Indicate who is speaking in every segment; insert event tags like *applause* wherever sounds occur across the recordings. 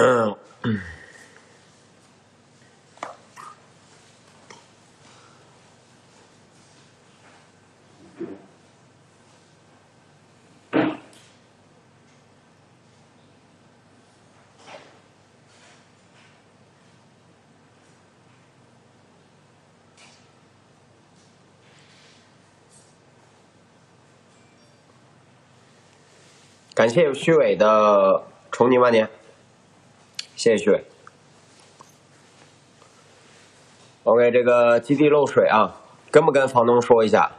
Speaker 1: 嗯。感谢虚伪的崇宁万年，谢谢。OK，这个基地漏水啊，跟不跟房东说一下？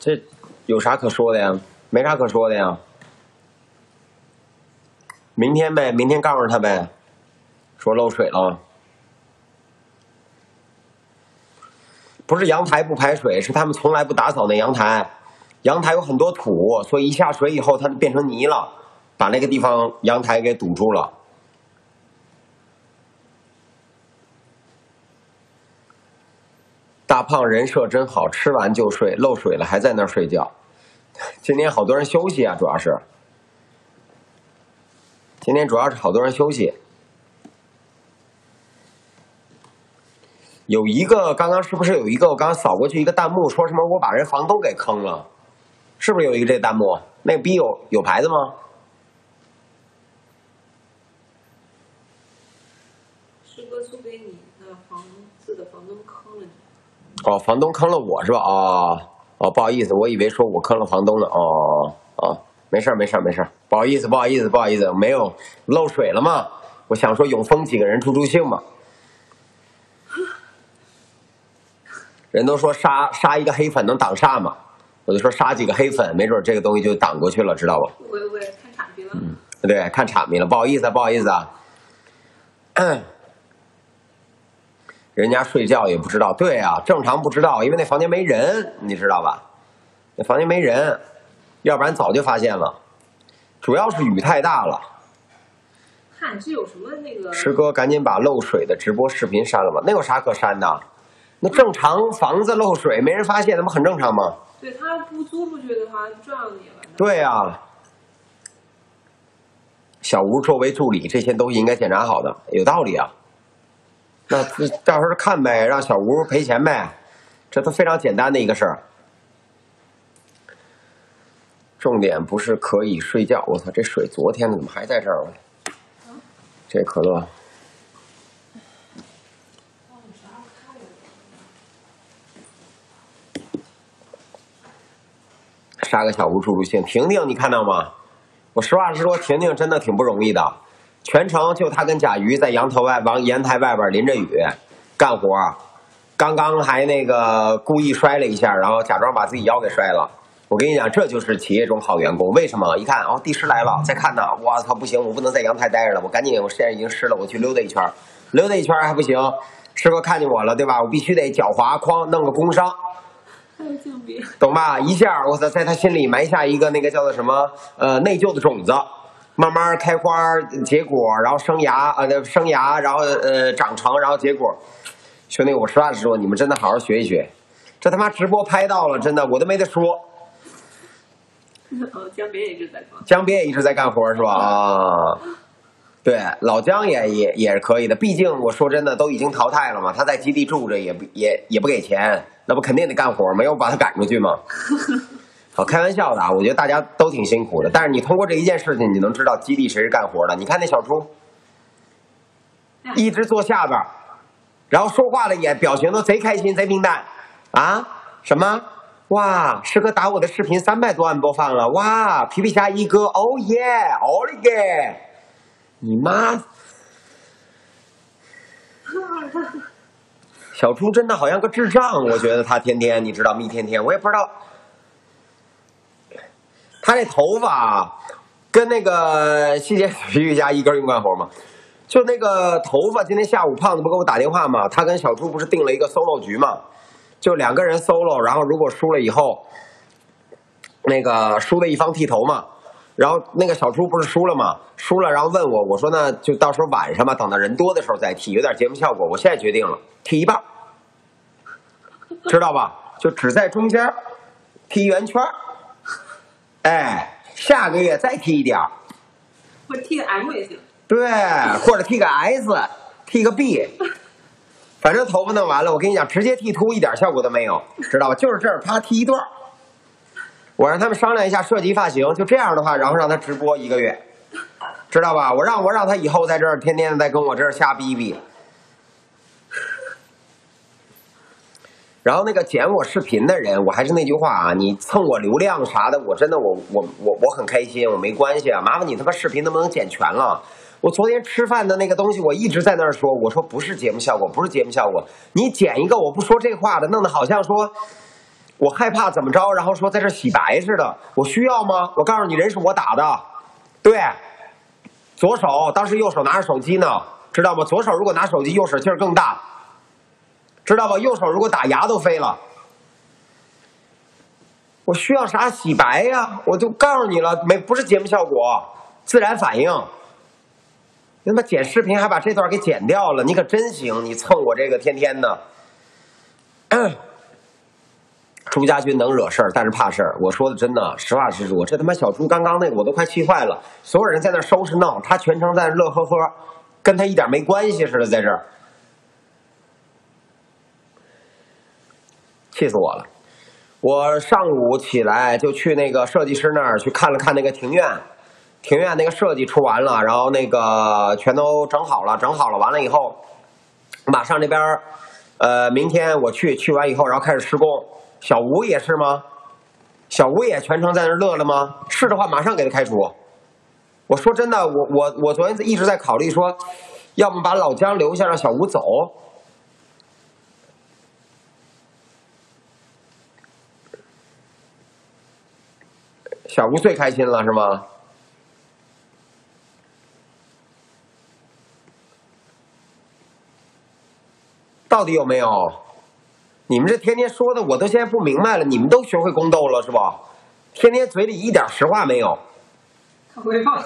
Speaker 1: 这有啥可说的呀？没啥可说的呀。明天呗，明天告诉他呗，说漏水了。不是阳台不排水，是他们从来不打扫那阳台。阳台有很多土，所以一下水以后，它就变成泥了，把那个地方阳台给堵住了。胖人设真好，吃完就睡，漏水了还在那儿睡觉。今天好多人休息啊，主要是今天主要是好多人休息。有一个刚刚是不是有一个我刚刚扫过去一个弹幕，说什么我把人房东给坑了？是不是有一个这弹幕？那个逼有有牌子吗？
Speaker 2: 师哥租给你的房子的房东坑了你。
Speaker 1: 哦，房东坑了我是吧？哦哦，不好意思，我以为说我坑了房东呢。哦哦，没事儿没事儿没事儿，不好意思不好意思不好意思，没有漏水了吗？我想说永丰几个人助助兴嘛。人都说杀杀一个黑粉能挡煞嘛。我就说杀几个黑粉，没准这个东西就挡过去了，知道不？
Speaker 2: 我我看场面了。
Speaker 1: 嗯，对，看场面了，不好意思，不好意思啊。*clears throat* 人家睡觉也不知道，对啊，正常不知道，因为那房间没人，你知道吧？那房间没人，要不然早就发现了。主要是雨太大了。
Speaker 2: 看这有什么那个？
Speaker 1: 师哥，赶紧把漏水的直播视频删了吧。那有啥可删的？那正常房子漏水没人发现，那不很正常吗？
Speaker 2: 对他不租出去的话，这样也完。
Speaker 1: 对呀，小吴作为助理，这些都应该检查好的，有道理啊。那到时候看呗，让小吴赔钱呗，这都非常简单的一个事儿。重点不是可以睡觉，我操，这水昨天怎么还在这儿？这可乐。杀个小吴助助兴，婷婷你看到吗？我实话实说，婷婷真的挺不容易的，全程就他跟甲鱼在阳台外、往阳台外边淋着雨干活，刚刚还那个故意摔了一下，然后假装把自己腰给摔了。我跟你讲，这就是企业中好员工。为什么？一看哦，地师来了，再看呢，我操，不行，我不能在阳台待着了，我赶紧，我现在已经湿了，我去溜达一圈，溜达一圈还不行，师傅看见我了，对吧？我必须得脚滑，哐，弄个工伤。*laughs* 懂吧？一下，我操，在他心里埋下一个那个叫做什么呃内疚的种子，慢慢开花结果，然后生芽呃生芽，然后呃长成，然后结果。兄弟，我实话实说，你们真的好好学一学。这他妈直播拍到了，真的我都没得说。
Speaker 2: 哦，江边也一直在
Speaker 1: 江边也一直在干活是吧？啊，对，老姜也也也是可以的。毕竟我说真的，都已经淘汰了嘛，他在基地住着也不也也不给钱。那不肯定得干活吗？要不把他赶出去吗？*laughs* 好，开玩笑的啊！我觉得大家都挺辛苦的，但是你通过这一件事情，你能知道基地谁是干活的。你看那小猪，一直坐下边，然后说话了也表情都贼开心贼平淡啊！什么？哇！师哥打我的视频三百多万播放了！哇！皮皮虾一哥，哦耶！奥利给！你妈！*laughs* 小猪真的好像个智障，我觉得他天天，你知道，一天天，我也不知道，他那头发跟那个细节皮皮虾一根用干活吗？就那个头发，今天下午胖子不给我打电话吗？他跟小猪不是定了一个 solo 局吗？就两个人 solo，然后如果输了以后，那个输的一方剃头嘛。然后那个小猪不是输了吗？输了，然后问我，我说呢，就到时候晚上吧，等到人多的时候再剃，有点节目效果。我现在决定了，剃一半，知道吧？就只在中间剃圆圈哎，下个月再剃一点儿
Speaker 2: 我剃个 M 也行。
Speaker 1: 对，或者剃个 S，剃个 B，*laughs* 反正头发弄完了，我跟你讲，直接剃秃一点效果都没有，知道吧？就是这儿啪剃一段儿我让他们商量一下设计发型，就这样的话，然后让他直播一个月，知道吧？我让我让他以后在这儿天天在跟我这儿瞎逼逼。然后那个剪我视频的人，我还是那句话啊，你蹭我流量啥的，我真的我我我我很开心，我没关系啊。麻烦你他妈视频能不能剪全了？我昨天吃饭的那个东西，我一直在那儿说，我说不是节目效果，不是节目效果。你剪一个我不说这话的，弄得好像说我害怕怎么着，然后说在这洗白似的。我需要吗？我告诉你，人是我打的，对，左手当时右手拿着手机呢，知道吗？左手如果拿手机，右手劲儿更大。知道吧？右手如果打牙都飞了，我需要啥洗白呀？我就告诉你了，没不是节目效果，自然反应。你他妈剪视频还把这段给剪掉了，你可真行！你蹭我这个天天的。*clears throat* 朱家军能惹事儿，但是怕事儿。我说的真的，实话实说，这他妈小朱刚刚那个我都快气坏了，所有人在那收拾闹，他全程在那乐呵呵，跟他一点没关系似的，在这儿。气死我了！我上午起来就去那个设计师那儿去看了看那个庭院，庭院那个设计出完了，然后那个全都整好了，整好了完了以后，马上这边儿呃，明天我去，去完以后然后开始施工。小吴也是吗？小吴也全程在那儿乐了吗？是的话，马上给他开除。我说真的，我我我昨天一直在考虑说，要么把老姜留下，让小吴走。小吴最开心了是吗？到底有没有？你们这天天说的，我都现在不明白了。你们都学会宫斗了是吧？天天嘴里一点实话没有。
Speaker 2: 他回放。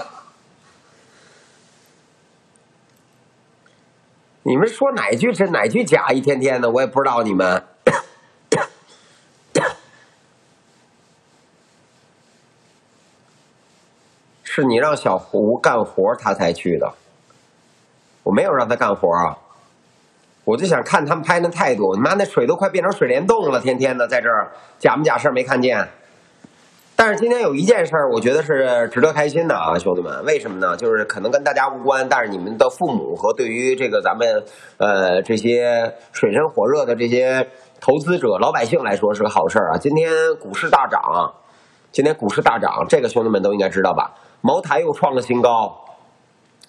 Speaker 1: 你们说哪句真哪句假？一天天的，我也不知道你们。是你让小胡干活，他才去的。我没有让他干活啊，我就想看他们拍那态度。你妈那水都快变成水帘洞了，天天的在这儿假模假式没看见。但是今天有一件事儿，我觉得是值得开心的啊，兄弟们。为什么呢？就是可能跟大家无关，但是你们的父母和对于这个咱们呃这些水深火热的这些投资者、老百姓来说是个好事儿啊。今天股市大涨，今天股市大涨，这个兄弟们都应该知道吧？茅台又创了新高，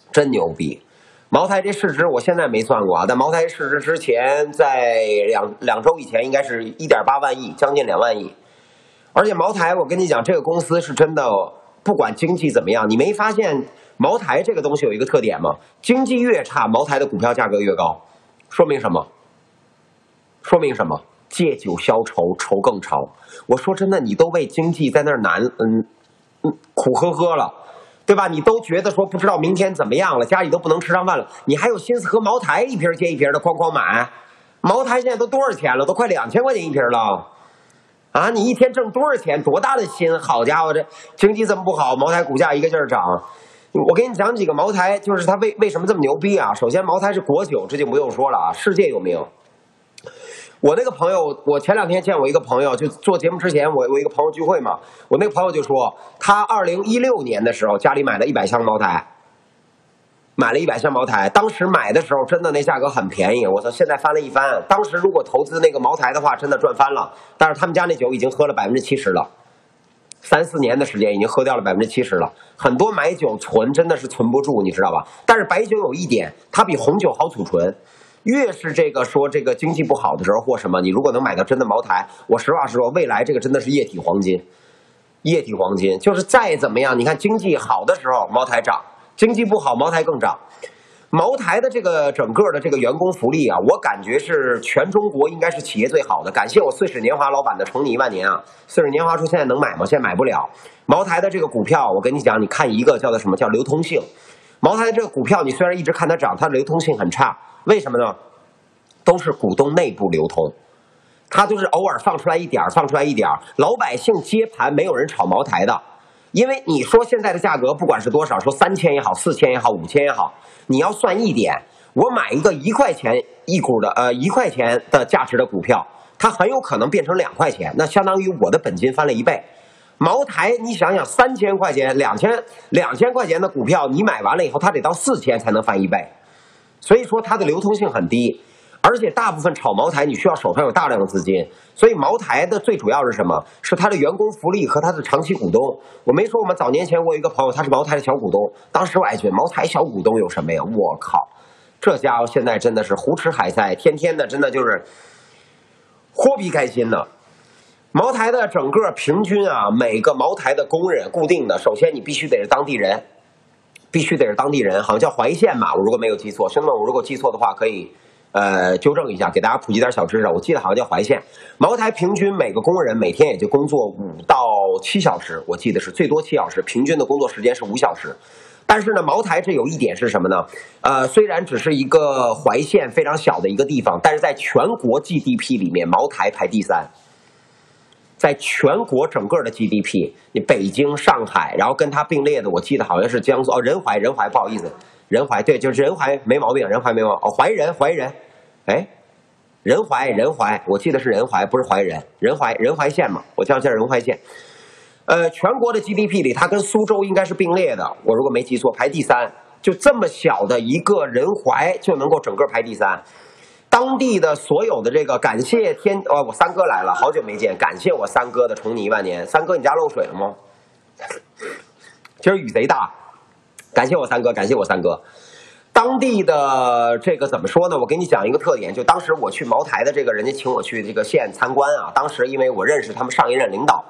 Speaker 1: 真牛逼！茅台这市值我现在没算过啊，但茅台市值之前在两两周以前应该是一点八万亿，将近两万亿。而且茅台，我跟你讲，这个公司是真的，不管经济怎么样，你没发现茅台这个东西有一个特点吗？经济越差，茅台的股票价格越高，说明什么？说明什么？借酒消愁，愁更愁。我说真的，你都为经济在那儿难，嗯嗯，苦呵呵了，对吧？你都觉得说不知道明天怎么样了，家里都不能吃上饭了，你还有心思喝茅台一瓶接一瓶的哐哐买？茅台现在都多少钱了？都快两千块钱一瓶了。啊，你一天挣多少钱？多大的心？好家伙，这经济这么不好，茅台股价一个劲儿涨。我给你讲几个茅台，就是它为为什么这么牛逼啊？首先，茅台是国酒，这就不用说了啊，世界有名。我那个朋友，我前两天见我一个朋友，就做节目之前，我我一个朋友聚会嘛，我那个朋友就说，他二零一六年的时候家里买了一百箱茅台，买了一百箱茅台，当时买的时候真的那价格很便宜，我操，现在翻了一番。当时如果投资那个茅台的话，真的赚翻了。但是他们家那酒已经喝了百分之七十了，三四年的时间已经喝掉了百分之七十了。很多买酒存真的是存不住，你知道吧？但是白酒有一点，它比红酒好储存。越是这个说这个经济不好的时候或什么，你如果能买到真的茅台，我实话实说，未来这个真的是液体黄金，液体黄金就是再怎么样，你看经济好的时候茅台涨，经济不好茅台更涨。茅台的这个整个的这个员工福利啊，我感觉是全中国应该是企业最好的。感谢我岁史年华老板的宠你一万年啊！岁史年华说现在能买吗？现在买不了。茅台的这个股票，我跟你讲，你看一个叫做什么叫流通性。茅台的这个股票，你虽然一直看它涨，它的流通性很差，为什么呢？都是股东内部流通，它就是偶尔放出来一点儿，放出来一点儿，老百姓接盘，没有人炒茅台的。因为你说现在的价格不管是多少，说三千也好，四千也好，五千也好，你要算一点，我买一个一块钱一股的，呃，一块钱的价值的股票，它很有可能变成两块钱，那相当于我的本金翻了一倍。茅台，你想想，三千块钱、两千、两千块钱的股票，你买完了以后，它得到四千才能翻一倍，所以说它的流通性很低。而且大部分炒茅台，你需要手上有大量的资金，所以茅台的最主要是什么？是它的员工福利和它的长期股东。我没说我们早年前我有一个朋友，他是茅台的小股东，当时我还觉得茅台小股东有什么呀？我靠，这家伙现在真的是胡吃海塞，天天的真的就是豁比开心呢。茅台的整个平均啊，每个茅台的工人固定的，首先你必须得是当地人，必须得是当地人，好像叫怀县吧，我如果没有记错，兄弟们，我如果记错的话可以。呃，纠正一下，给大家普及点小知识。我记得好像叫怀县茅台，平均每个工人每天也就工作五到七小时，我记得是最多七小时，平均的工作时间是五小时。但是呢，茅台这有一点是什么呢？呃，虽然只是一个怀县非常小的一个地方，但是在全国 GDP 里面，茅台排第三。在全国整个的 GDP，你北京、上海，然后跟它并列的，我记得好像是江苏哦，仁怀，仁怀，不好意思，仁怀，对，就是仁怀，没毛病，仁怀没毛病哦，怀仁，怀仁。哎，仁怀仁怀，我记得是仁怀，不是怀仁。仁怀仁怀县嘛，我叫叫仁怀县。呃，全国的 GDP 里，它跟苏州应该是并列的，我如果没记错，排第三。就这么小的一个仁怀，就能够整个排第三。当地的所有的这个，感谢天哦，我三哥来了，好久没见，感谢我三哥的宠你一万年。三哥，你家漏水了吗？今儿雨贼大，感谢我三哥，感谢我三哥。当地的这个怎么说呢？我给你讲一个特点，就当时我去茅台的这个人家请我去这个县参观啊。当时因为我认识他们上一任领导，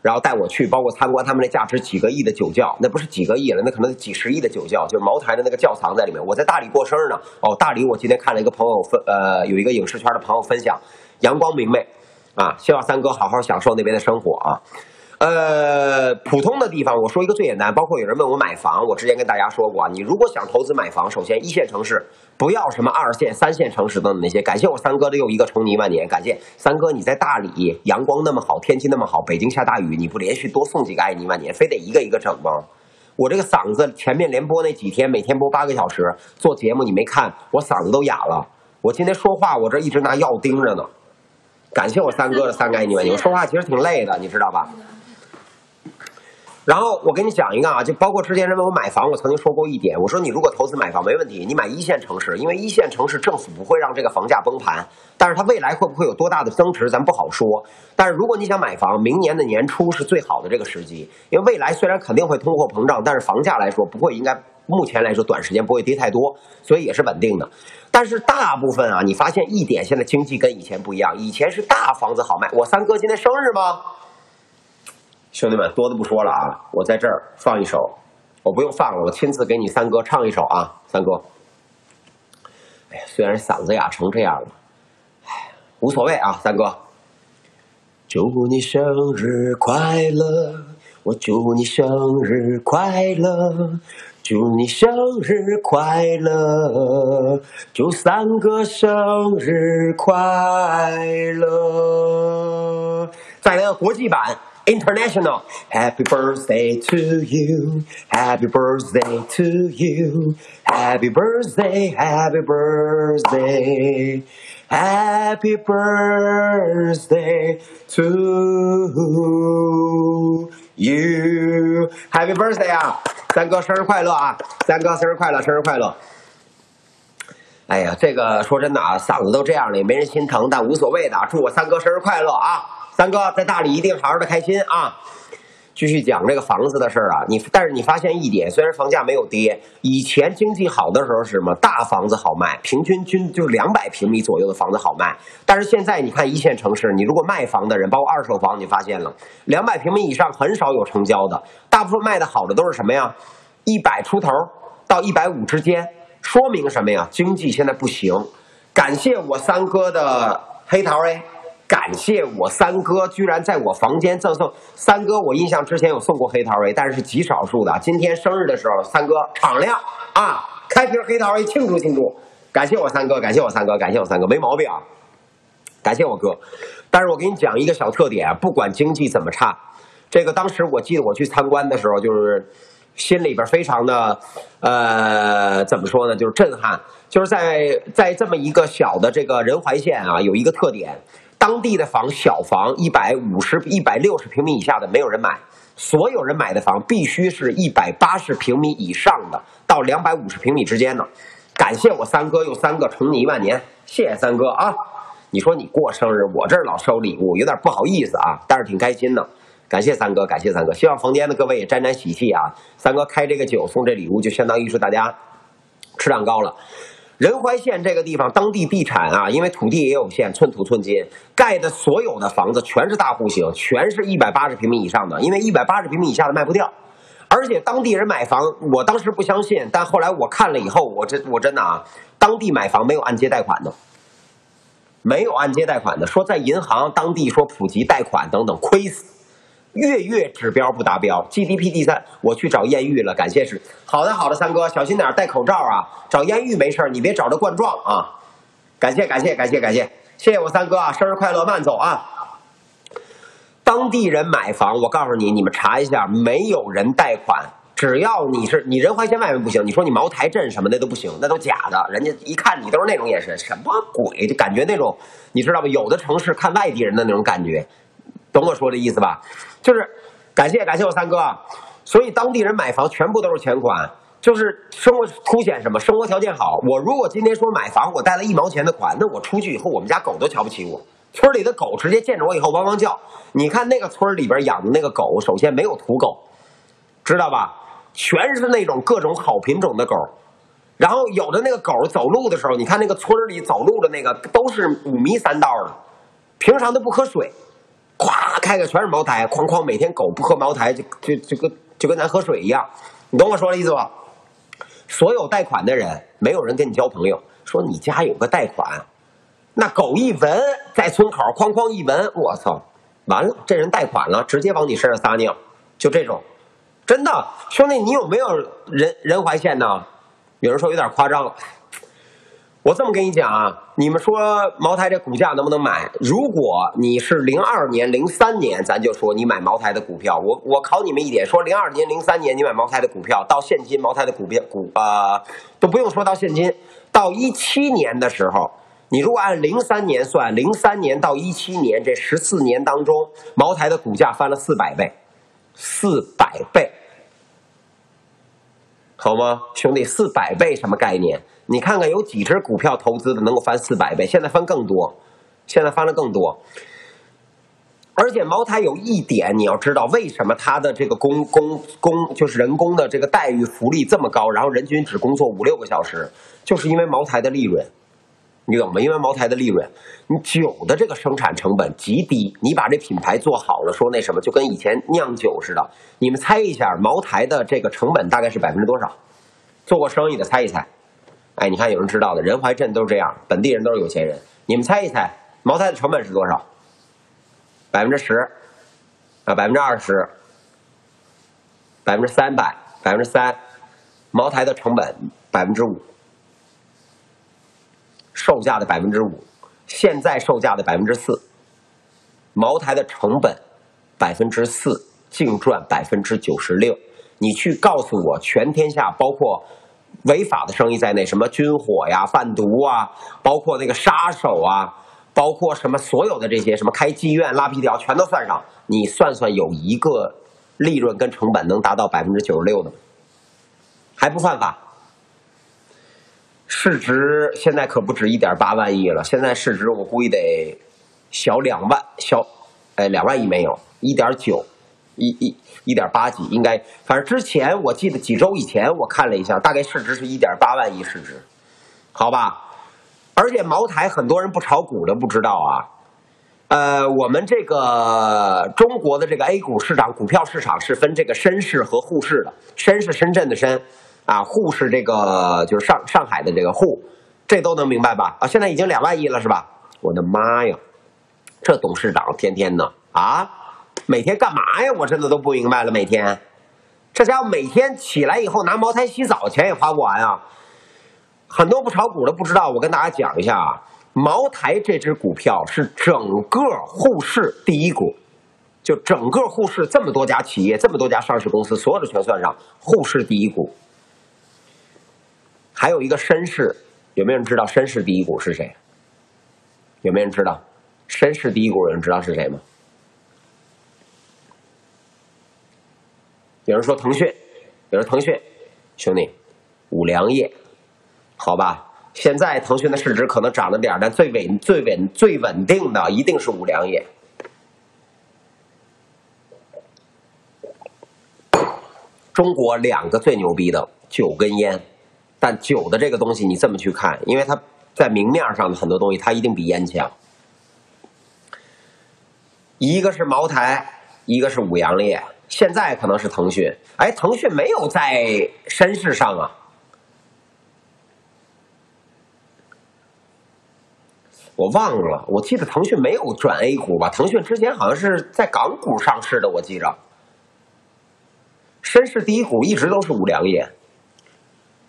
Speaker 1: 然后带我去，包括参观他们那价值几个亿的酒窖，那不是几个亿了，那可能几十亿的酒窖，就是茅台的那个窖藏在里面。我在大理过生日呢，哦，大理我今天看了一个朋友分，呃，有一个影视圈的朋友分享，阳光明媚，啊，希望三哥好好享受那边的生活啊。呃，普通的地方，我说一个最简单，包括有人问我买房，我之前跟大家说过，你如果想投资买房，首先一线城市，不要什么二线、三线城市的那些。感谢我三哥的又一个宠你一万年，感谢三哥你在大理，阳光那么好，天气那么好，北京下大雨，你不连续多送几个爱你一万年，非得一个一个整吗？我这个嗓子前面连播那几天，每天播八个小时做节目，你没看，我嗓子都哑了。我今天说话，我这一直拿药盯着呢。感谢我三哥的三个爱你一万年，我说话其实挺累的，你知道吧？然后我跟你讲一个啊，就包括之前人问我买房，我曾经说过一点，我说你如果投资买房没问题，你买一线城市，因为一线城市政府不会让这个房价崩盘，但是它未来会不会有多大的增值，咱不好说。但是如果你想买房，明年的年初是最好的这个时机，因为未来虽然肯定会通货膨胀，但是房价来说不会，应该目前来说短时间不会跌太多，所以也是稳定的。但是大部分啊，你发现一点，现在经济跟以前不一样，以前是大房子好卖。我三哥今天生日吗？兄弟们，多的不说了啊！我在这儿放一首，我不用放了，我亲自给你三哥唱一首啊，三哥。哎呀，虽然嗓子哑成这样了，哎，无所谓啊，三哥。祝你生日快乐，我祝你生日快乐，祝你生日快乐，祝三哥生日快乐。再来个国际版。International. Happy birthday to you. Happy birthday to you. Happy birthday, happy birthday. Happy birthday to you. Happy birthday 啊，三哥生日快乐啊！三哥生日快乐，生日快乐！哎呀，这个说真的啊，嗓子都这样了，也没人心疼，但无所谓的。祝我三哥生日快乐啊！ 三哥在大理一定好好的开心啊！继续讲这个房子的事儿啊，你但是你发现一点，虽然房价没有跌，以前经济好的时候是什么？大房子好卖，平均均就是两百平米左右的房子好卖。但是现在你看一线城市，你如果卖房的人，包括二手房，你发现了两百平米以上很少有成交的，大部分卖的好的都是什么呀？一百出头到一百五之间，说明什么呀？经济现在不行。感谢我三哥的黑桃 A。感谢我三哥，居然在我房间赠送三哥。我印象之前有送过黑桃 A，但是是极少数的。今天生日的时候，三哥敞亮啊，开瓶黑桃 A 庆祝庆祝。感谢我三哥，感谢我三哥，感谢我三哥，没毛病啊。感谢我哥，但是我给你讲一个小特点，不管经济怎么差，这个当时我记得我去参观的时候，就是心里边非常的呃，怎么说呢，就是震撼。就是在在这么一个小的这个仁怀县啊，有一个特点，当地的房小房一百五十、一百六十平米以下的没有人买，所有人买的房必须是一百八十平米以上的到两百五十平米之间的。感谢我三哥又三个宠你一万年，谢谢三哥啊！你说你过生日，我这儿老收礼物，有点不好意思啊，但是挺开心的。感谢三哥，感谢三哥，希望房间的各位也沾沾喜气啊！三哥开这个酒送这礼物，就相当于是大家吃蛋糕了。仁怀县这个地方，当地地产啊，因为土地也有限，寸土寸金，盖的所有的房子全是大户型，全是一百八十平米以上的，因为一百八十平米以下的卖不掉。而且当地人买房，我当时不相信，但后来我看了以后，我真我真的啊，当地买房没有按揭贷款的，没有按揭贷款的，说在银行当地说普及贷款等等，亏死。月月指标不达标，GDP 第三，我去找艳遇了，感谢是好的好的，三哥小心点，戴口罩啊，找艳遇没事你别找着冠状啊，感谢感谢感谢感谢，谢谢我三哥啊，生日快乐，慢走啊。当地人买房，我告诉你，你们查一下，没有人贷款，只要你是你仁怀县外面不行，你说你茅台镇什么的都不行，那都假的，人家一看你都是那种眼神，什么鬼，就感觉那种，你知道吧？有的城市看外地人的那种感觉。懂我说的意思吧？就是感谢感谢我三哥，所以当地人买房全部都是全款，就是生活凸显什么？生活条件好。我如果今天说买房，我贷了一毛钱的款，那我出去以后，我们家狗都瞧不起我。村里的狗直接见着我以后汪汪叫。你看那个村里边养的那个狗，首先没有土狗，知道吧？全是那种各种好品种的狗。然后有的那个狗走路的时候，你看那个村里走路的那个都是五迷三道的，平常都不喝水。咵开个全是茅台，哐哐每天狗不喝茅台就就就跟就跟咱喝水一样，你懂我说的意思吧？所有贷款的人，没有人跟你交朋友。说你家有个贷款，那狗一闻在村口哐哐一闻，我操，完了这人贷款了，直接往你身上撒尿，就这种，真的兄弟，你有没有人仁怀县呢？有人说有点夸张。我这么跟你讲啊，你们说茅台这股价能不能买？如果你是零二年、零三年，咱就说你买茅台的股票，我我考你们一点，说零二年、零三年你买茅台的股票，到现今茅台的股票股啊都不用说到现今，到一七年的时候，你如果按零三年算，零三年到一七年这十四年当中，茅台的股价翻了四百倍，四百倍，好吗，兄弟？四百倍什么概念？你看看有几只股票投资的能够翻四百倍？现在翻更多，现在翻了更多。而且茅台有一点你要知道，为什么它的这个工工工就是人工的这个待遇福利这么高，然后人均只工作五六个小时，就是因为茅台的利润，你懂吗？因为茅台的利润，你酒的这个生产成本极低，你把这品牌做好了，说那什么就跟以前酿酒似的。你们猜一下，茅台的这个成本大概是百分之多少？做过生意的猜一猜。哎，你看有人知道的，仁怀镇都是这样，本地人都是有钱人。你们猜一猜，茅台的成本是多少？百分之十，啊，百分之二十，百分之三百，百分之三，茅台的成本百分之五，售价的百分之五，现在售价的百分之四，茅台的成本百分之四，净赚百分之九十六。你去告诉我，全天下包括。违法的生意在内，什么军火呀、贩毒啊，包括那个杀手啊，包括什么所有的这些，什么开妓院、拉皮条，全都算上。你算算，有一个利润跟成本能达到百分之九十六的？还不犯法？市值现在可不止一点八万亿了，现在市值我估计得小两万，小哎两万亿没有，一点九。一一一点八几应该，反正之前我记得几周以前我看了一下，大概市值是一点八万亿市值，好吧？而且茅台很多人不炒股的不知道啊，呃，我们这个中国的这个 A 股市场股票市场是分这个深市和沪市的，深是深圳的深，啊，沪是这个就是上上海的这个沪，这都能明白吧？啊，现在已经两万亿了是吧？我的妈呀，这董事长天天的啊！每天干嘛呀？我真的都不明白了。每天，这家伙每天起来以后拿茅台洗澡，钱也花不完啊。很多不炒股的不知道，我跟大家讲一下啊。茅台这只股票是整个沪市第一股，就整个沪市这么多家企业，这么多家上市公司，所有的全算上，沪市第一股。还有一个深市，有没有人知道深市第一股是谁？有没有人知道？深市第一股有人知道是谁吗？有人说腾讯，有人腾讯，兄弟，五粮液，好吧。现在腾讯的市值可能涨了点，但最稳、最稳、最稳定的一定是五粮液。中国两个最牛逼的酒跟烟，但酒的这个东西你这么去看，因为它在明面上的很多东西，它一定比烟强。一个是茅台，一个是五粮液，现在可能是腾讯。哎，腾讯没有在深市上啊。我忘了，我记得腾讯没有转 A 股吧？腾讯之前好像是在港股上市的，我记着。深市第一股一直都是五粮液，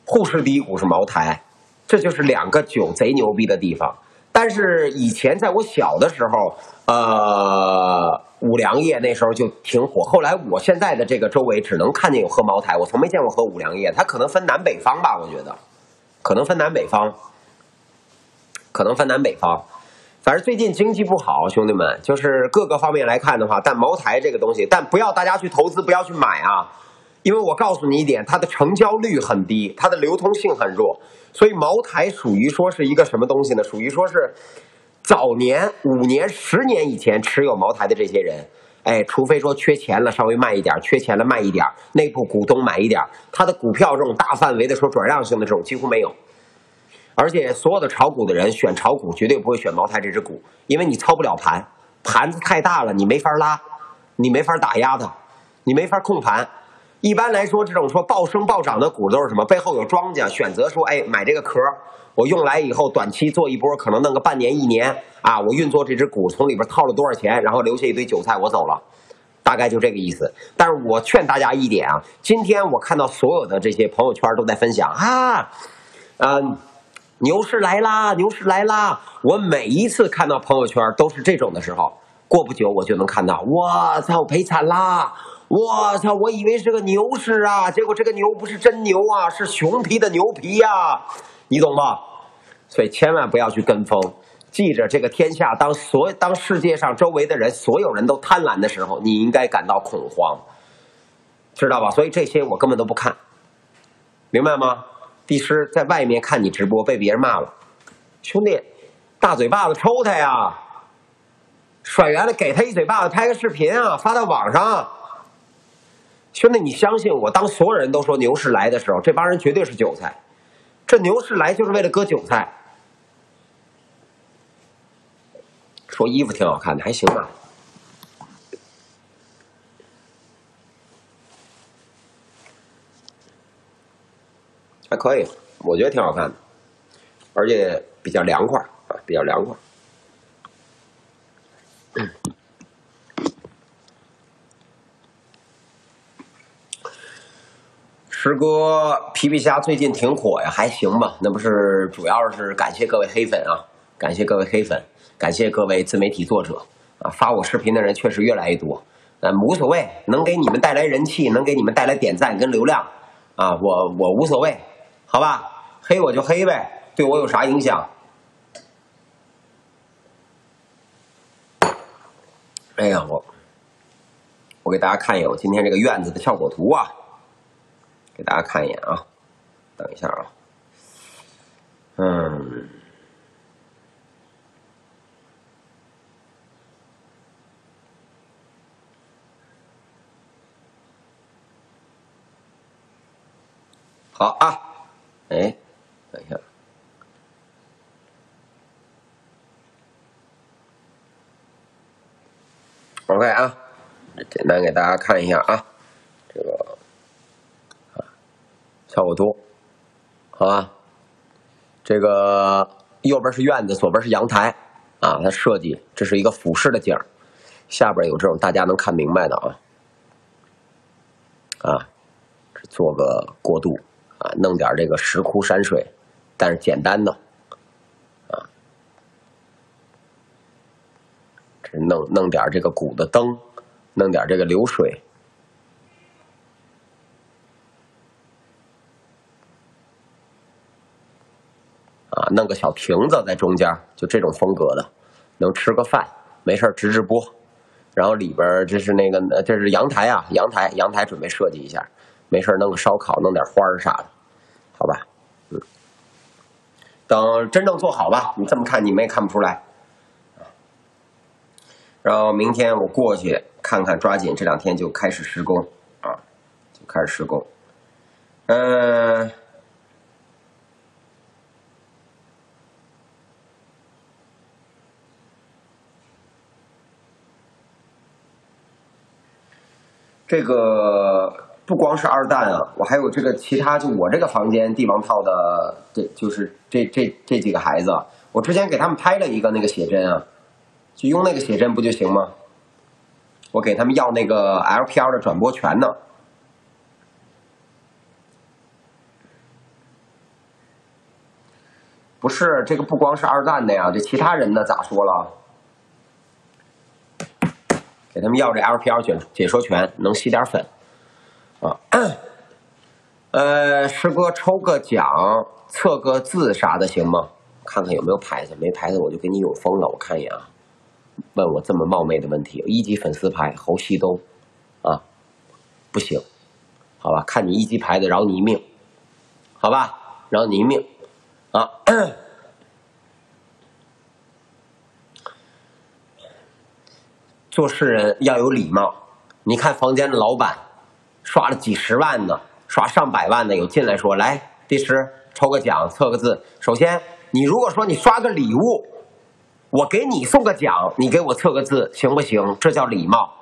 Speaker 1: 沪市第一股是茅台，这就是两个酒贼牛逼的地方。但是以前在我小的时候，呃，五粮液那时候就挺火。后来我现在的这个周围只能看见有喝茅台，我从没见过喝五粮液。它可能分南北方吧，我觉得，可能分南北方，可能分南北方。反正最近经济不好，兄弟们，就是各个方面来看的话，但茅台这个东西，但不要大家去投资，不要去买啊。因为我告诉你一点，它的成交率很低，它的流通性很弱，所以茅台属于说是一个什么东西呢？属于说是早年五年、十年以前持有茅台的这些人，哎，除非说缺钱了，稍微卖一点；缺钱了卖一点，内部股东买一点，他的股票这种大范围的说转让性的这种几乎没有。而且所有的炒股的人选炒股绝对不会选茅台这只股，因为你操不了盘，盘子太大了，你没法拉，你没法打压它，你没法控盘。一般来说，这种说暴升暴涨的股都是什么？背后有庄家选择说，哎，买这个壳，我用来以后短期做一波，可能弄个半年一年啊，我运作这只股，从里边套了多少钱，然后留下一堆韭菜，我走了，大概就这个意思。但是我劝大家一点啊，今天我看到所有的这些朋友圈都在分享啊，嗯，牛市来啦，牛市来啦！我每一次看到朋友圈都是这种的时候，过不久我就能看到，我操，赔惨啦！我操！我以为是个牛市啊，结果这个牛不是真牛啊，是熊皮的牛皮呀，你懂吗？所以千万不要去跟风。记着，这个天下，当所当世界上周围的人所有人都贪婪的时候，你应该感到恐慌，知道吧？所以这些我根本都不看，明白吗？帝师在外面看你直播被别人骂了，兄弟，大嘴巴子抽他呀，甩圆了给他一嘴巴子，拍个视频啊，发到网上。兄弟，你相信我，当所有人都说牛市来的时候，这帮人绝对是韭菜。这牛市来就是为了割韭菜。说衣服挺好看的，还行吧，还可以，我觉得挺好看的，而且比较凉快啊，比较凉快。师哥，皮皮虾最近挺火呀，还行吧？那不是主要是感谢各位黑粉啊，感谢各位黑粉，感谢各位自媒体作者啊，发我视频的人确实越来越多，嗯，无所谓，能给你们带来人气，能给你们带来点赞跟流量啊，我我无所谓，好吧？黑我就黑呗，对我有啥影响？哎呀，我我给大家看一眼我今天这个院子的效果图啊。给大家看一眼啊，等一下啊，嗯，好啊，哎，等一下，OK 啊，简单给大家看一下啊，这个。效果图，好吧，这个右边是院子，左边是阳台啊。它设计这是一个俯视的景下边有这种大家能看明白的啊啊，做个过渡啊，弄点这个石窟山水，但是简单的啊，这弄弄点这个鼓的灯，弄点这个流水。弄个小亭子在中间，就这种风格的，能吃个饭，没事直直播。然后里边这是那个，这是阳台啊，阳台，阳台准备设计一下，没事弄个烧烤，弄点花儿啥的，好吧？嗯，等真正做好吧，你这么看你们也看不出来。然后明天我过去看看，抓紧这两天就开始施工啊，就开始施工。嗯。这个不光是二蛋啊，我还有这个其他，就我这个房间帝王套的，这就是这这这几个孩子，我之前给他们拍了一个那个写真啊，就用那个写真不就行吗？我给他们要那个 LPL 的转播权呢。不是这个不光是二蛋的呀，这其他人呢咋说了？给他们要这 LPL 解解说权，能吸点粉啊？呃，师哥抽个奖，测个字啥的行吗？看看有没有牌子，没牌子我就给你永封了。我看一眼啊，问我这么冒昧的问题，一级粉丝牌侯西东啊，不行，好吧，看你一级牌子饶你一命，好吧，饶你一命啊。做事人要有礼貌。你看房间的老板，刷了几十万的，刷上百万的，有进来说：“来，律师抽个奖，测个字。”首先，你如果说你刷个礼物，我给你送个奖，你给我测个字，行不行？这叫礼貌。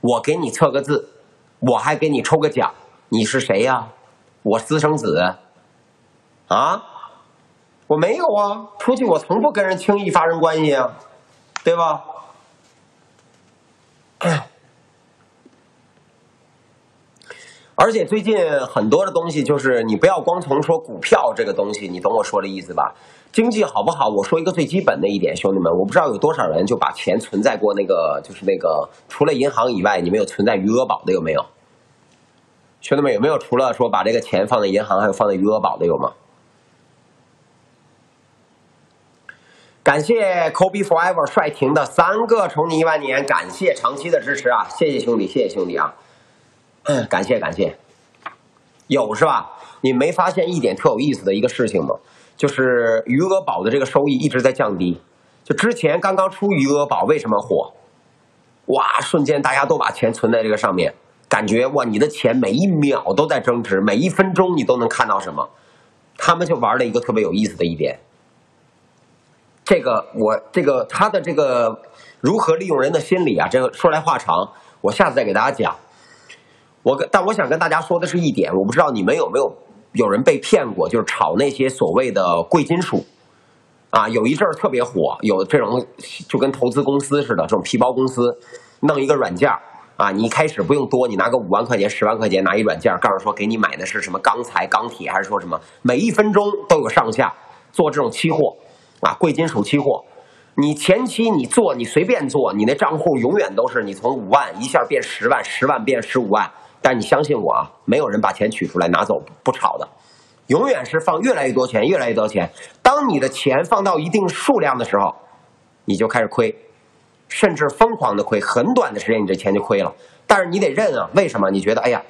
Speaker 1: 我给你测个字，我还给你抽个奖，你是谁呀？我私生子啊？我没有啊，出去我从不跟人轻易发生关系啊，对吧？而且最近很多的东西，就是你不要光从说股票这个东西，你懂我说的意思吧？经济好不好？我说一个最基本的一点，兄弟们，我不知道有多少人就把钱存在过那个，就是那个除了银行以外，你们有存在余额宝的有没有？兄弟们有没有除了说把这个钱放在银行，还有放在余额宝的有吗？感谢 Kobe Forever 帅婷的三个宠你一万年，感谢长期的支持啊！谢谢兄弟，谢谢兄弟啊！嗯 *clears throat* 感谢感谢，有是吧？你没发现一点特有意思的一个事情吗？就是余额宝的这个收益一直在降低。就之前刚刚出余额宝为什么火？哇，瞬间大家都把钱存在这个上面，感觉哇，你的钱每一秒都在增值，每一分钟你都能看到什么？他们就玩了一个特别有意思的一点。这个我这个他的这个如何利用人的心理啊？这个说来话长，我下次再给大家讲。我跟但我想跟大家说的是一点，我不知道你们有没有有人被骗过，就是炒那些所谓的贵金属啊，有一阵儿特别火，有这种就跟投资公司似的这种皮包公司，弄一个软件啊，你一开始不用多，你拿个五万块钱、十万块钱拿一软件，告诉说给你买的是什么钢材、钢铁，还是说什么每一分钟都有上下做这种期货。啊，贵金属期货，你前期你做，你随便做，你那账户永远都是你从五万一下变十万，十万变十五万。但你相信我啊，没有人把钱取出来拿走不炒的，永远是放越来越多钱，越来越多钱。当你的钱放到一定数量的时候，你就开始亏，甚至疯狂的亏，很短的时间你这钱就亏了。但是你得认啊，为什么？你觉得哎呀，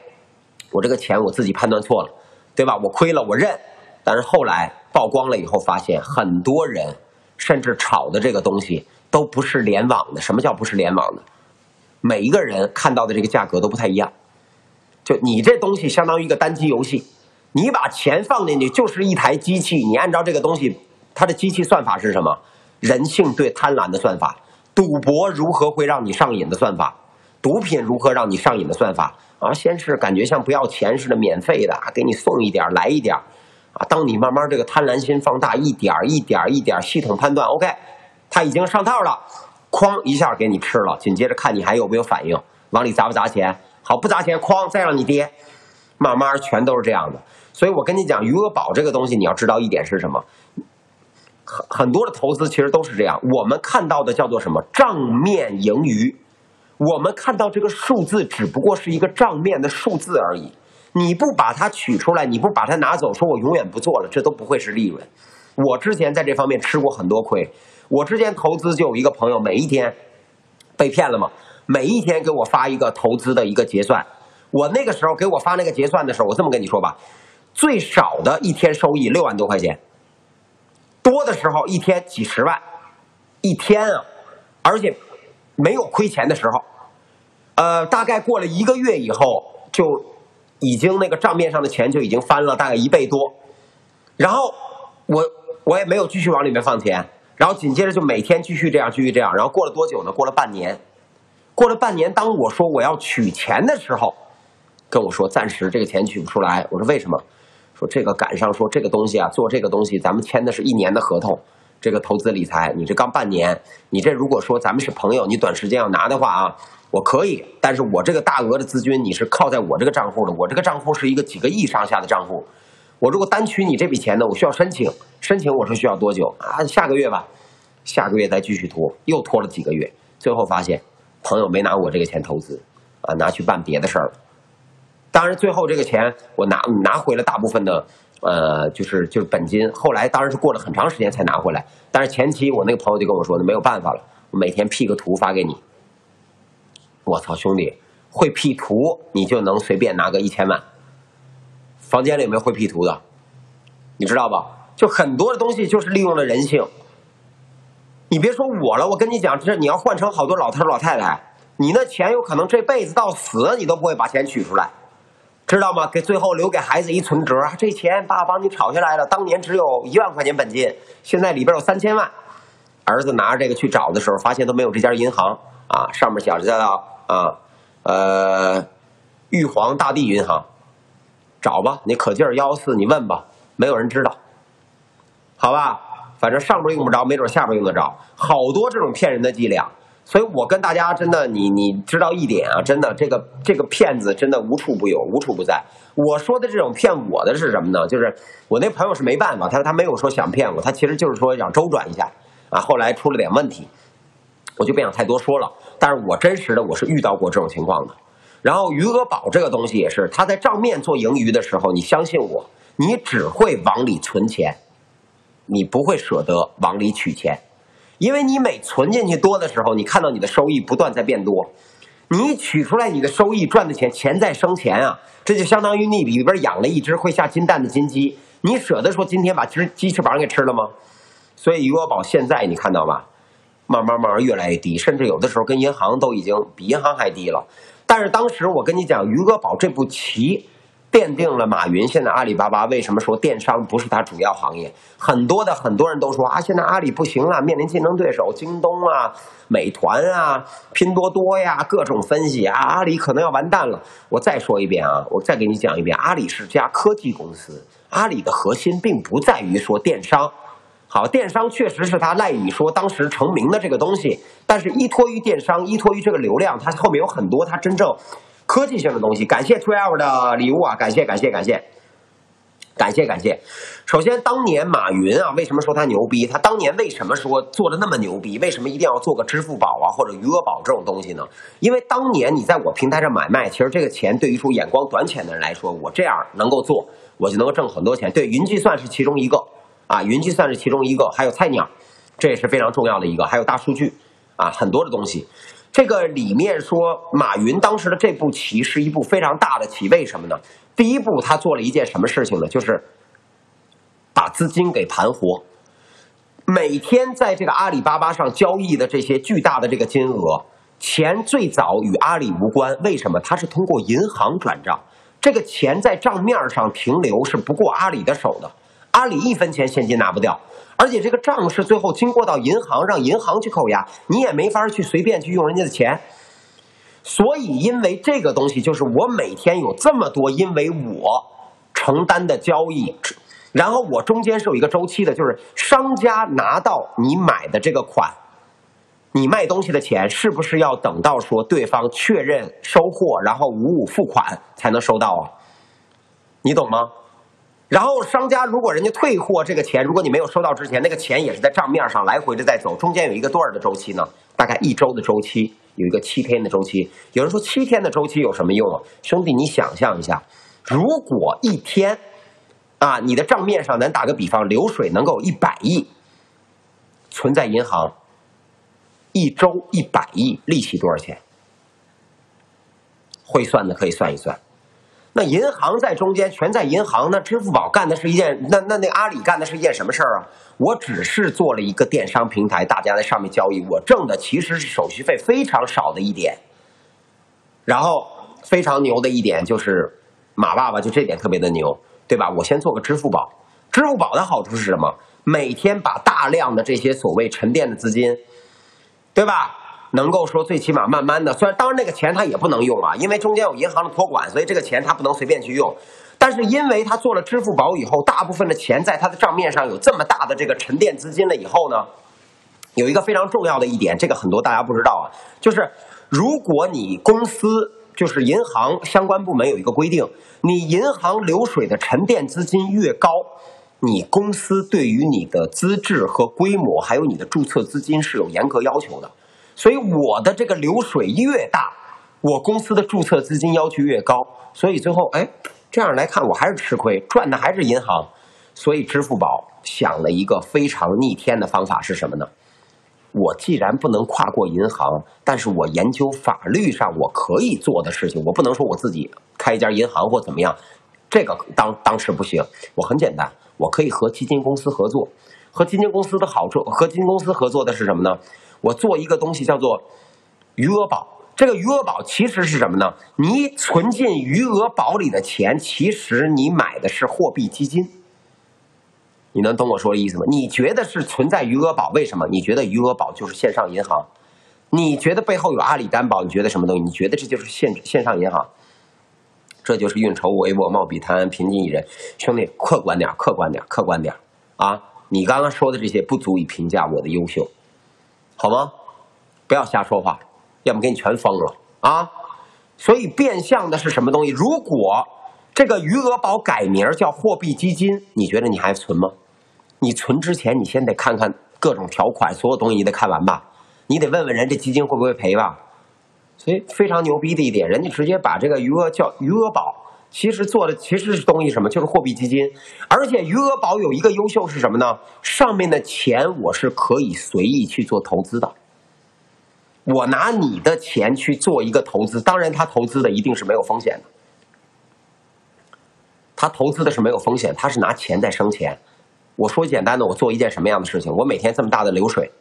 Speaker 1: 我这个钱我自己判断错了，对吧？我亏了，我认。但是后来。曝光了以后，发现很多人甚至炒的这个东西都不是联网的。什么叫不是联网的？每一个人看到的这个价格都不太一样。就你这东西相当于一个单机游戏，你把钱放进去就是一台机器，你按照这个东西，它的机器算法是什么？人性对贪婪的算法，赌博如何会让你上瘾的算法，毒品如何让你上瘾的算法啊？先是感觉像不要钱似的，免费的，给你送一点，来一点。啊，当你慢慢这个贪婪心放大，一点一点一点，系统判断 OK，他已经上套了，哐一下给你吃了，紧接着看你还有没有反应，往里砸不砸钱？好，不砸钱，哐再让你跌，慢慢全都是这样的。所以我跟你讲，余额宝这个东西，你要知道一点是什么？很很多的投资其实都是这样，我们看到的叫做什么账面盈余，我们看到这个数字只不过是一个账面的数字而已。你不把它取出来，你不把它拿走，说我永远不做了，这都不会是利润。我之前在这方面吃过很多亏。我之前投资就有一个朋友，每一天被骗了嘛，每一天给我发一个投资的一个结算。我那个时候给我发那个结算的时候，我这么跟你说吧，最少的一天收益六万多块钱，多的时候一天几十万，一天啊，而且没有亏钱的时候。呃，大概过了一个月以后，就已经那个账面上的钱就已经翻了大概一倍多。然后我我也没有继续往里面放钱，然后紧接着就每天继续这样，继续这样。然后过了多久呢？过了半年，过了半年，当我说我要取钱的时候，跟我说暂时这个钱取不出来。我说为什么？说这个赶上说这个东西啊，做这个东西咱们签的是一年的合同，这个投资理财你这刚半年，你这如果说咱们是朋友，你短时间要拿的话啊，我可以，但是我这个大额的资金你是靠在我这个账户的，我这个账户是一个几个亿上下的账户，我如果单取你这笔钱呢，我需要申请，申请我说需要多久啊？下个月吧，下个月再继续拖，又拖了几个月，最后发现朋友没拿我这个钱投资，啊，拿去办别的事儿了。当然，最后这个钱我拿拿回了大部分的，呃，就是就是本金。后来当然是过了很长时间才拿回来，但是前期我那个朋友就跟我说呢，没有办法了，我每天 P 个图发给你。我操，兄弟，会 P 图你就能随便拿个一千万？房间里有没有会 P 图的？你知道吧？就很多的东西就是利用了人性。你别说我了，我跟你讲，这你要换成好多老头老太太，你那钱有可能这辈子到死你都不会把钱取出来。知道吗？给最后留给孩子一存折，这钱爸帮你炒下来了，当年只有一万块钱本金，现在里边有三千万。儿子拿着这个去找的时候，发现都没有这家银行啊，上面写着叫啊呃玉皇大帝银行，找吧，你可劲儿幺四，你问吧，没有人知道，好吧？反正上边用不着，没准下边用得着，好多这种骗人的伎俩。所以我跟大家真的，你你知道一点啊，真的这个这个骗子真的无处不有，无处不在。我说的这种骗我的是什么呢？就是我那朋友是没办法，他说他没有说想骗我，他其实就是说想周转一下啊。后来出了点问题，我就不想太多说了。但是我真实的我是遇到过这种情况的。然后余额宝这个东西也是，他在账面做盈余的时候，你相信我，你只会往里存钱，你不会舍得往里取钱。因为你每存进去多的时候，你看到你的收益不断在变多，你取出来你的收益赚的钱，钱在生钱啊，这就相当于你里边养了一只会下金蛋的金鸡，你舍得说今天把鸡鸡翅膀给吃了吗？所以余额宝现在你看到吧，慢慢慢慢越来越低，甚至有的时候跟银行都已经比银行还低了。但是当时我跟你讲，余额宝这步棋。奠定了马云现在阿里巴巴为什么说电商不是他主要行业？很多的很多人都说啊，现在阿里不行了，面临竞争对手京东啊、美团啊、拼多多呀，各种分析啊，阿里可能要完蛋了。我再说一遍啊，我再给你讲一遍，阿里是家科技公司，阿里的核心并不在于说电商。好，电商确实是他赖以说当时成名的这个东西，但是依托于电商，依托于这个流量，它后面有很多它真正。科技性的东西，感谢 Twelve 的礼物啊！感谢感谢感谢，感谢感谢。首先，当年马云啊，为什么说他牛逼？他当年为什么说做的那么牛逼？为什么一定要做个支付宝啊或者余额宝这种东西呢？因为当年你在我平台上买卖，其实这个钱对于说眼光短浅的人来说，我这样能够做，我就能够挣很多钱。对，云计算是其中一个啊，云计算是其中一个，还有菜鸟，这也是非常重要的一个，还有大数据啊，很多的东西。这个里面说，马云当时的这步棋是一步非常大的棋，为什么呢？第一步他做了一件什么事情呢？就是把资金给盘活。每天在这个阿里巴巴上交易的这些巨大的这个金额，钱最早与阿里无关，为什么？它是通过银行转账，这个钱在账面上停留是不过阿里的手的，阿里一分钱现金拿不掉。而且这个账是最后经过到银行，让银行去扣押，你也没法去随便去用人家的钱。所以，因为这个东西，就是我每天有这么多，因为我承担的交易，然后我中间是有一个周期的，就是商家拿到你买的这个款，你卖东西的钱是不是要等到说对方确认收货，然后五五付款才能收到啊？你懂吗？然后商家如果人家退货这个钱，如果你没有收到之前，那个钱也是在账面上来回的在走，中间有一个多少的周期呢？大概一周的周期，有一个七天的周期。有人说七天的周期有什么用啊？兄弟，你想象一下，如果一天啊，你的账面上，咱打个比方，流水能够一百亿存在银行，一周一百亿，利息多少钱？会算的可以算一算。那银行在中间，全在银行。那支付宝干的是一件，那那那阿里干的是一件什么事儿啊？我只是做了一个电商平台，大家在上面交易，我挣的其实是手续费非常少的一点。然后非常牛的一点就是，马爸爸就这点特别的牛，对吧？我先做个支付宝，支付宝的好处是什么？每天把大量的这些所谓沉淀的资金，对吧？能够说最起码慢慢的，虽然当然那个钱他也不能用啊，因为中间有银行的托管，所以这个钱他不能随便去用。但是因为他做了支付宝以后，大部分的钱在他的账面上有这么大的这个沉淀资金了以后呢，有一个非常重要的一点，这个很多大家不知道啊，就是如果你公司就是银行相关部门有一个规定，你银行流水的沉淀资金越高，你公司对于你的资质和规模，还有你的注册资金是有严格要求的。所以我的这个流水越大，我公司的注册资金要求越高，所以最后哎，这样来看我还是吃亏，赚的还是银行。所以支付宝想了一个非常逆天的方法是什么呢？我既然不能跨过银行，但是我研究法律上我可以做的事情，我不能说我自己开一家银行或怎么样，这个当当时不行。我很简单，我可以和基金公司合作。和基金公司的好处，和基金公司合作的是什么呢？我做一个东西叫做余额宝。这个余额宝其实是什么呢？你存进余额宝里的钱，其实你买的是货币基金。你能懂我说的意思吗？你觉得是存在余额宝，为什么？你觉得余额宝就是线上银行？你觉得背后有阿里担保？你觉得什么东西？你觉得这就是线线上银行？这就是运筹帷幄、貌比贪安、平静以人。兄弟，客观点，客观点，客观点啊！你刚刚说的这些不足以评价我的优秀，好吗？不要瞎说话，要么给你全封了啊！所以变相的是什么东西？如果这个余额宝改名叫货币基金，你觉得你还存吗？你存之前，你先得看看各种条款，所有东西你得看完吧？你得问问人这基金会不会赔吧？所以非常牛逼的一点，人家直接把这个余额叫余额宝。其实做的其实是东西什么，就是货币基金，而且余额宝有一个优秀是什么呢？上面的钱我是可以随意去做投资的。我拿你的钱去做一个投资，当然他投资的一定是没有风险的，他投资的是没有风险，他是拿钱在生钱。我说简单的，我做一件什么样的事情？我每天这么大的流水，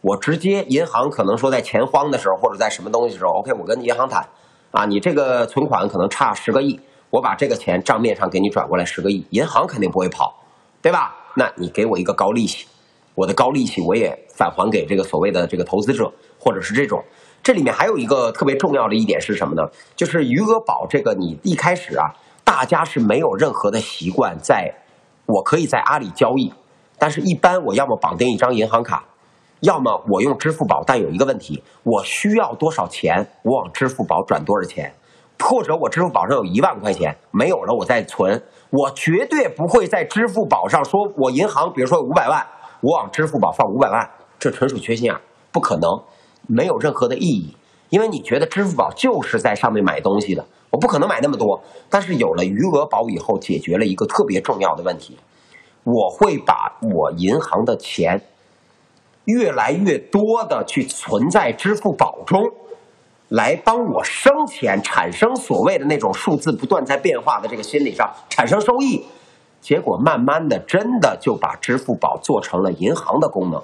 Speaker 1: 我直接银行可能说在钱荒的时候或者在什么东西时候，OK，我跟银行谈啊，你这个存款可能差十个亿。我把这个钱账面上给你转过来十个亿，银行肯定不会跑，对吧？那你给我一个高利息，我的高利息我也返还给这个所谓的这个投资者，或者是这种。这里面还有一个特别重要的一点是什么呢？就是余额宝这个，你一开始啊，大家是没有任何的习惯，在我可以在阿里交易，但是一般我要么绑定一张银行卡，要么我用支付宝，但有一个问题，我需要多少钱，我往支付宝转多少钱。或者我支付宝上有一万块钱没有了，我再存，我绝对不会在支付宝上说，我银行比如说五百万，我往支付宝放五百万，这纯属缺心眼，不可能，没有任何的意义，因为你觉得支付宝就是在上面买东西的，我不可能买那么多。但是有了余额宝以后，解决了一个特别重要的问题，我会把我银行的钱越来越多的去存在支付宝中。来帮我生钱，产生所谓的那种数字不断在变化的这个心理上产生收益，结果慢慢的真的就把支付宝做成了银行的功能，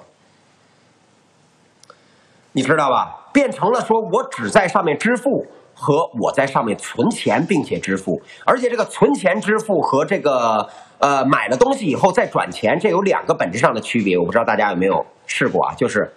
Speaker 1: 你知道吧？变成了说我只在上面支付和我在上面存钱并且支付，而且这个存钱支付和这个呃买了东西以后再转钱，这有两个本质上的区别，我不知道大家有没有试过啊？就是。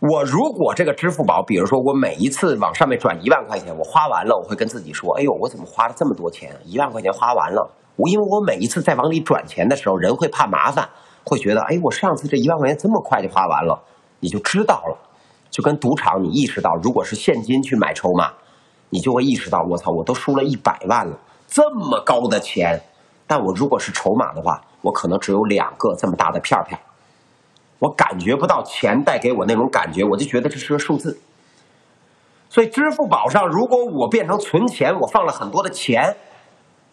Speaker 1: 我如果这个支付宝，比如说我每一次往上面转一万块钱，我花完了，我会跟自己说：“哎呦，我怎么花了这么多钱？一万块钱花完了。”我因为我每一次在往里转钱的时候，人会怕麻烦，会觉得：“哎，我上次这一万块钱这么快就花完了。”你就知道了，就跟赌场，你意识到，如果是现金去买筹码，你就会意识到：“我操，我都输了一百万了，这么高的钱。”但我如果是筹码的话，我可能只有两个这么大的片片。我感觉不到钱带给我那种感觉，我就觉得这是个数字。所以支付宝上，如果我变成存钱，我放了很多的钱，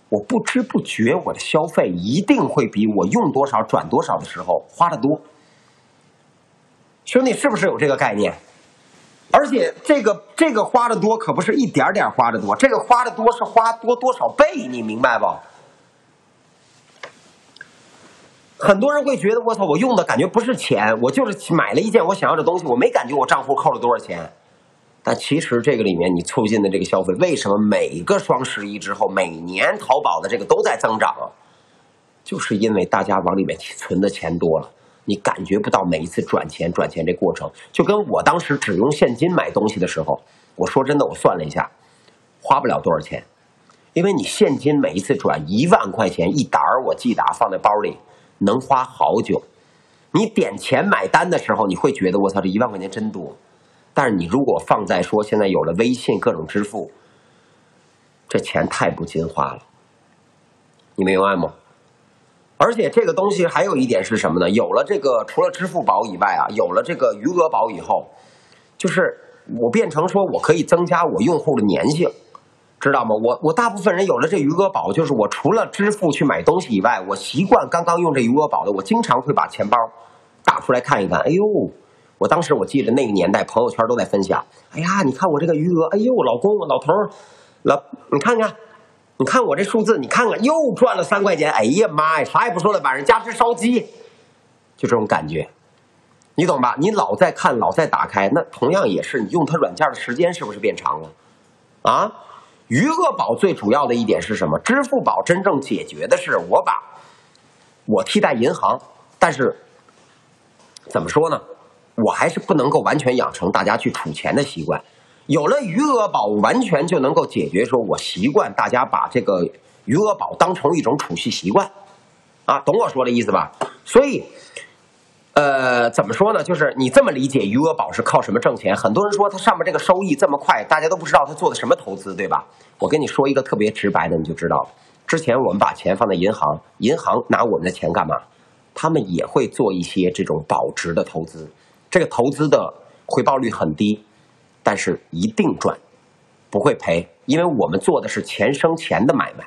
Speaker 1: 我不知不觉我的消费一定会比我用多少转多少的时候花的多。兄弟，是不是有这个概念？而且这个这个花的多，可不是一点点花的多，这个花的多是花多多少倍，你明白不？很多人会觉得我操，我用的感觉不是钱，我就是买了一件我想要的东西，我没感觉我账户扣了多少钱。但其实这个里面你促进的这个消费，为什么每个双十一之后，每年淘宝的这个都在增长？就是因为大家往里面存的钱多了，你感觉不到每一次转钱转钱这过程，就跟我当时只用现金买东西的时候，我说真的，我算了一下，花不了多少钱，因为你现金每一次转一万块钱一沓儿，我记得，放在包里能花好久。你点钱买单的时候，你会觉得我操，这一万块钱真多。但是你如果放在说现在有了微信各种支付，这钱太不经花了，你明白吗？而且这个东西还有一点是什么呢？有了这个除了支付宝以外啊，有了这个余额宝以后，就是我变成说我可以增加我用户的粘性，知道吗？我我大部分人有了这余额宝，就是我除了支付去买东西以外，我习惯刚刚用这余额宝的，我经常会把钱包打出来看一看，哎呦。我当时我记得那个年代，朋友圈都在分享。哎呀，你看我这个余额，哎呦，老公，老头，老，你看看，你看我这数字，你看看又赚了三块钱。哎呀妈呀，啥也不说了，晚上加只烧鸡，就这种感觉，你懂吧？你老在看，老在打开，那同样也是你用它软件的时间是不是变长了？啊，余额宝最主要的一点是什么？支付宝真正解决的是我把，我替代银行，但是怎么说呢？我还是不能够完全养成大家去储钱的习惯。有了余额宝，完全就能够解决说，我习惯大家把这个余额宝当成一种储蓄习惯，啊，懂我说的意思吧？所以，呃，怎么说呢？就是你这么理解，余额宝是靠什么挣钱？很多人说它上面这个收益这么快，大家都不知道它做的什么投资，对吧？我跟你说一个特别直白的，你就知道了。之前我们把钱放在银行，银行拿我们的钱干嘛？他们也会做一些这种保值的投资。这个投资的回报率很低，但是一定赚，不会赔，因为我们做的是钱生钱的买卖，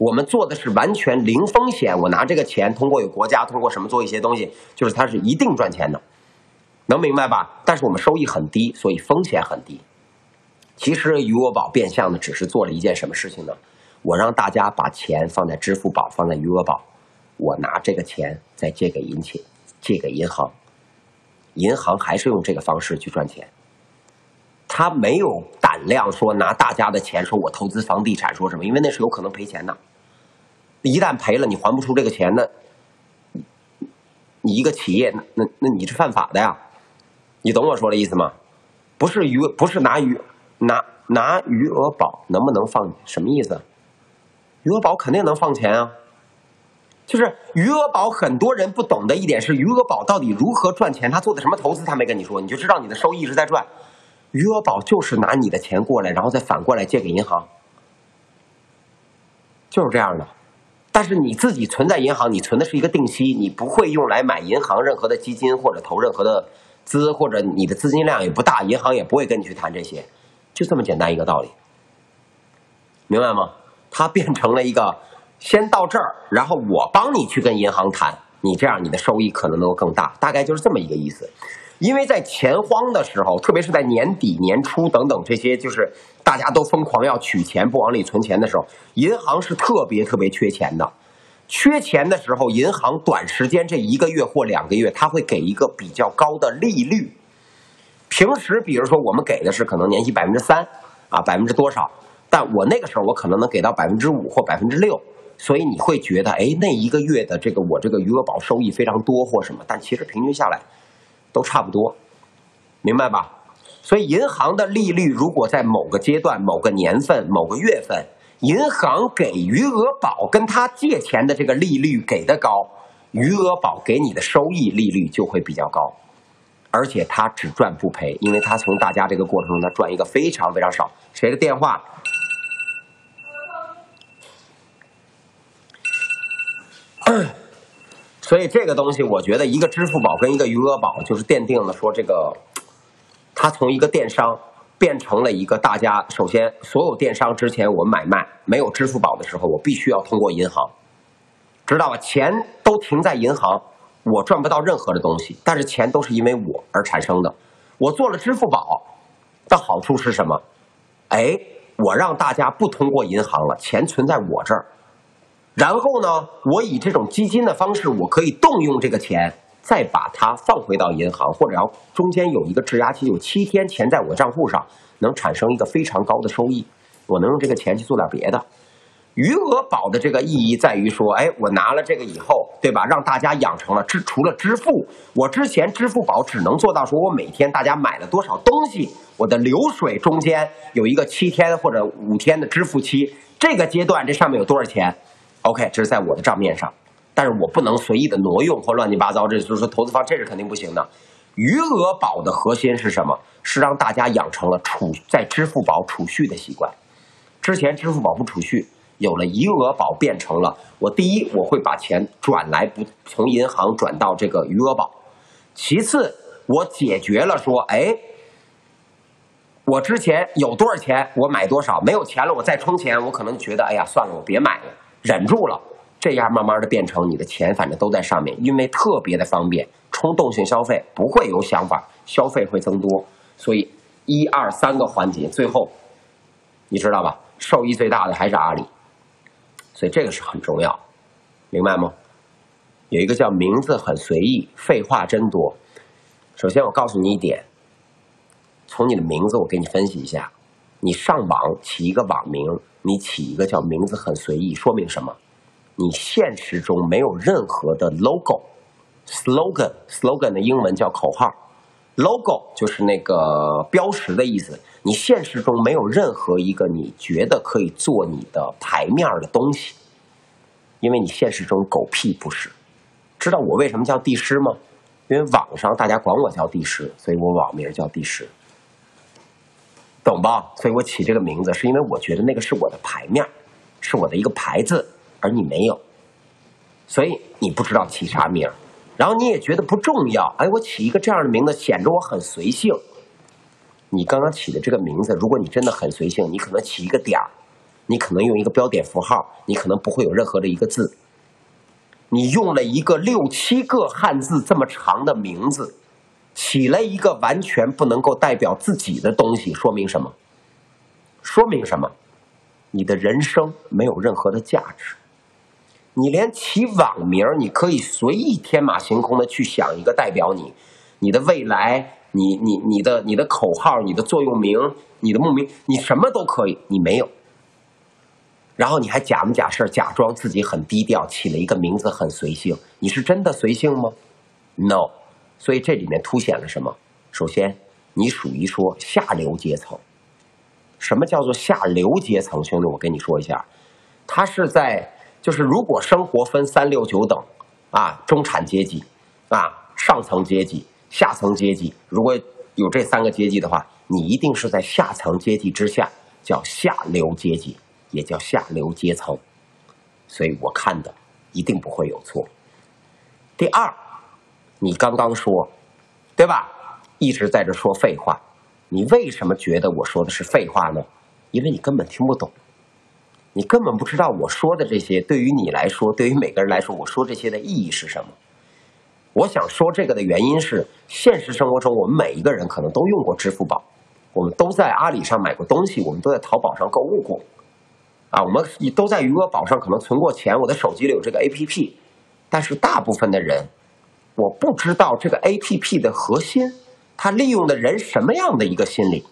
Speaker 1: 我们做的是完全零风险。我拿这个钱，通过有国家，通过什么做一些东西，就是它是一定赚钱的，能明白吧？但是我们收益很低，所以风险很低。其实余额宝变相的只是做了一件什么事情呢？我让大家把钱放在支付宝，放在余额宝，我拿这个钱再借给银企，借给银行。银行还是用这个方式去赚钱，他没有胆量说拿大家的钱说我投资房地产说什么，因为那是有可能赔钱的。一旦赔了，你还不出这个钱，那，你一个企业，那那你是犯法的呀？你懂我说的意思吗？不是余，不是拿余拿拿余额宝能不能放？什么意思？余额宝肯定能放钱啊。就是余额宝，很多人不懂的一点是余额宝到底如何赚钱，他做的什么投资，他没跟你说，你就知道你的收益是在赚。余额宝就是拿你的钱过来，然后再反过来借给银行，就是这样的。但是你自己存在银行，你存的是一个定期，你不会用来买银行任何的基金或者投任何的资，或者你的资金量也不大，银行也不会跟你去谈这些，就这么简单一个道理，明白吗？它变成了一个。先到这儿，然后我帮你去跟银行谈，你这样你的收益可能能够更大，大概就是这么一个意思。因为在钱荒的时候，特别是在年底、年初等等这些，就是大家都疯狂要取钱不往里存钱的时候，银行是特别特别缺钱的。缺钱的时候，银行短时间这一个月或两个月，他会给一个比较高的利率。平时比如说我们给的是可能年息百分之三啊，百分之多少？但我那个时候我可能能给到百分之五或百分之六。所以你会觉得，哎，那一个月的这个我这个余额宝收益非常多或什么，但其实平均下来都差不多，明白吧？所以银行的利率如果在某个阶段、某个年份、某个月份，银行给余额宝跟他借钱的这个利率给的高，余额宝给你的收益利率就会比较高，而且他只赚不赔，因为他从大家这个过程中他赚一个非常非常少。谁的电话？所以这个东西，我觉得一个支付宝跟一个余额宝，就是奠定了说这个，它从一个电商变成了一个大家首先所有电商之前我买卖没有支付宝的时候，我必须要通过银行，知道吧？钱都停在银行，我赚不到任何的东西，但是钱都是因为我而产生的。我做了支付宝的好处是什么？哎，我让大家不通过银行了，钱存在我这儿。然后呢，我以这种基金的方式，我可以动用这个钱，再把它放回到银行，或者要中间有一个质押期，有七天钱在我账户上，能产生一个非常高的收益，我能用这个钱去做点别的。余额宝的这个意义在于说，哎，我拿了这个以后，对吧？让大家养成了支除了支付，我之前支付宝只能做到说我每天大家买了多少东西，我的流水中间有一个七天或者五天的支付期，这个阶段这上面有多少钱？OK，这是在我的账面上，但是我不能随意的挪用或乱七八糟，这就是说投资方这是肯定不行的。余额宝的核心是什么？是让大家养成了储在支付宝储蓄的习惯，之前支付宝不储蓄。有了余额宝，变成了我第一，我会把钱转来不从银行转到这个余额宝；其次，我解决了说，哎，我之前有多少钱，我买多少，没有钱了，我再充钱，我可能觉得，哎呀，算了，我别买了，忍住了。这样慢慢的变成你的钱，反正都在上面，因为特别的方便，冲动性消费不会有想法，消费会增多，所以一二三个环节，最后你知道吧？受益最大的还是阿里。所以这个是很重要，明白吗？有一个叫名字很随意，废话真多。首先我告诉你一点，从你的名字我给你分析一下，你上网起一个网名，你起一个叫名字很随意，说明什么？你现实中没有任何的 logo，slogan，slogan 的英文叫口号，logo 就是那个标识的意思。你现实中没有任何一个你觉得可以做你的牌面的东西，因为你现实中狗屁不是。知道我为什么叫帝师吗？因为网上大家管我叫帝师，所以我网名叫帝师，懂吧？所以我起这个名字是因为我觉得那个是我的牌面，是我的一个牌子，而你没有，所以你不知道起啥名，然后你也觉得不重要。哎，我起一个这样的名字，显得我很随性。你刚刚起的这个名字，如果你真的很随性，你可能起一个点儿，你可能用一个标点符号，你可能不会有任何的一个字。你用了一个六七个汉字这么长的名字，起了一个完全不能够代表自己的东西，说明什么？说明什么？你的人生没有任何的价值。你连起网名，你可以随意天马行空的去想一个代表你，你的未来。你你你的你的口号，你的座右铭，你的牧名，你什么都可以，你没有。然后你还假模假式假装自己很低调，起了一个名字很随性，你是真的随性吗？No。所以这里面凸显了什么？首先，你属于说下流阶层。什么叫做下流阶层？兄弟，我跟你说一下，他是在就是如果生活分三六九等啊，中产阶级啊，上层阶级。下层阶级如果有这三个阶级的话，你一定是在下层阶级之下，叫下流阶级，也叫下流阶层。所以我看的一定不会有错。第二，你刚刚说，对吧？一直在这说废话，你为什么觉得我说的是废话呢？因为你根本听不懂，你根本不知道我说的这些对于你来说，对于每个人来说，我说这些的意义是什么。我想说这个的原因是，现实生活中我们每一个人可能都用过支付宝，我们都在阿里上买过东西，我们都在淘宝上购物过，啊，我们都在余额宝上可能存过钱，我的手机里有这个 APP，但是大部分的人，我不知道这个 APP 的核心，它利用的人什么样的一个心理，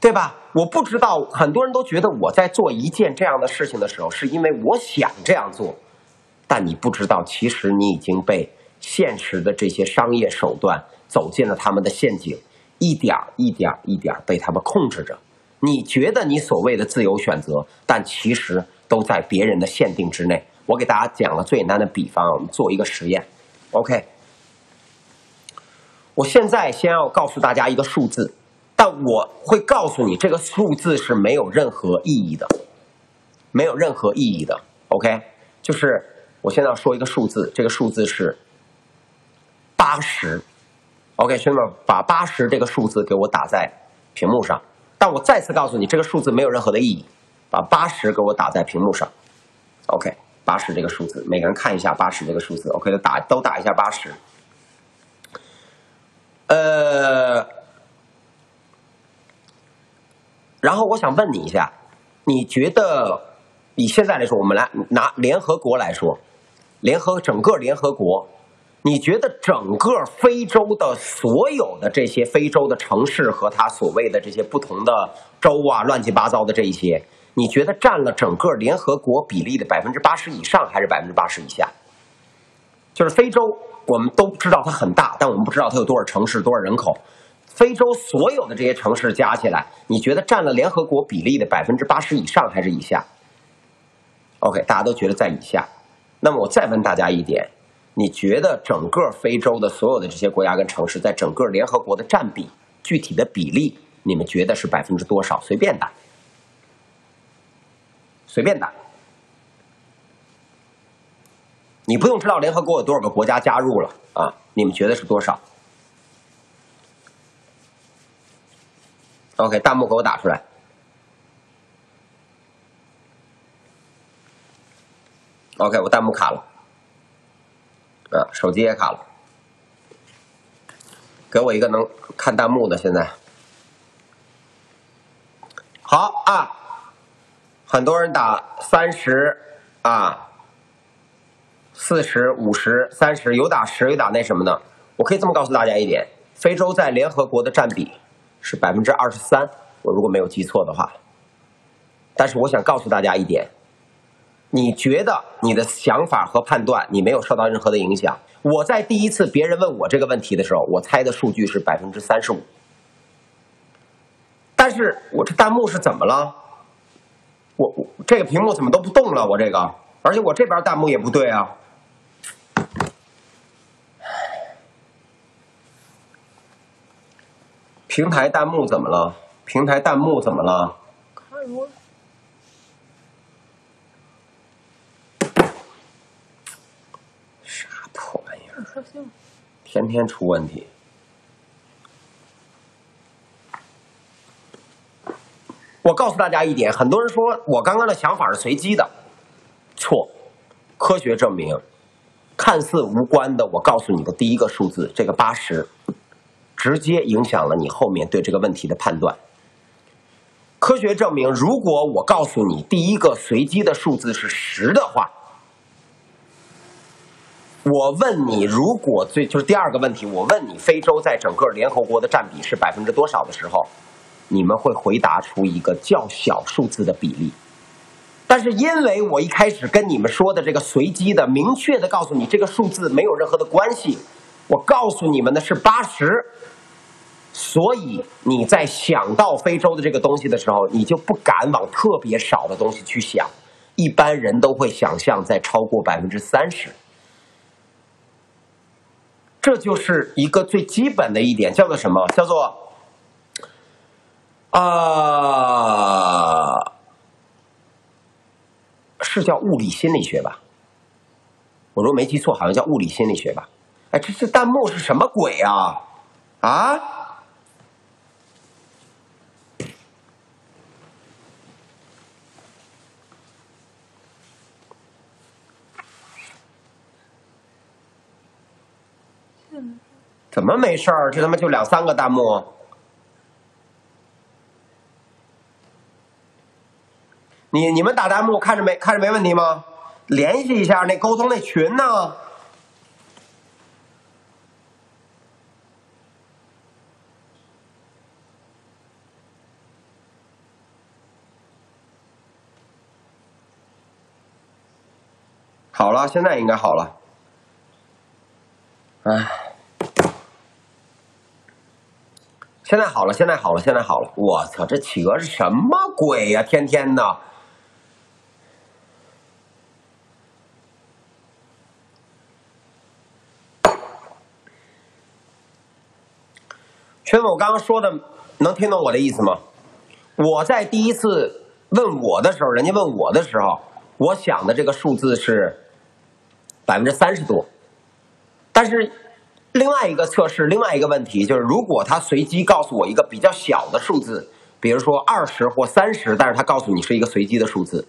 Speaker 1: 对吧？我不知道，很多人都觉得我在做一件这样的事情的时候，是因为我想这样做。但你不知道，其实你已经被现实的这些商业手段走进了他们的陷阱，一点一点一点被他们控制着。你觉得你所谓的自由选择，但其实都在别人的限定之内。我给大家讲个最简单的比方，我们做一个实验。OK，我现在先要告诉大家一个数字，但我会告诉你这个数字是没有任何意义的，没有任何意义的。OK，就是。我现在要说一个数字，这个数字是八十。OK，兄弟们，把八十这个数字给我打在屏幕上。但我再次告诉你，这个数字没有任何的意义。把八十给我打在屏幕上。OK，八十这个数字，每个人看一下八十这个数字。OK，打都打一下八十。呃，然后我想问你一下，你觉得以现在来说，我们来拿联合国来说，联合整个联合国，你觉得整个非洲的所有的这些非洲的城市和它所谓的这些不同的州啊，乱七八糟的这一些，你觉得占了整个联合国比例的百分之八十以上，还是百分之八十以下？就是非洲，我们都知道它很大，但我们不知道它有多少城市、多少人口。非洲所有的这些城市加起来，你觉得占了联合国比例的百分之八十以上还是以下？OK，大家都觉得在以下。那么我再问大家一点，你觉得整个非洲的所有的这些国家跟城市在整个联合国的占比，具体的比例，你们觉得是百分之多少？随便打，随便打。你不用知道联合国有多少个国家加入了啊？你们觉得是多少？OK，弹幕给我打出来。OK，我弹幕卡了，啊，手机也卡了，给我一个能看弹幕的。现在好啊，很多人打三十啊。四十五十三十有打十有打那什么的，我可以这么告诉大家一点：非洲在联合国的占比是百分之二十三，我如果没有记错的话。但是我想告诉大家一点，你觉得你的想法和判断你没有受到任何的影响？我在第一次别人问我这个问题的时候，我猜的数据是百分之三十五。但是我这弹幕是怎么了？我我这个屏幕怎么都不动了？我这个，而且我这边弹幕也不对啊。平台弹幕怎么了？平台弹幕怎么了？
Speaker 2: 看我
Speaker 1: 啥破玩意儿？天天出问题。我告诉大家一点，很多人说我刚刚的想法是随机的，错。科学证明，看似无关的，我告诉你的第一个数字，这个八十，直接影响了你后面对这个问题的判断。科学证明，如果我告诉你第一个随机的数字是十的话，我问你，如果最就是第二个问题，我问你，非洲在整个联合国的占比是百分之多少的时候，你们会回答出一个较小数字的比例。但是因为我一开始跟你们说的这个随机的，明确的告诉你这个数字没有任何的关系，我告诉你们的是八十，所以你在想到非洲的这个东西的时候，你就不敢往特别少的东西去想，一般人都会想象在超过百分之三十。这就是一个最基本的一点，叫做什么？叫做啊、是叫物理心理学吧？我如果没记错，好像叫物理心理学吧？哎，这这弹幕是什么鬼啊？啊？怎么没事儿？这他妈就两三个弹幕。你你们打弹幕看着没看着没问题吗？联系一下那沟通那群呢？好了，现在应该好了。唉，现在好了，现在好了，现在好了。我操，这企鹅是什么鬼呀、天天的。圈子，我刚刚说的能听懂我的意思吗？我在第一次问我的时候，人家问我的时候，我想的这个数字是百分之三十多。但是另外一个测试，另外一个问题就是，如果他随机告诉我一个比较小的数字，比如说二十或三十，但是他告诉你是一个随机的数字，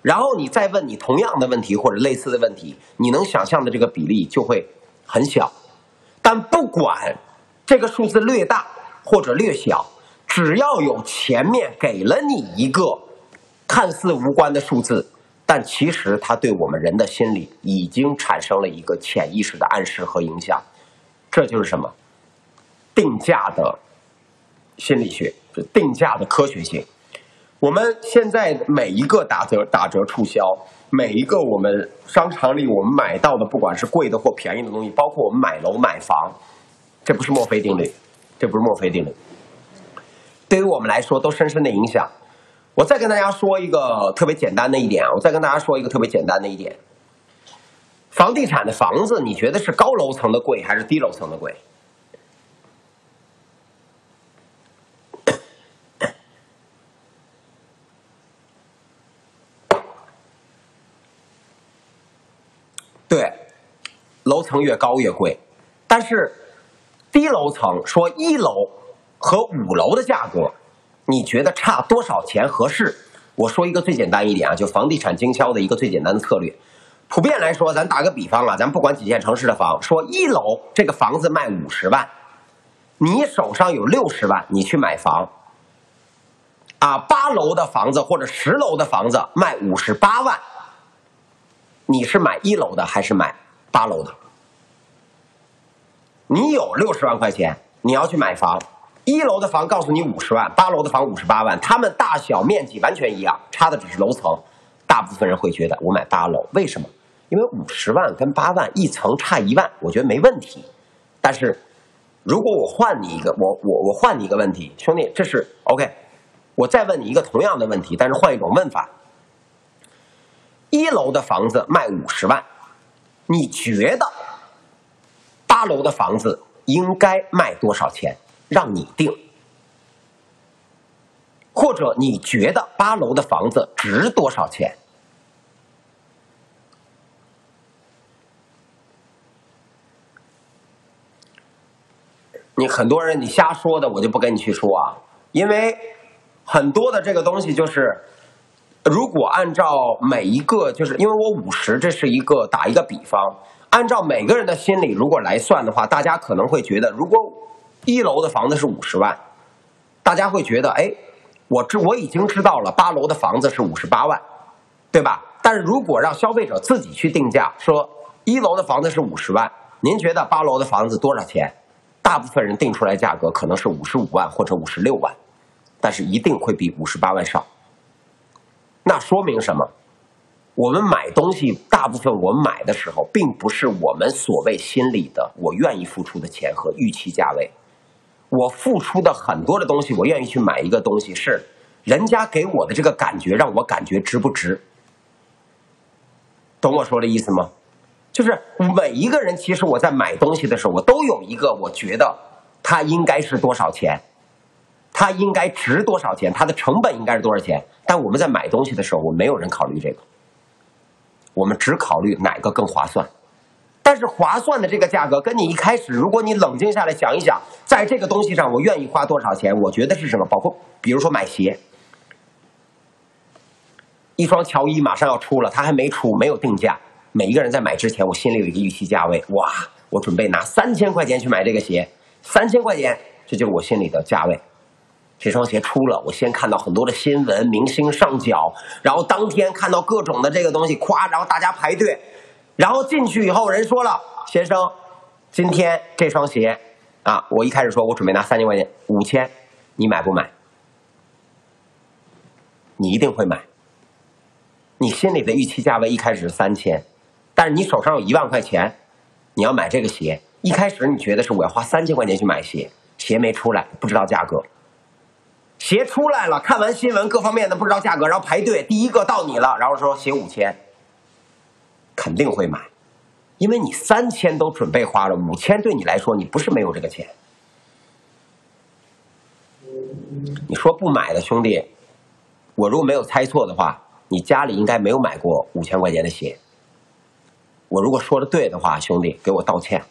Speaker 1: 然后你再问你同样的问题或者类似的问题，你能想象的这个比例就会很小。但不管这个数字略大或者略小，只要有前面给了你一个看似无关的数字，但其实它对我们人的心理已经产生了一个潜意识的暗示和影响。这就是什么？定价的心理学，就定价的科学性。我们现在每一个打折、打折促销，每一个我们商场里我们买到的，不管是贵的或便宜的东西，包括我们买楼买房，这不是墨菲定律，这不是墨菲定律，对于我们来说都深深的影响。我再跟大家说一个特别简单的一点，我再跟大家说一个特别简单的一点，房地产的房子，你觉得是高楼层的贵还是低楼层的贵？对，楼层越高越贵，但是低楼层说一楼和五楼的价格，你觉得差多少钱合适？我说一个最简单一点啊，就房地产经销的一个最简单的策略。普遍来说，咱打个比方啊，咱不管几线城市的房，说一楼这个房子卖五十万，你手上有六十万，你去买房，啊，八楼的房子或者十楼的房子卖五十八万。你是买一楼的还是买八楼的？你有六十万块钱，你要去买房，一楼的房告诉你五十万，八楼的房五十八万，它们大小面积完全一样，差的只是楼层。大部分人会觉得我买八楼，为什么？因为五十万跟八万一层差一万，我觉得没问题。但是如果我换你一个，我我我换你一个问题，兄弟，这是 OK。我再问你一个同样的问题，但是换一种问法。一楼的房子卖五十万，你觉得八楼的房子应该卖多少钱？让你定，或者你觉得八楼的房子值多少钱？你很多人你瞎说的，我就不跟你去说啊，因为很多的这个东西就是。如果按照每一个，就是因为我五十，这是一个打一个比方，按照每个人的心理如果来算的话，大家可能会觉得，如果一楼的房子是五十万，大家会觉得，哎，我知我已经知道了八楼的房子是五十八万，对吧？但是如果让消费者自己去定价，说一楼的房子是五十万，您觉得八楼的房子多少钱？大部分人定出来价格可能是五十五万或者五十六万，但是一定会比五十八万少。那说明什么？我们买东西，大部分我们买的时候，并不是我们所谓心里的我愿意付出的钱和预期价位。我付出的很多的东西，我愿意去买一个东西，是人家给我的这个感觉，让我感觉值不值？懂我说的意思吗？就是每一个人，其实我在买东西的时候，我都有一个我觉得它应该是多少钱。它应该值多少钱？它的成本应该是多少钱？但我们在买东西的时候，我没有人考虑这个，我们只考虑哪个更划算。但是划算的这个价格，跟你一开始，如果你冷静下来想一想，在这个东西上我愿意花多少钱？我觉得是什么？包括比如说买鞋，一双乔伊马上要出了，它还没出，没有定价。每一个人在买之前，我心里有一个预期价位，哇，我准备拿三千块钱去买这个鞋，三千块钱，这就是我心里的价位。这双鞋出了，我先看到很多的新闻，明星上脚，然后当天看到各种的这个东西，咵，然后大家排队，然后进去以后，人说了，先生，今天这双鞋啊，我一开始说我准备拿三千块钱，五千，你买不买？你一定会买。你心里的预期价位一开始是三千，但是你手上有一万块钱，你要买这个鞋，一开始你觉得是我要花三千块钱去买鞋，鞋没出来，不知道价格。鞋出来了，看完新闻各方面的不知道价格，然后排队，第一个到你了，然后说鞋五千，肯定会买，因为你三千都准备花了，五千对你来说你不是没有这个钱。你说不买的兄弟，我如果没有猜错的话，你家里应该没有买过五千块钱的鞋。我如果说的对的话，兄弟，给我道歉。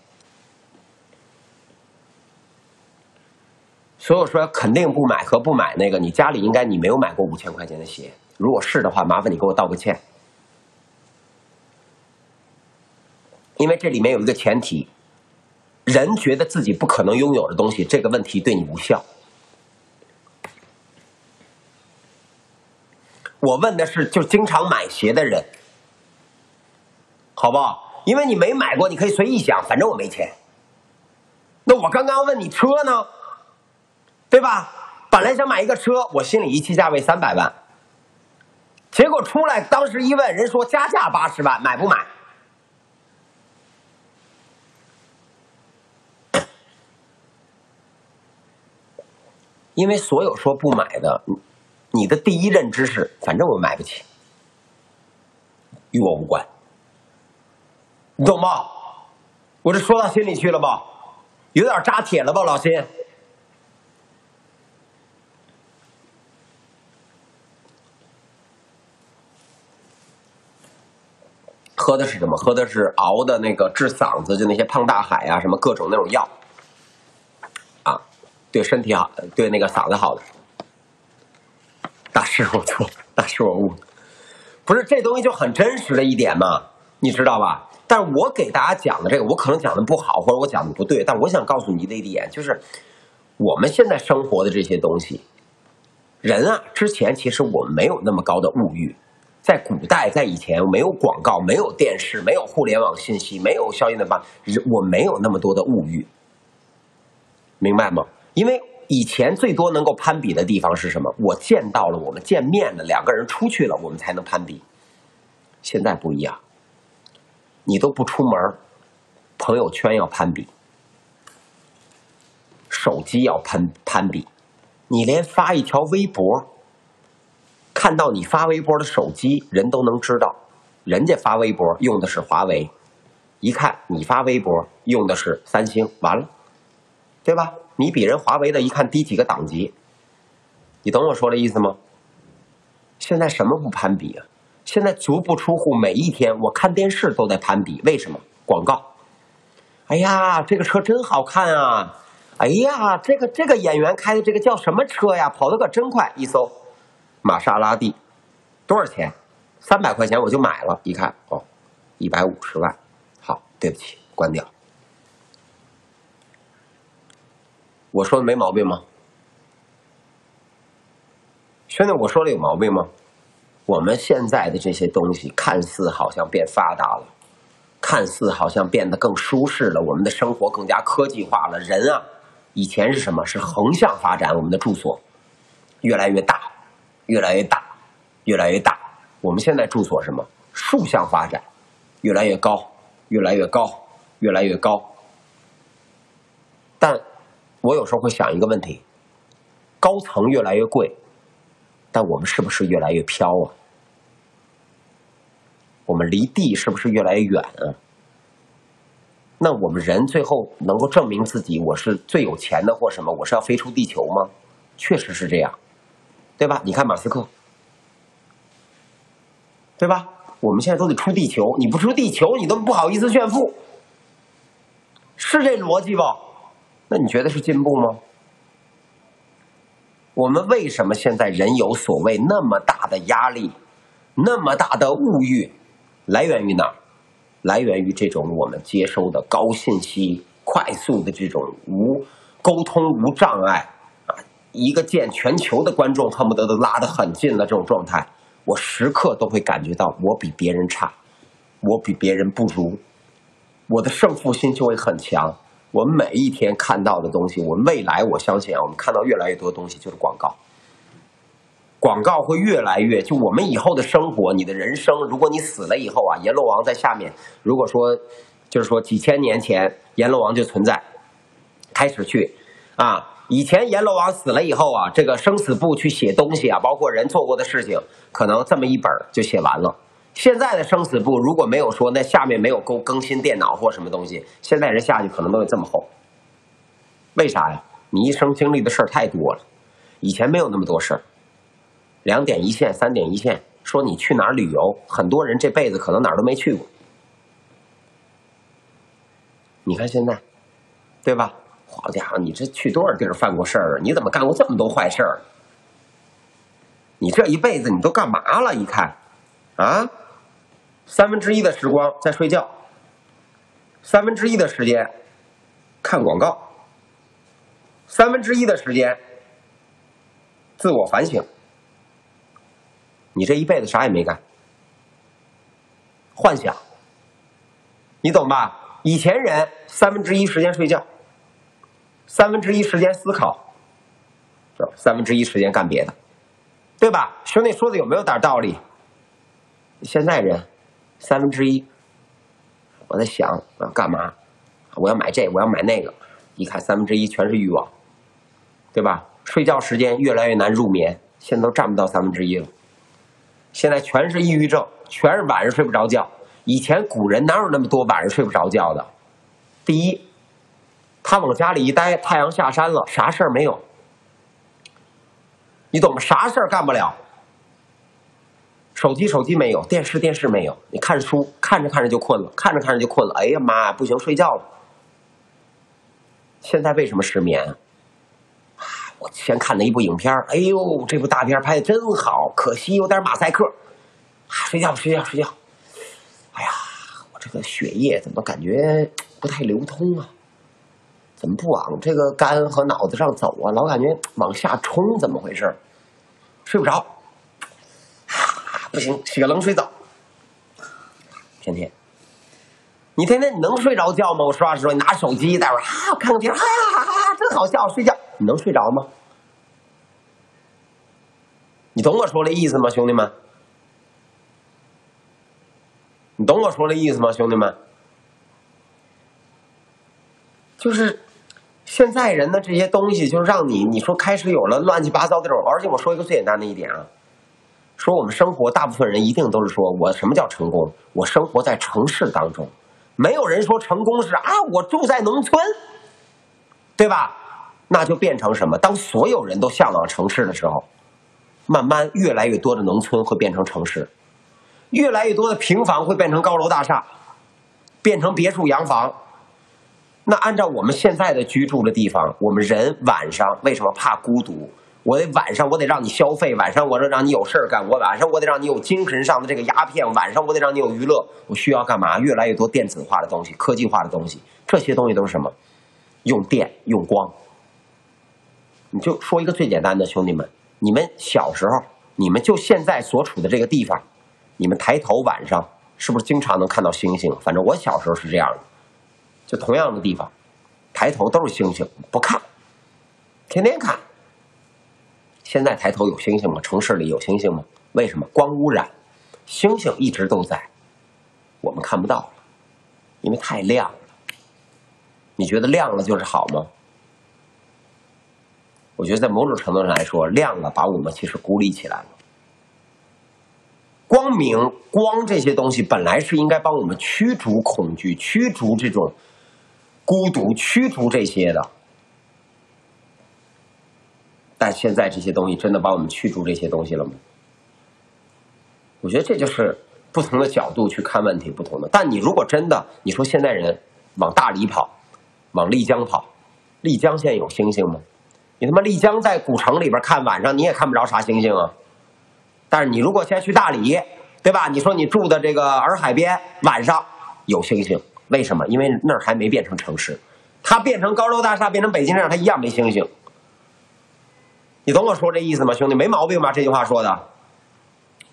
Speaker 1: 所以说肯定不买和不买那个，你家里应该你没有买过五千块钱的鞋，如果是的话，麻烦你给我道个歉。因为这里面有一个前提，人觉得自己不可能拥有的东西，这个问题对你无效。我问的是，就经常买鞋的人，好不好？因为你没买过，你可以随意想，反正我没钱。那我刚刚问你车呢，对吧？本来想买一个车，我心里预期价位三百万，结果出来当时一问，人说加价八十万，买不买？因为所有说不买的，你的第一认知是，反正我买不起，与我无关，你懂吗？我这说到心里去了吧？有点扎铁了吧，老辛？喝的是什么？喝的是熬的那个治嗓子，就那些胖大海啊，什么各种那种药，啊，对身体好，对那个嗓子好的。大师我错，*laughs* 大师我误，不是这东西就很真实的一点嘛，你知道吧？但我给大家讲的这个，我可能讲的不好，或者我讲的不对，但我想告诉你的一点就是，我们现在生活的这些东西，人啊，之前其实我们没有那么高的物欲。在古代，在以前，没有广告，没有电视，没有互联网信息，没有消音的吧？我没有那么多的物欲，明白吗？因为以前最多能够攀比的地方是什么？我见到了，我们见面了，两个人出去了，我们才能攀比。现在不一样，你都不出门，朋友圈要攀比，手机要攀攀比，你连发一条微博。看到你发微博的手机，人都能知道，人家发微博用的是华为，一看你发微博用的是三星，完了，对吧？你比人华为的一看低几个档级，你懂我说的意思吗？现在什么不攀比啊？现在足不出户，每一天我看电视都在攀比，为什么？广告。哎呀，这个车真好看啊！哎呀，这个这个演员开的这个叫什么车呀？跑得可真快！一搜。玛莎拉蒂多少钱？三百块钱我就买了。一看哦，一百五十万。好，对不起，关掉。我说的没毛病吗？兄弟，我说的有毛病吗？我们现在的这些东西看似好像变发达了，看似好像变得更舒适了，我们的生活更加科技化了。人啊，以前是什么？是横向发展，我们的住所越来越大。越来越大，越来越大。我们现在住所什么？竖向发展，越来越高，越来越高，越来越高。但，我有时候会想一个问题：高层越来越贵，但我们是不是越来越飘啊？我们离地是不是越来越远啊？那我们人最后能够证明自己我是最有钱的或什么？我是要飞出地球吗？确实是这样。对吧？你看马斯克，对吧？我们现在都得出地球，你不出地球，你都不好意思炫富，是这逻辑吧？那你觉得是进步吗？我们为什么现在人有所谓那么大的压力，那么大的物欲，来源于哪儿？来源于这种我们接收的高信息、快速的这种无沟通、无障碍。一个见全球的观众恨不得都拉得很近了，这种状态，我时刻都会感觉到我比别人差，我比别人不如，我的胜负心就会很强。我们每一天看到的东西，我们未来我相信啊，我们看到越来越多的东西就是广告，广告会越来越就我们以后的生活，你的人生，如果你死了以后啊，阎罗王在下面，如果说就是说几千年前阎罗王就存在，开始去啊。以前阎罗王死了以后啊，这个生死簿去写东西啊，包括人做过的事情，可能这么一本就写完了。现在的生死簿如果没有说那下面没有更更新电脑或什么东西，现在人下去可能都有这么厚。为啥呀？你一生经历的事儿太多了，以前没有那么多事儿。两点一线，三点一线，说你去哪儿旅游，很多人这辈子可能哪儿都没去过。你看现在，对吧？好家伙，你这去多少地儿犯过事儿啊？你怎么干过这么多坏事儿？你这一辈子你都干嘛了？一看，啊，三分之一的时光在睡觉，三分之一的时间看广告，三分之一的时间自我反省。你这一辈子啥也没干，幻想，你懂吧？以前人三分之一时间睡觉，三分之一时间思考，三分之一时间干别的。对吧，兄弟说的有没有点道理？现在人三分之一，我在想我要干嘛？我要买这，我要买那个。一看三分之一全是欲望，对吧？睡觉时间越来越难入眠，现在都占不到三分之一了。现在全是抑郁症，全是晚上睡不着觉。以前古人哪有那么多晚上睡不着觉的？第一，他往家里一待，太阳下山了，啥事儿没有。你懂吗？啥事儿干不了？手机手机没有，电视电视没有。你看书看着看着就困了，看着看着就困了。哎呀妈呀，不行，睡觉了。现在为什么失眠啊？我先看了一部影片，哎呦，这部大片拍的真好，可惜有点马赛克。睡觉睡觉睡觉。哎呀，我这个血液怎么感觉不太流通啊？怎么不往这个肝和脑子上走啊？老感觉往下冲，怎么回事？睡不着，啊，不行，洗个冷水澡。天天，你天天你能睡着觉吗？我实话实说，你拿手机待会儿啊，我看个片，哎呀，真好笑，睡觉，你能睡着吗？你懂我说的意思吗，兄弟们？你懂我说的意思吗，兄弟们？就是。现在人的这些东西，就让你你说开始有了乱七八糟的这种，而且我说一个最简单的一点啊，说我们生活大部分人一定都是说我什么叫成功？我生活在城市当中，没有人说成功是啊，我住在农村，对吧？那就变成什么？当所有人都向往城市的时候，慢慢越来越多的农村会变成城市，越来越多的平房会变成高楼大厦，变成别墅洋房。那按照我们现在的居住的地方，我们人晚上为什么怕孤独？我得晚上我得让你消费，晚上我得让你有事儿干，我晚上我得让你有精神上的这个鸦片，晚上我得让你有娱乐。我需要干嘛？越来越多电子化的东西，科技化的东西，这些东西都是什么？用电用光。你就说一个最简单的，兄弟们，你们小时候，你们就现在所处的这个地方，你们抬头晚上是不是经常能看到星星？反正我小时候是这样的。就同样的地方，抬头都是星星，不看，天天看。现在抬头有星星吗？城市里有星星吗？为什么？光污染，星星一直都在，我们看不到了，因为太亮了。你觉得亮了就是好吗？我觉得在某种程度上来说，亮了把我们其实孤立起来了。光明、光这些东西本来是应该帮我们驱逐恐惧、驱逐这种。孤独驱逐这些的，但现在这些东西真的把我们驱逐这些东西了吗？我觉得这就是不同的角度去看问题，不同的。但你如果真的你说现在人往大理跑，往丽江跑，丽江现在有星星吗？你他妈丽江在古城里边看，晚上你也看不着啥星星啊。但是你如果现在去大理，对吧？你说你住的这个洱海边，晚上有星星。为什么？因为那儿还没变成城市，它变成高楼大厦，变成北京这样，它一样没星星。你懂我说这意思吗，兄弟？没毛病吧？这句话说的。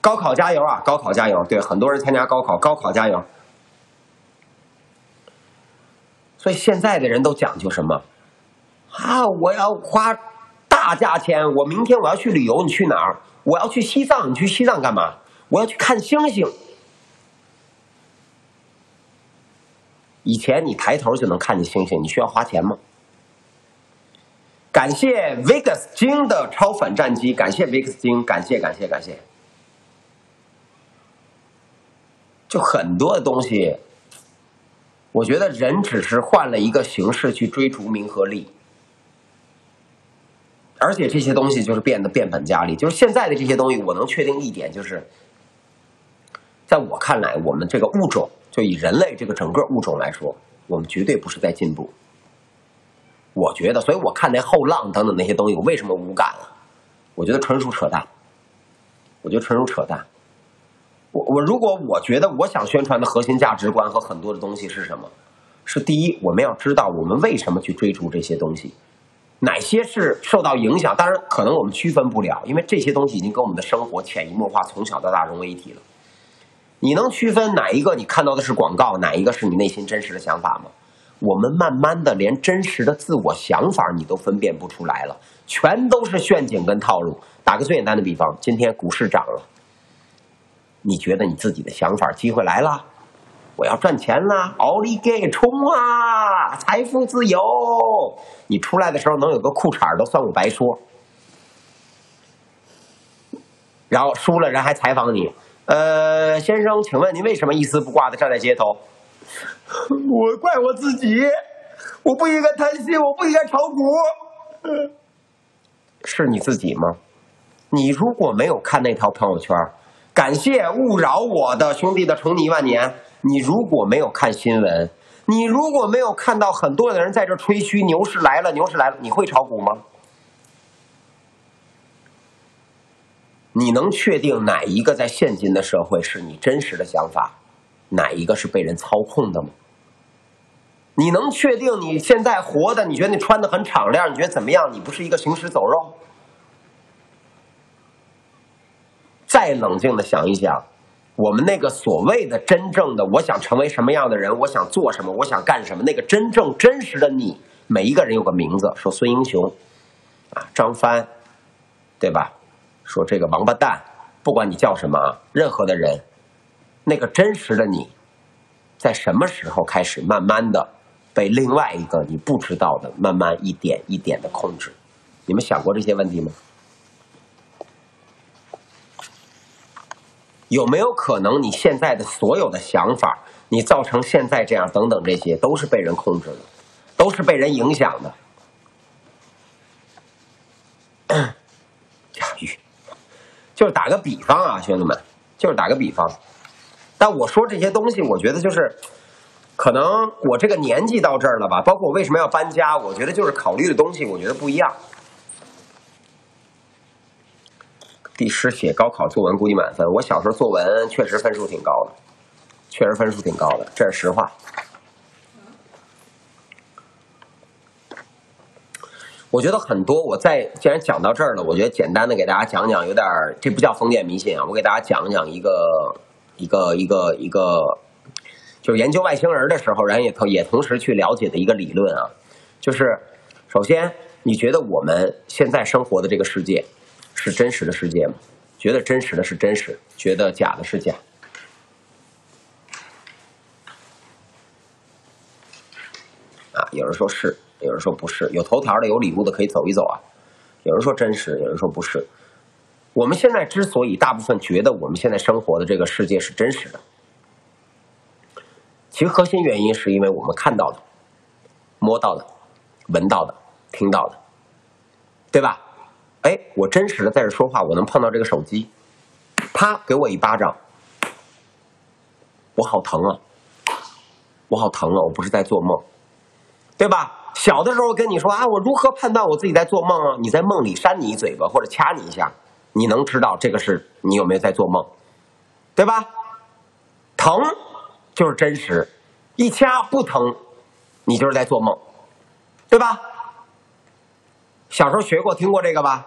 Speaker 1: 高考加油啊！高考加油！对，很多人参加高考，高考加油。所以现在的人都讲究什么？啊，我要花大价钱，我明天我要去旅游，你去哪儿？我要去西藏，你去西藏干嘛？我要去看星星。以前你抬头就能看见星星，你需要花钱吗？感谢 Vegas 金的超反战机，感谢 Vegas 金，感谢感谢感谢。就很多的东西，我觉得人只是换了一个形式去追逐名和利，而且这些东西就是变得变本加厉。就是现在的这些东西，我能确定一点，就是在我看来，我们这个物种。就以人类这个整个物种来说，我们绝对不是在进步。我觉得，所以我看那后浪等等那些东西，我为什么无感啊？我觉得纯属扯淡。我觉得纯属扯淡。我我如果我觉得我想宣传的核心价值观和很多的东西是什么？是第一，我们要知道我们为什么去追逐这些东西，哪些是受到影响？当然，可能我们区分不了，因为这些东西已经跟我们的生活潜移默化，从小到大融为一体了。你能区分哪一个你看到的是广告，哪一个是你内心真实的想法吗？我们慢慢的连真实的自我想法你都分辨不出来了，全都是陷阱跟套路。打个最简单的比方，今天股市涨了，你觉得你自己的想法机会来了？我要赚钱了，奥利给冲啊！财富自由，你出来的时候能有个裤衩都算我白说。然后输了，人还采访你，呃，先生，请问您为什么一丝不挂的站在街头？*laughs* 我怪我自己，我不应该贪心，我不应该炒股。是你自己吗？你如果没有看那条朋友圈，感谢勿扰我的兄弟的宠你一万年。你如果没有看新闻，你如果没有看到很多的人在这吹嘘牛市来了，牛市来了，你会炒股吗？你能确定哪一个在现今的社会是你真实的想法，哪一个是被人操控的吗？你能确定你现在活的？你觉得你穿的很敞亮？你觉得怎么样？你不是一个行尸走肉？再冷静的想一想。我们那个所谓的真正的，我想成为什么样的人，我想做什么，我想干什么，那个真正真实的你，每一个人有个名字，说孙英雄，啊，张帆，对吧？说这个王八蛋，不管你叫什么，任何的人，那个真实的你，在什么时候开始慢慢的被另外一个你不知道的，慢慢一点一点的控制？你们想过这些问题吗？有没有可能你现在的所有的想法，你造成现在这样等等这些，都是被人控制的，都是被人影响的？*coughs* 驾驭，就是打个比方啊，兄弟们，就是打个比方。但我说这些东西，我觉得就是，可能我这个年纪到这儿了吧，包括我为什么要搬家，我觉得就是考虑的东西，我觉得不一样。第十写高考作文估计满分。我小时候作文确实分数挺高的，确实分数挺高的，这是实话。我觉得很多，我在既然讲到这儿了，我觉得简单的给大家讲讲，有点这不叫封建迷信啊，我给大家讲讲一个一个一个一个，就是研究外星人的时候，人也同也同时去了解的一个理论啊，就是首先你觉得我们现在生活的这个世界。是真实的世界吗？觉得真实的是真实，觉得假的是假。啊，有人说是，有人说不是。有头条的，有礼物的，可以走一走啊。有人说真实，有人说不是。我们现在之所以大部分觉得我们现在生活的这个世界是真实的，其实核心原因是因为我们看到的、摸到的、闻到的、听到的，对吧？哎，我真实的在这说话，我能碰到这个手机，啪，给我一巴掌，我好疼啊，我好疼啊，我不是在做梦，对吧？小的时候跟你说啊，我如何判断我自己在做梦啊？你在梦里扇你一嘴巴或者掐你一下，你能知道这个是你有没有在做梦，对吧？疼就是真实，一掐不疼，你就是在做梦，对吧？小时候学过听过这个吧？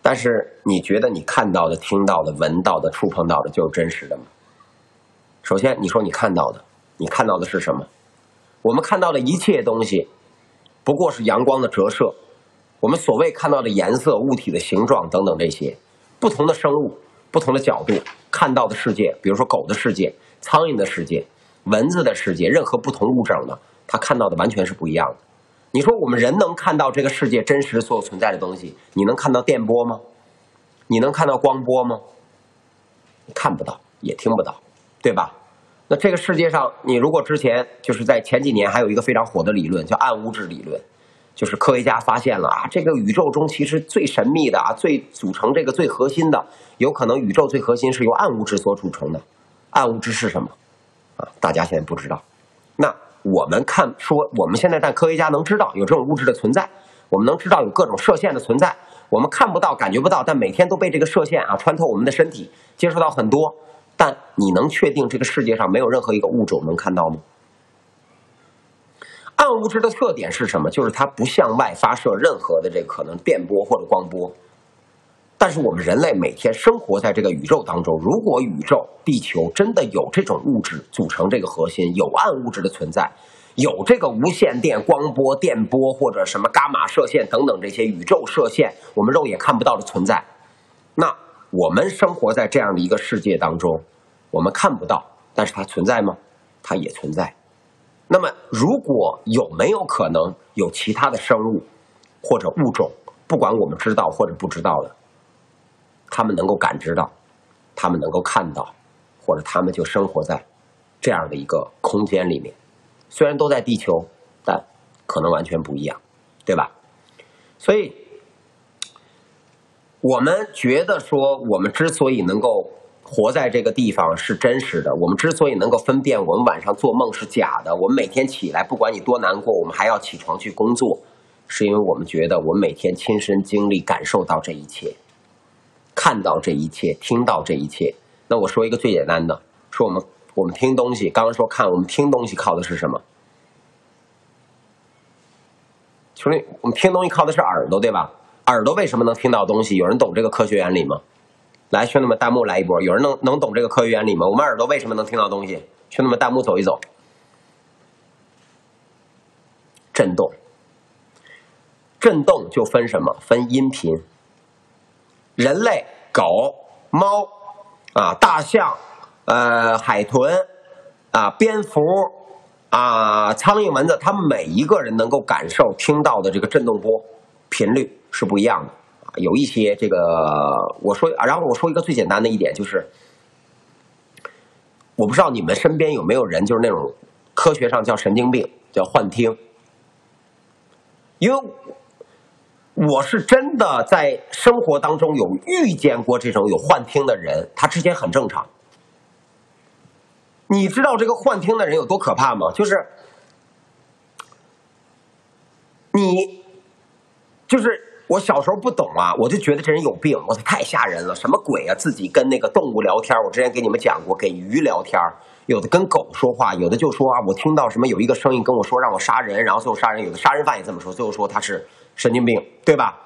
Speaker 1: 但是你觉得你看到的、听到的、闻到的、触碰到的，就是真实的吗？首先，你说你看到的，你看到的是什么？我们看到的一切东西，不过是阳光的折射。我们所谓看到的颜色、物体的形状等等这些，不同的生物、不同的角度看到的世界，比如说狗的世界、苍蝇的世界、蚊子的世界，任何不同物种的，它看到的完全是不一样的。你说我们人能看到这个世界真实所存在的东西？你能看到电波吗？你能看到光波吗？看不到，也听不到，对吧？那这个世界上，你如果之前就是在前几年还有一个非常火的理论，叫暗物质理论，就是科学家发现了啊，这个宇宙中其实最神秘的啊，最组成这个最核心的，有可能宇宙最核心是由暗物质所组成的。暗物质是什么？啊，大家现在不知道。那我们看说，我们现在但科学家能知道有这种物质的存在，我们能知道有各种射线的存在，我们看不到、感觉不到，但每天都被这个射线啊穿透我们的身体，接触到很多。但你能确定这个世界上没有任何一个物种能看到吗？暗物质的特点是什么？就是它不向外发射任何的这可能电波或者光波。但是我们人类每天生活在这个宇宙当中，如果宇宙、地球真的有这种物质组成这个核心，有暗物质的存在，有这个无线电、光波、电波或者什么伽马射线等等这些宇宙射线，我们肉眼看不到的存在，那我们生活在这样的一个世界当中，我们看不到，但是它存在吗？它也存在。那么，如果有没有可能有其他的生物或者物种，不管我们知道或者不知道的？他们能够感知到，他们能够看到，或者他们就生活在这样的一个空间里面。虽然都在地球，但可能完全不一样，对吧？所以，我们觉得说，我们之所以能够活在这个地方是真实的，我们之所以能够分辨我们晚上做梦是假的，我们每天起来，不管你多难过，我们还要起床去工作，是因为我们觉得我们每天亲身经历、感受到这一切。看到这一切，听到这一切，那我说一个最简单的，说我们我们听东西，刚刚说看，我们听东西靠的是什么？兄弟，我们听东西靠的是耳朵，对吧？耳朵为什么能听到东西？有人懂这个科学原理吗？来，兄弟们，弹幕来一波，有人能能懂这个科学原理吗？我们耳朵为什么能听到东西？兄弟们，弹幕走一走。震动，震动就分什么？分音频。人类、狗、猫，啊，大象，呃，海豚，啊，蝙蝠，啊，苍蝇、蚊子，它们每一个人能够感受、听到的这个振动波频率是不一样的。有一些这个，我说，然后我说一个最简单的一点，就是我不知道你们身边有没有人，就是那种科学上叫神经病，叫幻听，因为我是真的在生活当中有遇见过这种有幻听的人，他之前很正常。你知道这个幻听的人有多可怕吗？就是你，就是我小时候不懂啊，我就觉得这人有病，我操，太吓人了，什么鬼啊？自己跟那个动物聊天，我之前给你们讲过，给鱼聊天，有的跟狗说话，有的就说啊，我听到什么有一个声音跟我说让我杀人，然后最后杀人，有的杀人犯也这么说，最后说他是神经病，对吧？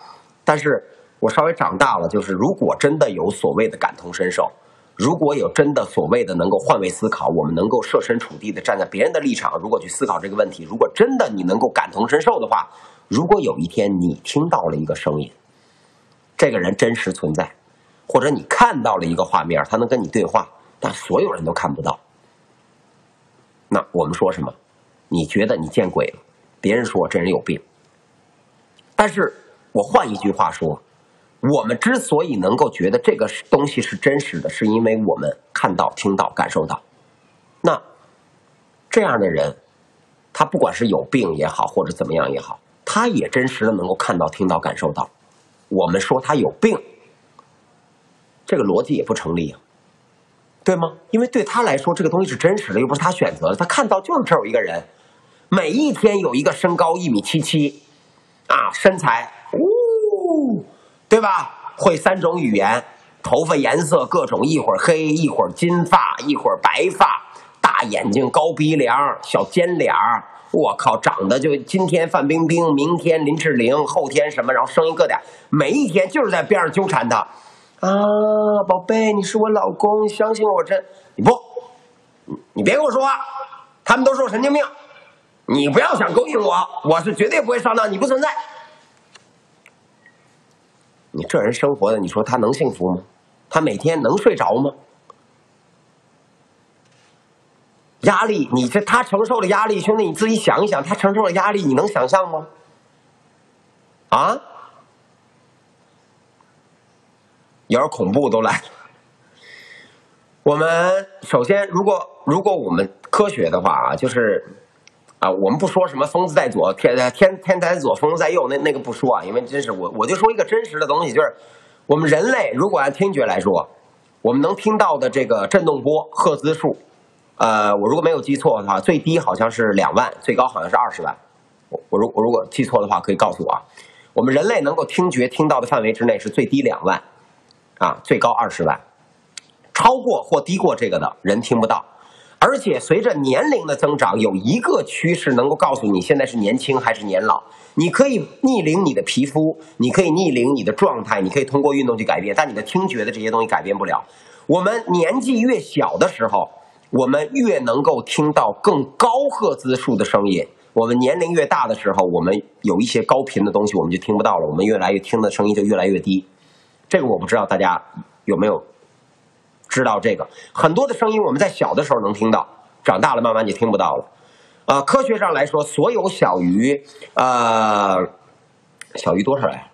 Speaker 1: 但是我稍微长大了，就是如果真的有所谓的感同身受。如果有真的所谓的能够换位思考，我们能够设身处地的站在别人的立场，如果去思考这个问题，如果真的你能够感同身受的话，如果有一天你听到了一个声音，这个人真实存在，或者你看到了一个画面，他能跟你对话，但所有人都看不到，那我们说什么？你觉得你见鬼了？别人说这人有病。但是我换一句话说。我们之所以能够觉得这个东西是真实的，是因为我们看到、听到、感受到。那这样的人，他不管是有病也好，或者怎么样也好，他也真实的能够看到、听到、感受到。我们说他有病，这个逻辑也不成立啊，对吗？因为对他来说，这个东西是真实的，又不是他选择的。他看到就是这有一个人，每一天有一个身高一米七七，啊，身材，呜。对吧？会三种语言，头发颜色各种，一会儿黑，一会儿金发，一会儿白发，大眼睛，高鼻梁，小尖脸儿。我靠，长得就今天范冰冰，明天林志玲，后天什么，然后声音各点，每一天就是在边上纠缠他。啊，宝贝，你是我老公，相信我，真你不，你别跟我说话，他们都说我神经病，你不要想勾引我，我是绝对不会上当，你不存在。你这人生活的，你说他能幸福吗？他每天能睡着吗？压力，你这他承受的压力，兄弟你自己想一想，他承受的压力，你能想象吗？啊？有点恐怖都来。我们首先，如果如果我们科学的话啊，就是。啊，我们不说什么疯子在左，天天天在左，疯子在右，那那个不说啊，因为真是我我就说一个真实的东西，就是我们人类如果按听觉来说，我们能听到的这个振动波赫兹数，呃，我如果没有记错的话，最低好像是两万，最高好像是二十万。我我如我如果记错的话，可以告诉我啊。我们人类能够听觉听到的范围之内是最低两万，啊，最高二十万，超过或低过这个的人听不到。而且随着年龄的增长，有一个趋势能够告诉你现在是年轻还是年老。你可以逆龄你的皮肤，你可以逆龄你的状态，你可以通过运动去改变，但你的听觉的这些东西改变不了。我们年纪越小的时候，我们越能够听到更高赫兹数的声音。我们年龄越大的时候，我们有一些高频的东西我们就听不到了，我们越来越听的声音就越来越低。这个我不知道大家有没有知道这个？很多的声音我们在小的时候能听到，长大了慢慢就听不到了。啊，科学上来说，所有小于呃小于多少呀？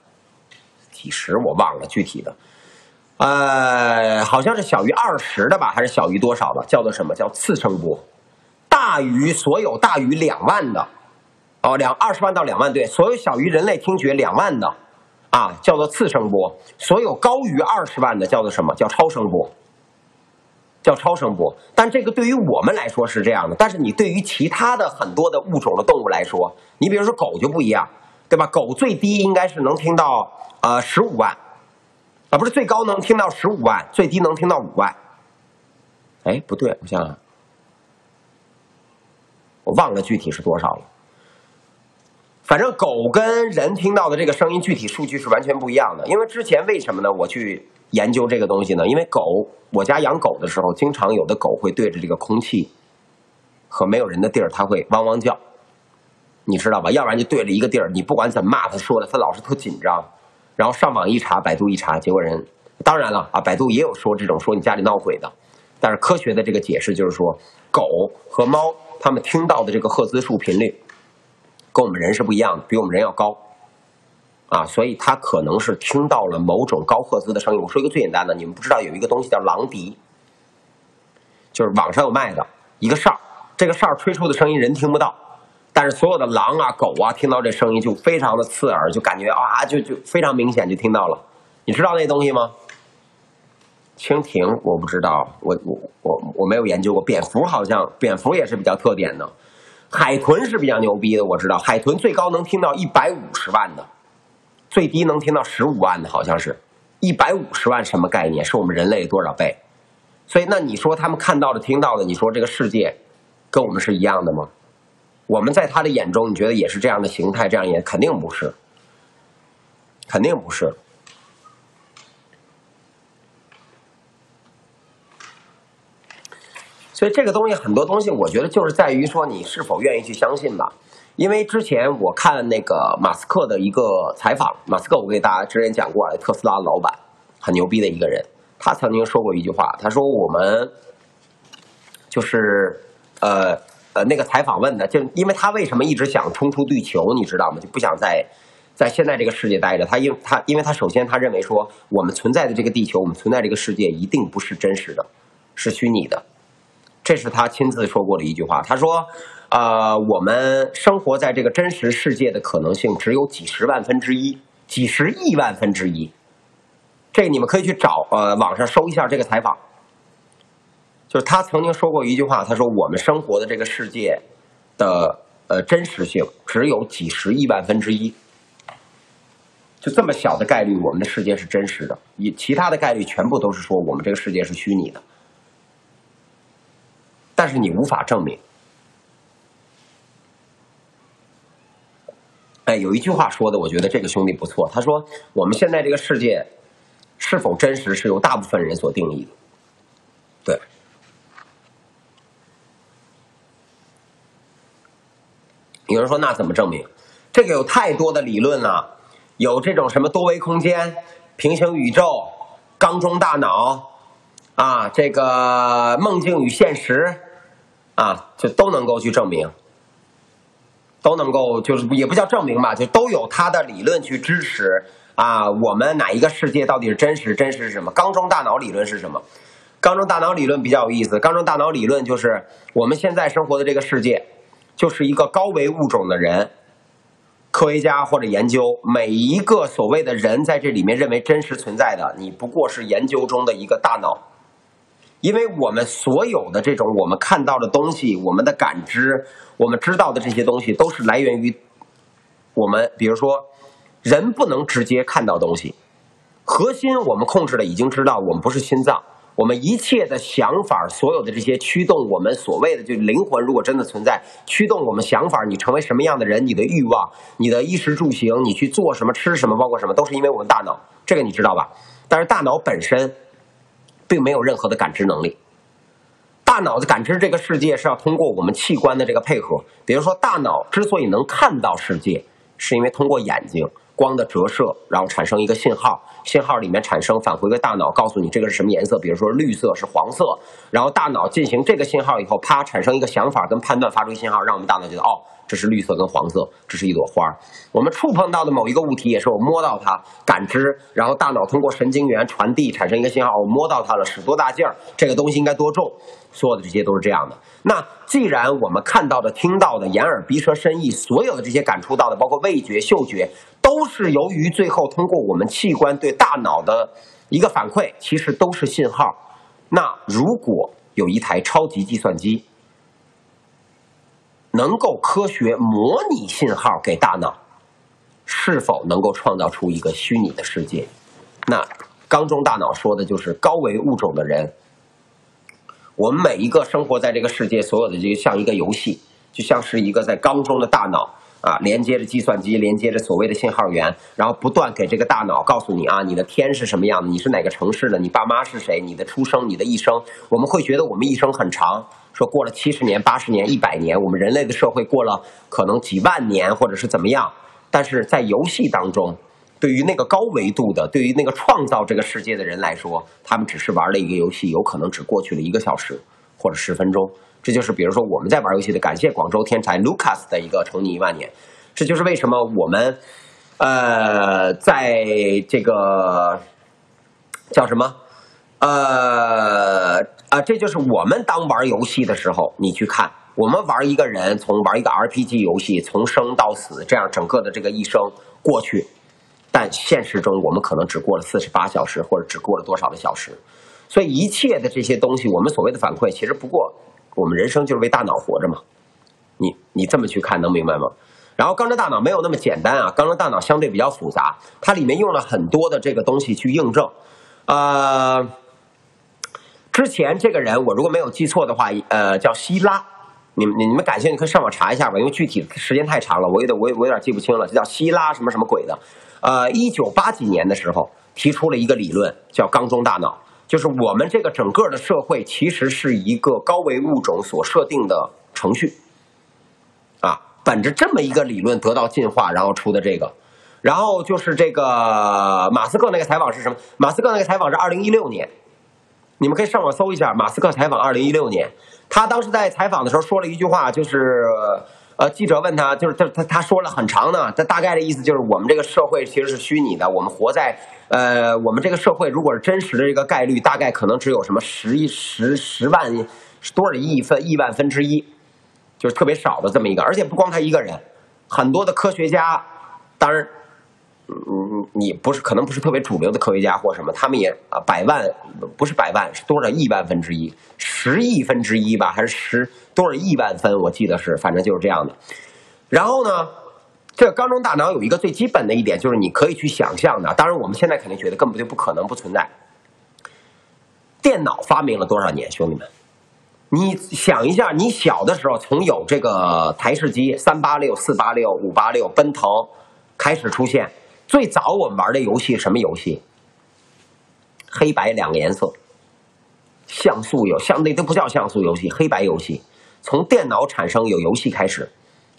Speaker 1: 几十我忘了具体的，呃，好像是小于二十的吧，还是小于多少的？叫做什么叫次声波？大于所有大于两万的，哦，两二十万到两万对，所有小于人类听觉两万的，啊，叫做次声波；所有高于二十万的叫做什么叫超声波？叫超声波。但这个对于我们来说是这样的，但是你对于其他的很多的物种的动物来说，你比如说狗就不一样，对吧？狗最低应该是能听到呃十五万，啊，不是最高能听到十五万，最低能听到五万。哎，不对，我想想。我忘了具体是多少了，反正狗跟人听到的这个声音具体数据是完全不一样的。因为之前为什么呢？我去研究这个东西呢？因为狗，我家养狗的时候，经常有的狗会对着这个空气和没有人的地儿，它会汪汪叫，你知道吧？要不然就对着一个地儿，你不管怎么骂它说的，它老是特紧张。然后上网一查，百度一查，结果人当然了啊，百度也有说这种说你家里闹鬼的，但是科学的这个解释就是说，狗和猫。它们听到的这个赫兹数频率，跟我们人是不一样的，比我们人要高，啊，所以他可能是听到了某种高赫兹的声音。我说一个最简单的，你们不知道有一个东西叫狼笛，就是网上有卖的一个哨，这个哨吹出的声音人听不到，但是所有的狼啊、狗啊听到这声音就非常的刺耳，就感觉啊，就就非常明显就听到了。你知道那东西吗？蜻蜓我不知道，我我我我没有研究过。蝙蝠好像蝙蝠也是比较特点的，海豚是比较牛逼的。我知道海豚最高能听到一百五十万的，最低能听到十五万的，好像是，一百五十万什么概念？是我们人类多少倍？所以那你说他们看到的、听到的，你说这个世界跟我们是一样的吗？我们在他的眼中，你觉得也是这样的形态？这样也肯定不是，肯定不是。所以这个东西很多东西，我觉得就是在于说你是否愿意去相信吧。因为之前我看那个马斯克的一个采访，马斯克我给大家之前讲过，特斯拉老板很牛逼的一个人，他曾经说过一句话，他说我们就是呃呃那个采访问的，就因为他为什么一直想冲出地球，你知道吗？就不想在在现在这个世界待着。他因他因为他首先他认为说我们存在的这个地球，我们存在这个世界一定不是真实的，是虚拟的。这是他亲自说过的一句话。他说：“呃，我们生活在这个真实世界的可能性只有几十万分之一，几十亿万分之一。这你们可以去找，呃，网上搜一下这个采访。就他曾经说过一句话，他说我们生活的这个世界的呃真实性只有几十亿万分之一，就这么小的概率，我们的世界是真实的，以其他的概率全部都是说我们这个世界是虚拟的。”但是你无法证明。哎，有一句话说的，我觉得这个兄弟不错。他说：“我们现在这个世界是否真实，是由大部分人所定义的。”对。有人说：“那怎么证明？”这个有太多的理论了，有这种什么多维空间、平行宇宙、缸中大脑啊，这个梦境与现实。啊，就都能够去证明，都能够就是也不叫证明吧，就都有他的理论去支持啊。我们哪一个世界到底是真实？真实是什么？缸中大脑理论是什么？缸中大脑理论比较有意思。缸中大脑理论就是我们现在生活的这个世界，就是一个高维物种的人，科学家或者研究每一个所谓的人在这里面认为真实存在的，你不过是研究中的一个大脑。因为我们所有的这种我们看到的东西，我们的感知，我们知道的这些东西，都是来源于我们，比如说，人不能直接看到东西，核心我们控制的已经知道，我们不是心脏。我们一切的想法，所有的这些驱动我们所谓的就灵魂，如果真的存在，驱动我们想法，你成为什么样的人，你的欲望，你的衣食住行，你去做什么、吃什么，包括什么，都是因为我们大脑，这个你知道吧？但是大脑本身并没有任何的感知能力。大脑的感知这个世界是要通过我们器官的这个配合，比如说大脑之所以能看到世界，是因为通过眼睛。光的折射，然后产生一个信号，信号里面产生返回给大脑，告诉你这个是什么颜色，比如说绿色是黄色，然后大脑进行这个信号以后，啪产生一个想法跟判断，发出信号，让我们大脑觉得哦，这是绿色跟黄色，这是一朵花。我们触碰到的某一个物体，也是我摸到它，感知，然后大脑通过神经元传递，产生一个信号，我摸到它了，使多大劲儿，这个东西应该多重，所有的这些都是这样的。那既然我们看到的、听到的、眼耳鼻舌身意，所有的这些感触到的，包括味觉、嗅觉。都是由于最后通过我们器官对大脑的一个反馈，其实都是信号。那如果有一台超级计算机能够科学模拟信号给大脑，是否能够创造出一个虚拟的世界？那缸中大脑说的就是高维物种的人。我们每一个生活在这个世界，所有的这个像一个游戏，就像是一个在缸中的大脑。啊，连接着计算机，连接着所谓的信号源，然后不断给这个大脑告诉你啊，你的天是什么样的，你是哪个城市的，你爸妈是谁，你的出生，你的一生。我们会觉得我们一生很长，说过了七十年、八十年、一百年，我们人类的社会过了可能几万年，或者是怎么样。但是在游戏当中，对于那个高维度的，对于那个创造这个世界的人来说，他们只是玩了一个游戏，有可能只过去了一个小时或者十分钟。这就是比如说我们在玩游戏的，感谢广州天才 Lucas 的一个宠你一万年。这就是为什么我们，呃，在这个叫什么，呃啊，这就是我们当玩游戏的时候，你去看，我们玩一个人，从玩一个 RPG 游戏，从生到死，这样整个的这个一生过去，但现实中我们可能只过了四十八小时，或者只过了多少个小时，所以一切的这些东西，我们所谓的反馈，其实不过。我们人生就是为大脑活着嘛，你你这么去看能明白吗？然后刚正大脑没有那么简单啊，刚正大脑相对比较复杂，它里面用了很多的这个东西去印证。呃，之前这个人我如果没有记错的话，呃，叫希拉，你们你们感兴趣可以上网查一下吧，因为具体时间太长了，我有点我我有点记不清了，这叫希拉什么什么鬼的。呃，一九八几年的时候提出了一个理论，叫缸中大脑。就是我们这个整个的社会，其实是一个高维物种所设定的程序，啊，本着这么一个理论得到进化，然后出的这个，然后就是这个马斯克那个采访是什么？马斯克那个采访是二零一六年，你们可以上网搜一下马斯克采访二零一六年，他当时在采访的时候说了一句话，就是。呃，记者问他，就是他他他说了很长呢，他大概的意思就是我们这个社会其实是虚拟的，我们活在呃，我们这个社会如果是真实的这个概率，大概可能只有什么十亿十十万多少亿分亿万分之一，就是特别少的这么一个，而且不光他一个人，很多的科学家，当然。嗯，你不是可能不是特别主流的科学家或什么，他们也啊百万不是百万是多少亿万分之一，十亿分之一吧，还是十多少亿万分？我记得是，反正就是这样的。然后呢，这个缸中大脑有一个最基本的一点，就是你可以去想象的。当然，我们现在肯定觉得根本就不可能不存在。电脑发明了多少年，兄弟们？你想一下，你小的时候从有这个台式机三八六、四八六、五八六、奔腾开始出现。最早我们玩的游戏什么游戏？黑白两个颜色，像素有像那都不叫像素游戏，黑白游戏。从电脑产生有游戏开始，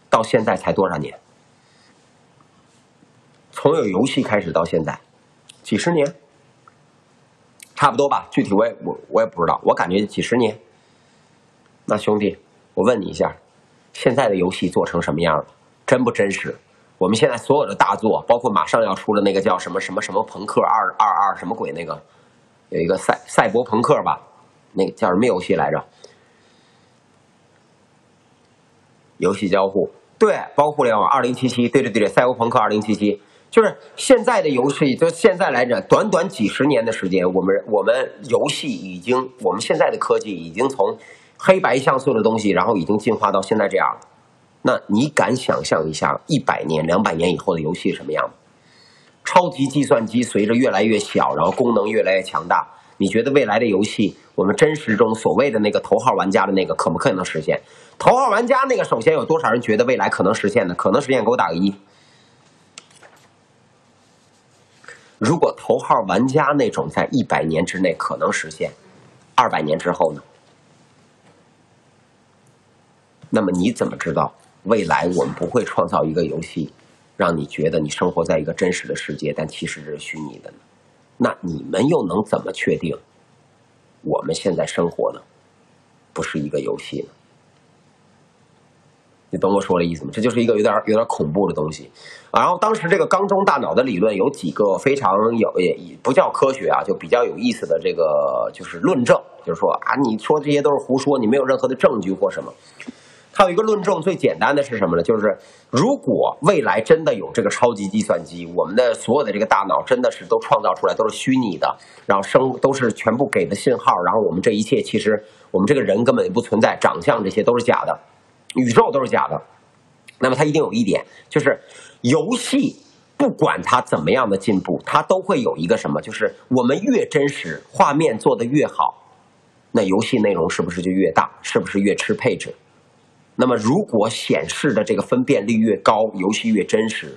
Speaker 1: 到现在才多少年？从有游戏开始到现在，几十年，差不多吧。具体我也我我也不知道，我感觉几十年。那兄弟，我问你一下，现在的游戏做成什么样了？真不真实？我们现在所有的大作，包括马上要出的那个叫什么什么什么朋克二二二什么鬼那个，有一个赛赛博朋克吧，那个叫什么游戏来着？游戏交互对，包括互联网二零七七，对对对对，赛博朋克二零七七，就是现在的游戏，就现在来讲，短短几十年的时间，我们我们游戏已经，我们现在的科技已经从黑白像素的东西，然后已经进化到现在这样了。那你敢想象一下，一百年、两百年以后的游戏什么样吗？超级计算机随着越来越小，然后功能越来越强大，你觉得未来的游戏，我们真实中所谓的那个头号玩家的那个，可不可能实现？头号玩家那个，首先有多少人觉得未来可能实现呢？可能实现，给我打个一。如果头号玩家那种在一百年之内可能实现，二百年之后呢？那么你怎么知道未来我们不会创造一个游戏，让你觉得你生活在一个真实的世界，但其实是虚拟的呢？那你们又能怎么确定我们现在生活呢不是一个游戏呢？你懂我说的意思吗？这就是一个有点有点恐怖的东西。然后当时这个缸中大脑的理论有几个非常有也不叫科学啊，就比较有意思的这个就是论证，就是说啊，你说这些都是胡说，你没有任何的证据或什么。它有一个论证，最简单的是什么呢？就是如果未来真的有这个超级计算机，我们的所有的这个大脑真的是都创造出来，都是虚拟的，然后生都是全部给的信号，然后我们这一切其实我们这个人根本就不存在，长相这些都是假的，宇宙都是假的。那么它一定有一点，就是游戏不管它怎么样的进步，它都会有一个什么，就是我们越真实，画面做得越好，那游戏内容是不是就越大？是不是越吃配置？那么，如果显示的这个分辨率越高，游戏越真实，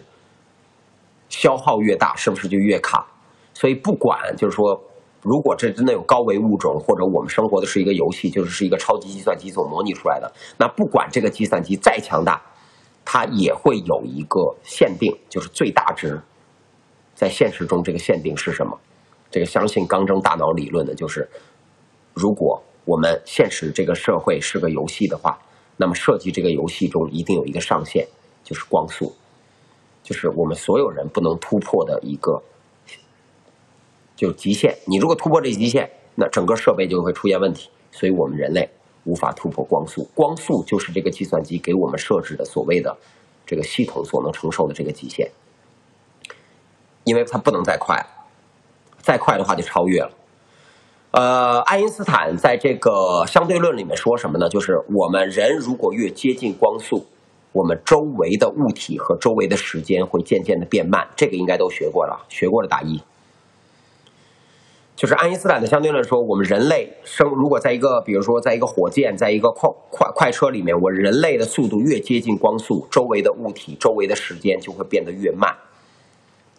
Speaker 1: 消耗越大，是不是就越卡？所以，不管就是说，如果这真的有高维物种，或者我们生活的是一个游戏，就是是一个超级计算机所模拟出来的，那不管这个计算机再强大，它也会有一个限定，就是最大值。在现实中，这个限定是什么？这个相信钢中大脑理论的，就是如果我们现实这个社会是个游戏的话。那么设计这个游戏中一定有一个上限，就是光速，就是我们所有人不能突破的一个就极限。你如果突破这极限，那整个设备就会出现问题。所以我们人类无法突破光速，光速就是这个计算机给我们设置的所谓的这个系统所能承受的这个极限，因为它不能再快了，再快的话就超越了。呃，爱因斯坦在这个相对论里面说什么呢？就是我们人如果越接近光速，我们周围的物体和周围的时间会渐渐的变慢。这个应该都学过了，学过了打一。就是爱因斯坦的相对论说，我们人类生如果在一个，比如说在一个火箭，在一个快快快车里面，我人类的速度越接近光速，周围的物体、周围的时间就会变得越慢。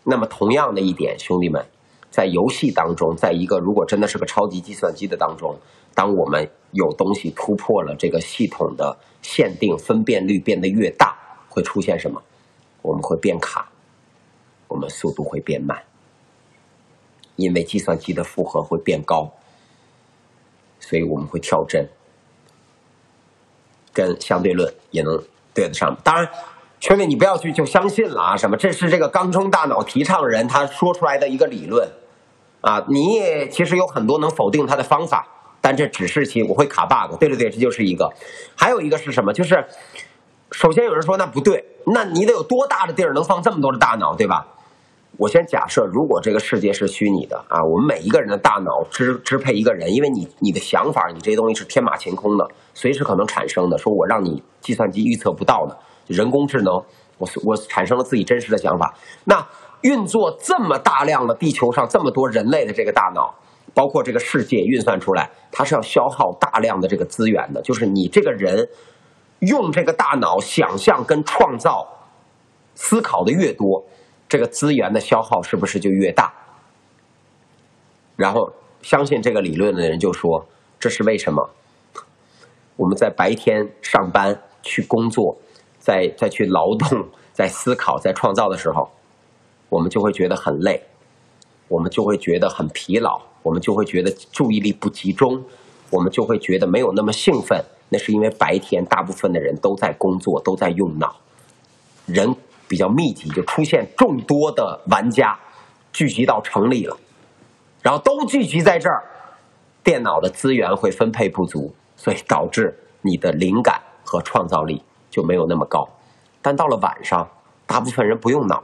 Speaker 1: 那么同样的一点，兄弟们。在游戏当中，在一个如果真的是个超级计算机的当中，当我们有东西突破了这个系统的限定，分辨率变得越大，会出现什么？我们会变卡，我们速度会变慢，因为计算机的负荷会变高，所以我们会跳帧，跟相对论也能对得上。当然。兄弟，你不要去就相信了啊！什么？这是这个缸中大脑提倡人他说出来的一个理论，啊，你也其实有很多能否定他的方法，但这只是其我会卡 bug。对对对，这就是一个。还有一个是什么？就是首先有人说那不对，那你得有多大的地儿能放这么多的大脑，对吧？我先假设，如果这个世界是虚拟的啊，我们每一个人的大脑支支配一个人，因为你你的想法，你这些东西是天马行空的，随时可能产生的。说我让你计算机预测不到的。人工智能，我我产生了自己真实的想法。那运作这么大量的地球上这么多人类的这个大脑，包括这个世界运算出来，它是要消耗大量的这个资源的。就是你这个人用这个大脑想象跟创造、思考的越多，这个资源的消耗是不是就越大？然后相信这个理论的人就说：“这是为什么？我们在白天上班去工作。”在再去劳动、在思考、在创造的时候，我们就会觉得很累，我们就会觉得很疲劳，我们就会觉得注意力不集中，我们就会觉得没有那么兴奋。那是因为白天大部分的人都在工作，都在用脑，人比较密集，就出现众多的玩家聚集到城里了，然后都聚集在这儿，电脑的资源会分配不足，所以导致你的灵感和创造力。就没有那么高，但到了晚上，大部分人不用脑，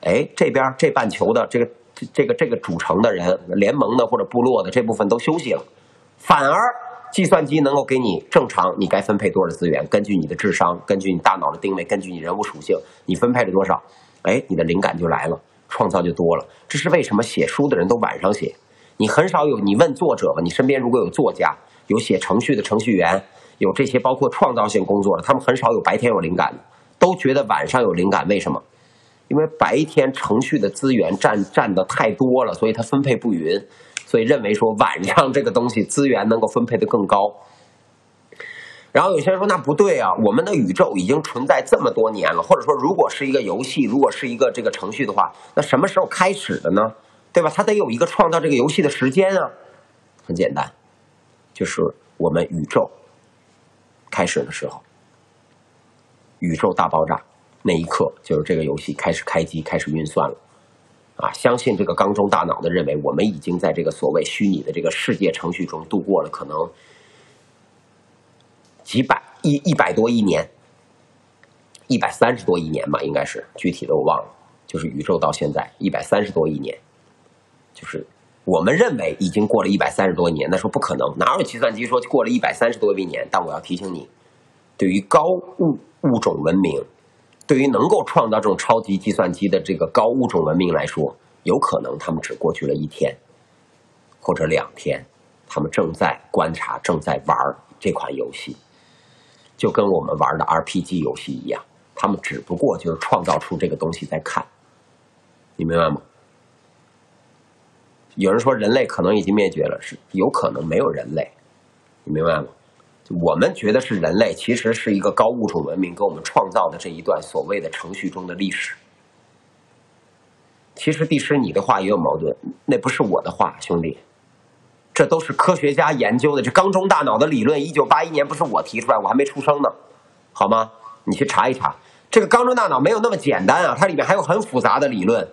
Speaker 1: 哎，这边这半球的这个这个这个组成的人，联盟的或者部落的这部分都休息了，反而计算机能够给你正常你该分配多少资源，根据你的智商，根据你大脑的定位，根据你人物属性，你分配了多少，哎，你的灵感就来了，创造就多了。这是为什么写书的人都晚上写？你很少有，你问作者吧，你身边如果有作家，有写程序的程序员，有这些包括创造性工作的，他们很少有白天有灵感的，都觉得晚上有灵感。为什么？因为白天程序的资源占占的太多了，所以它分配不匀，所以认为说晚上这个东西资源能够分配的更高。然后有些人说那不对啊，我们的宇宙已经存在这么多年了，或者说如果是一个游戏，如果是一个这个程序的话，那什么时候开始的呢？对吧？它得有一个创造这个游戏的时间啊。很简单，就是我们宇宙开始的时候，宇宙大爆炸那一刻，就是这个游戏开始开机、开始运算了。啊，相信这个缸中大脑的认为，我们已经在这个所谓虚拟的这个世界程序中度过了可能几百一一百多亿年，一百三十多亿年吧，应该是具体的我忘了。就是宇宙到现在一百三十多亿年。就是我们认为已经过了一百三十多年，那说不可能，哪有计算机说过了一百三十多亿年？但我要提醒你，对于高物物种文明，对于能够创造这种超级计算机的这个高物种文明来说，有可能他们只过去了一天或者两天，他们正在观察，正在玩这款游戏，就跟我们玩的 RPG 游戏一样，他们只不过就是创造出这个东西在看，你明白吗？有人说人类可能已经灭绝了，是有可能没有人类，你明白吗？我们觉得是人类，其实是一个高物种文明给我们创造的这一段所谓的程序中的历史。其实地师你的话也有矛盾，那不是我的话，兄弟，这都是科学家研究的。这缸中大脑的理论，一九八一年不是我提出来，我还没出生呢，好吗？你去查一查，这个缸中大脑没有那么简单啊，它里面还有很复杂的理论。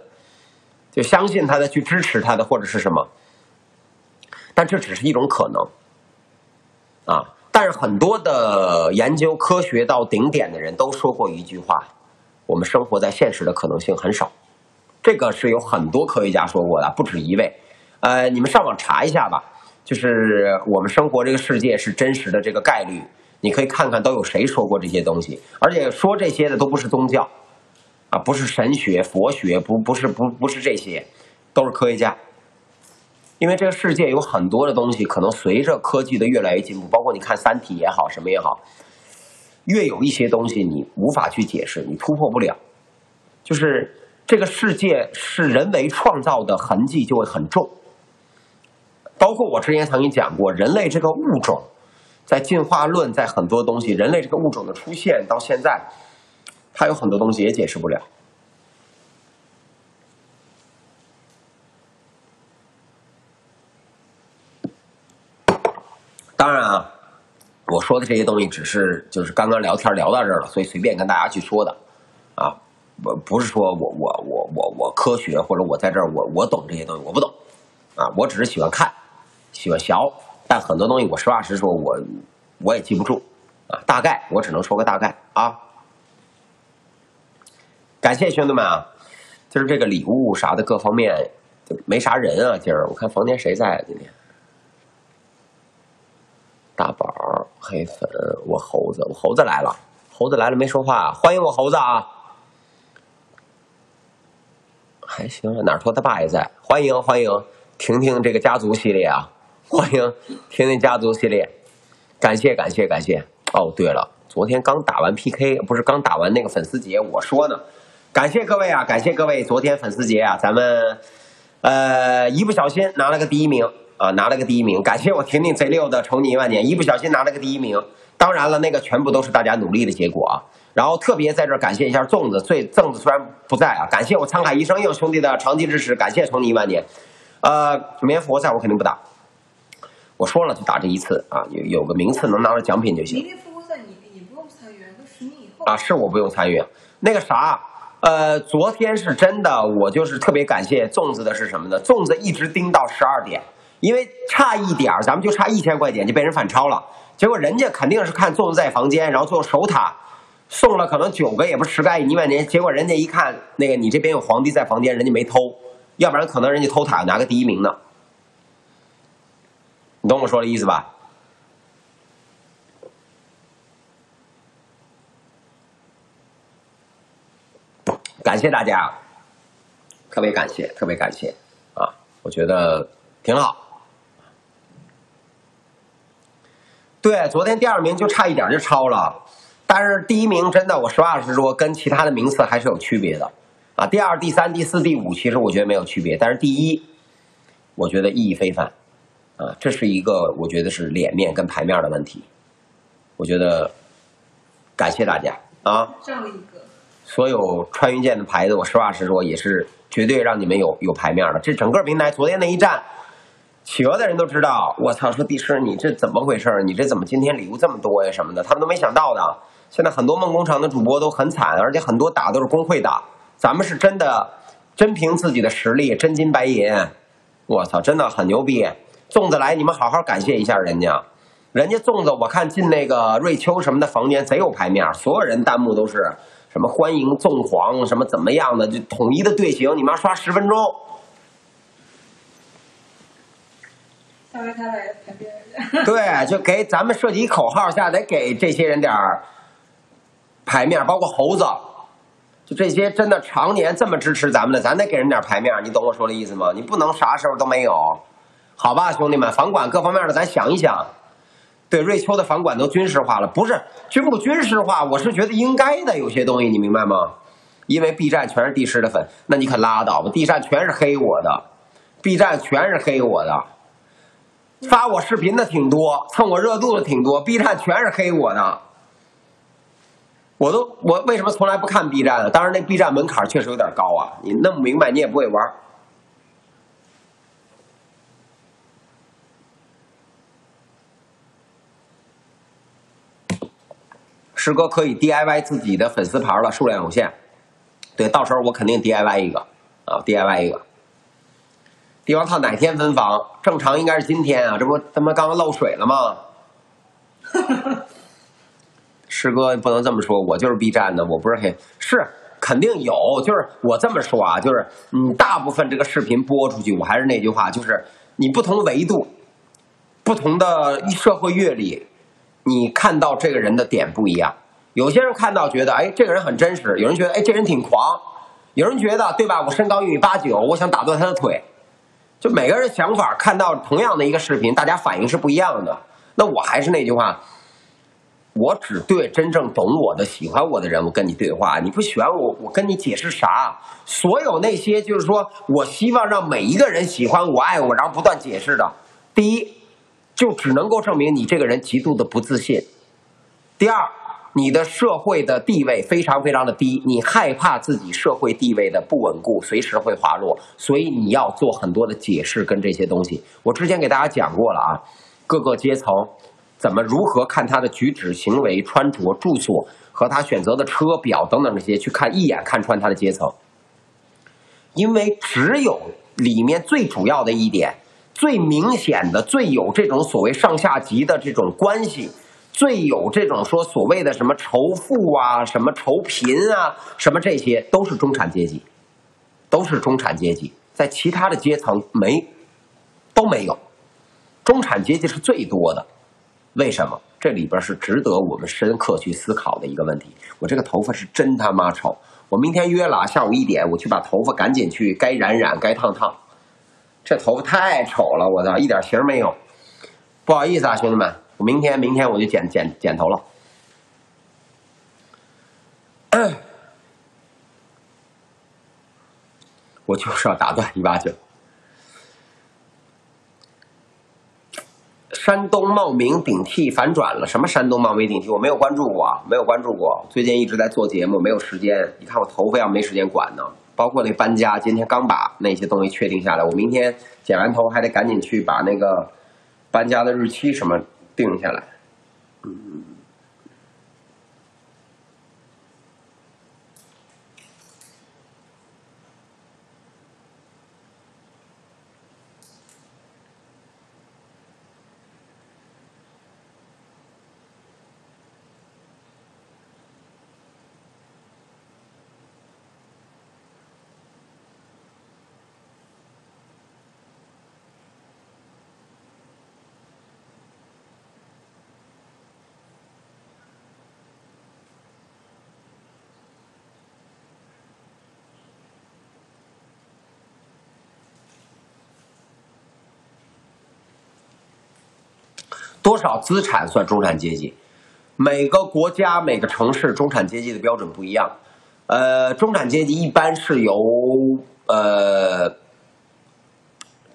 Speaker 1: 就相信他的，去支持他的，或者是什么？但这只是一种可能，啊！但是很多的研究科学到顶点的人都说过一句话：我们生活在现实的可能性很少。这个是有很多科学家说过的，不止一位。呃，你们上网查一下吧，就是我们生活这个世界是真实的这个概率，你可以看看都有谁说过这些东西，而且说这些的都不是宗教。啊，不是神学、佛学，不不是不不是这些，都是科学家。因为这个世界有很多的东西，可能随着科技的越来越进步，包括你看《三体》也好，什么也好，越有一些东西你无法去解释，你突破不了。就是这个世界是人为创造的痕迹就会很重。包括我之前曾经讲过，人类这个物种，在进化论，在很多东西，人类这个物种的出现到现在。它有很多东西也解释不了。当然啊，我说的这些东西只是就是刚刚聊天聊到这儿了，所以随便跟大家去说的啊，不不是说我我我我我科学或者我在这儿我我懂这些东西，我不懂啊，我只是喜欢看，喜欢学，但很多东西我实话实说，我我也记不住啊，大概我只能说个大概啊。感谢兄弟们啊！今儿这个礼物啥的各方面没啥人啊。今儿我看房间谁在啊？今天大宝、黑粉，我猴子，我猴子来了，猴子来了没说话，欢迎我猴子啊！还行，哪说他爸也在，欢迎欢迎，婷婷这个家族系列啊，欢迎婷婷家族系列，感谢感谢感谢。哦，对了，昨天刚打完 PK，不是刚打完那个粉丝节，我说呢。感谢各位啊！感谢各位，昨天粉丝节啊，咱们呃一不小心拿了个第一名啊，拿了个第一名。感谢我婷婷贼溜的宠你一万年，一不小心拿了个第一名。当然了，那个全部都是大家努力的结果啊。然后特别在这感谢一下粽子，最粽子虽然不在啊，感谢我沧海一声应兄弟的长期支持，感谢宠你一万年。呃，明天复活赛我肯定不打，我说了就打这一次啊，有有个名次能拿到奖品就行。
Speaker 2: 明天复活赛你你不用参与，都十年以后
Speaker 1: 啊，是我不用参与，那个啥。呃，昨天是真的，我就是特别感谢粽子的是什么呢？粽子一直盯到十二点，因为差一点咱们就差一千块钱就被人反超了。结果人家肯定是看粽子在房间，然后最后守塔，送了可能九个也不十个，你问人，结果人家一看那个你这边有皇帝在房间，人家没偷，要不然可能人家偷塔拿个第一名呢。你懂我说的意思吧？感谢大家，特别感谢，特别感谢啊！我觉得挺好。对，昨天第二名就差一点就超了，但是第一名真的，我实话实说，跟其他的名次还是有区别的啊。第二、第三、第四、第五，其实我觉得没有区别，但是第一，我觉得意义非凡啊。这是一个我觉得是脸面跟牌面的问题。我觉得感谢大家啊。
Speaker 2: 上一。
Speaker 1: 所有穿云箭的牌子，我实话实说，也是绝对让你们有有牌面的。这整个平台昨天那一战。企鹅的人都知道，我操！说帝师，你这怎么回事你这怎么今天礼物这么多呀？什么的，他们都没想到的。现在很多梦工厂的主播都很惨，而且很多打都是工会打。咱们是真的，真凭自己的实力，真金白银。我操，真的很牛逼！粽子来，你们好好感谢一下人家。人家粽子，我看进那个瑞秋什么的房间，贼有牌面，所有人弹幕都是什么欢迎纵皇，什么怎么样的，就统一的队形，你们要刷十分钟。对，就给咱们设计口号下，得给这些人点儿牌面，包括猴子，就这些真的常年这么支持咱们的，咱得给人点牌面，你懂我说的意思吗？你不能啥时候都没有，好吧，兄弟们，房管各方面的咱想一想。对，瑞秋的房管都军事化了，不是军不军事化，我是觉得应该的，有些东西你明白吗？因为 B 站全是帝师的粉，那你可拉倒吧，B 站全是黑我的，B 站全是黑我的。发我视频的挺多，蹭我热度的挺多，B 站全是黑我的。我都我为什么从来不看 B 站呢？当然，那 B 站门槛确实有点高啊，你弄不明白，你也不会玩。师哥可以 DIY 自己的粉丝牌了，数量有限。对，到时候我肯定 DIY 一个啊，DIY 一个。帝王套哪天分房？正常应该是今天啊，这不他妈刚刚漏水了吗？师哥不能这么说，我就是 B 站的，我不是黑，是肯定有，就是我这么说啊，就是嗯，大部分这个视频播出去，我还是那句话，就是你不同维度、不同的社会阅历，你看到这个人的点不一样。有些人看到觉得，哎，这个人很真实；有人觉得，哎，这人挺狂；有人觉得，对吧？我身高一米八九，我想打断他的腿。就每个人想法，看到同样的一个视频，大家反应是不一样的。那我还是那句话，我只对真正懂我的、喜欢我的人，我跟你对话。你不喜欢我，我跟你解释啥？所有那些就是说我希望让每一个人喜欢我、爱我，然后不断解释的，第一，就只能够证明你这个人极度的不自信；第二。你的社会的地位非常非常的低，你害怕自己社会地位的不稳固，随时会滑落，所以你要做很多的解释跟这些东西。我之前给大家讲过了啊，各个阶层怎么如何看他的举止、行为、穿着、住所和他选择的车表等等这些，去看一眼看穿他的阶层。因为只有里面最主要的一点、最明显的、最有这种所谓上下级的这种关系。最有这种说所谓的什么仇富啊，什么仇贫啊，什么这些都是中产阶级，都是中产阶级，在其他的阶层没都没有，中产阶级是最多的。为什么？这里边是值得我们深刻去思考的一个问题。我这个头发是真他妈丑，我明天约了下午一点，我去把头发赶紧去该染染，该烫烫。这头发太丑了，我操，一点型没有。不好意思啊，兄弟们。我明天，明天我就剪剪剪头了。我就是要打断一八九。山东茂名顶替反转了，什么山东茂名顶替？我没有关注过，没有关注过。最近一直在做节目，没有时间。你看我头发要没时间管呢，包括那搬家，今天刚把那些东西确定下来。我明天剪完头还得赶紧去把那个搬家的日期什么定下来。嗯。多少资产算中产阶级？每个国家、每个城市中产阶级的标准不一样。呃，中产阶级一般是由呃，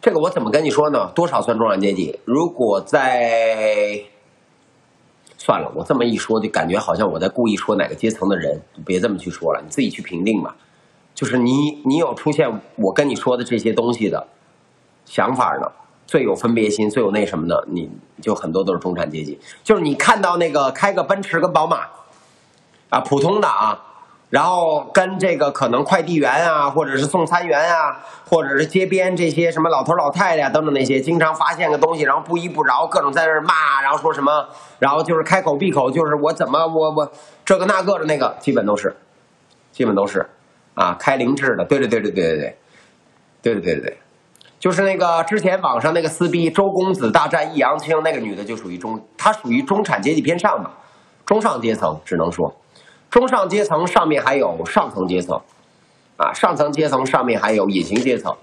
Speaker 1: 这个我怎么跟你说呢？多少算中产阶级？如果在算了，我这么一说，就感觉好像我在故意说哪个阶层的人，别这么去说了，你自己去评定吧。就是你，你有出现我跟你说的这些东西的想法呢？最有分别心、最有那什么的，你就很多都是中产阶级。就是你看到那个开个奔驰跟宝马，啊，普通的啊，然后跟这个可能快递员啊，或者是送餐员啊，或者是街边这些什么老头老太太等等那些，经常发现个东西，然后不依不饶，各种在那骂，然后说什么，然后就是开口闭口就是我怎么我我这个那个的那个，基本都是，基本都是，啊，开凌志的，对对对对对对，对对对对对。就是那个之前网上那个撕逼周公子大战易烊千那个女的，就属于中，她属于中产阶级偏上吧，中上阶层只能说，中上阶层上面还有上层阶层，啊，上层阶层上面还有隐形阶层，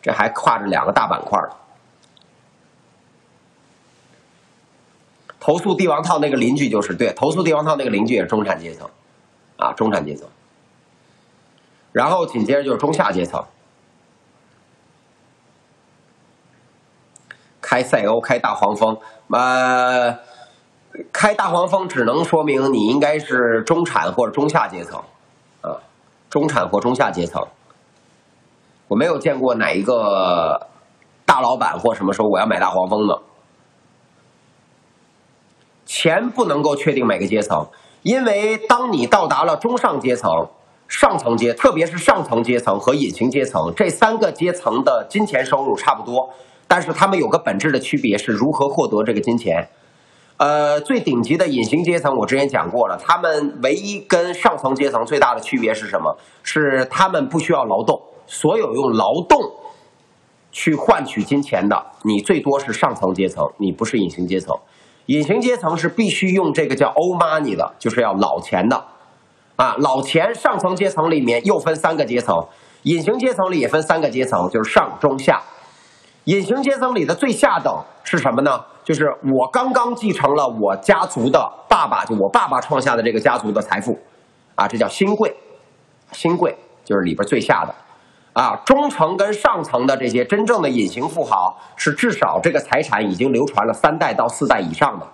Speaker 1: 这还跨着两个大板块儿。投诉帝王套那个邻居就是对，投诉帝王套那个邻居也是中产阶层，啊，中产阶层，然后紧接着就是中下阶层。开赛欧，开大黄蜂，呃，开大黄蜂只能说明你应该是中产或者中下阶层，啊，中产或中下阶层。我没有见过哪一个大老板或什么说我要买大黄蜂的。钱不能够确定每个阶层，因为当你到达了中上阶层、上层阶，特别是上层阶层和隐形阶层这三个阶层的金钱收入差不多。但是他们有个本质的区别，是如何获得这个金钱。呃，最顶级的隐形阶层，我之前讲过了，他们唯一跟上层阶层最大的区别是什么？是他们不需要劳动，所有用劳动去换取金钱的，你最多是上层阶层，你不是隐形阶层。隐形阶层是必须用这个叫 old money 的，就是要老钱的啊，老钱。上层阶层里面又分三个阶层，隐形阶层里也分三个阶层，就是上中下。隐形阶层里的最下等是什么呢？就是我刚刚继承了我家族的爸爸，就我爸爸创下的这个家族的财富，啊，这叫新贵，新贵就是里边最下的，啊，中层跟上层的这些真正的隐形富豪是至少这个财产已经流传了三代到四代以上的，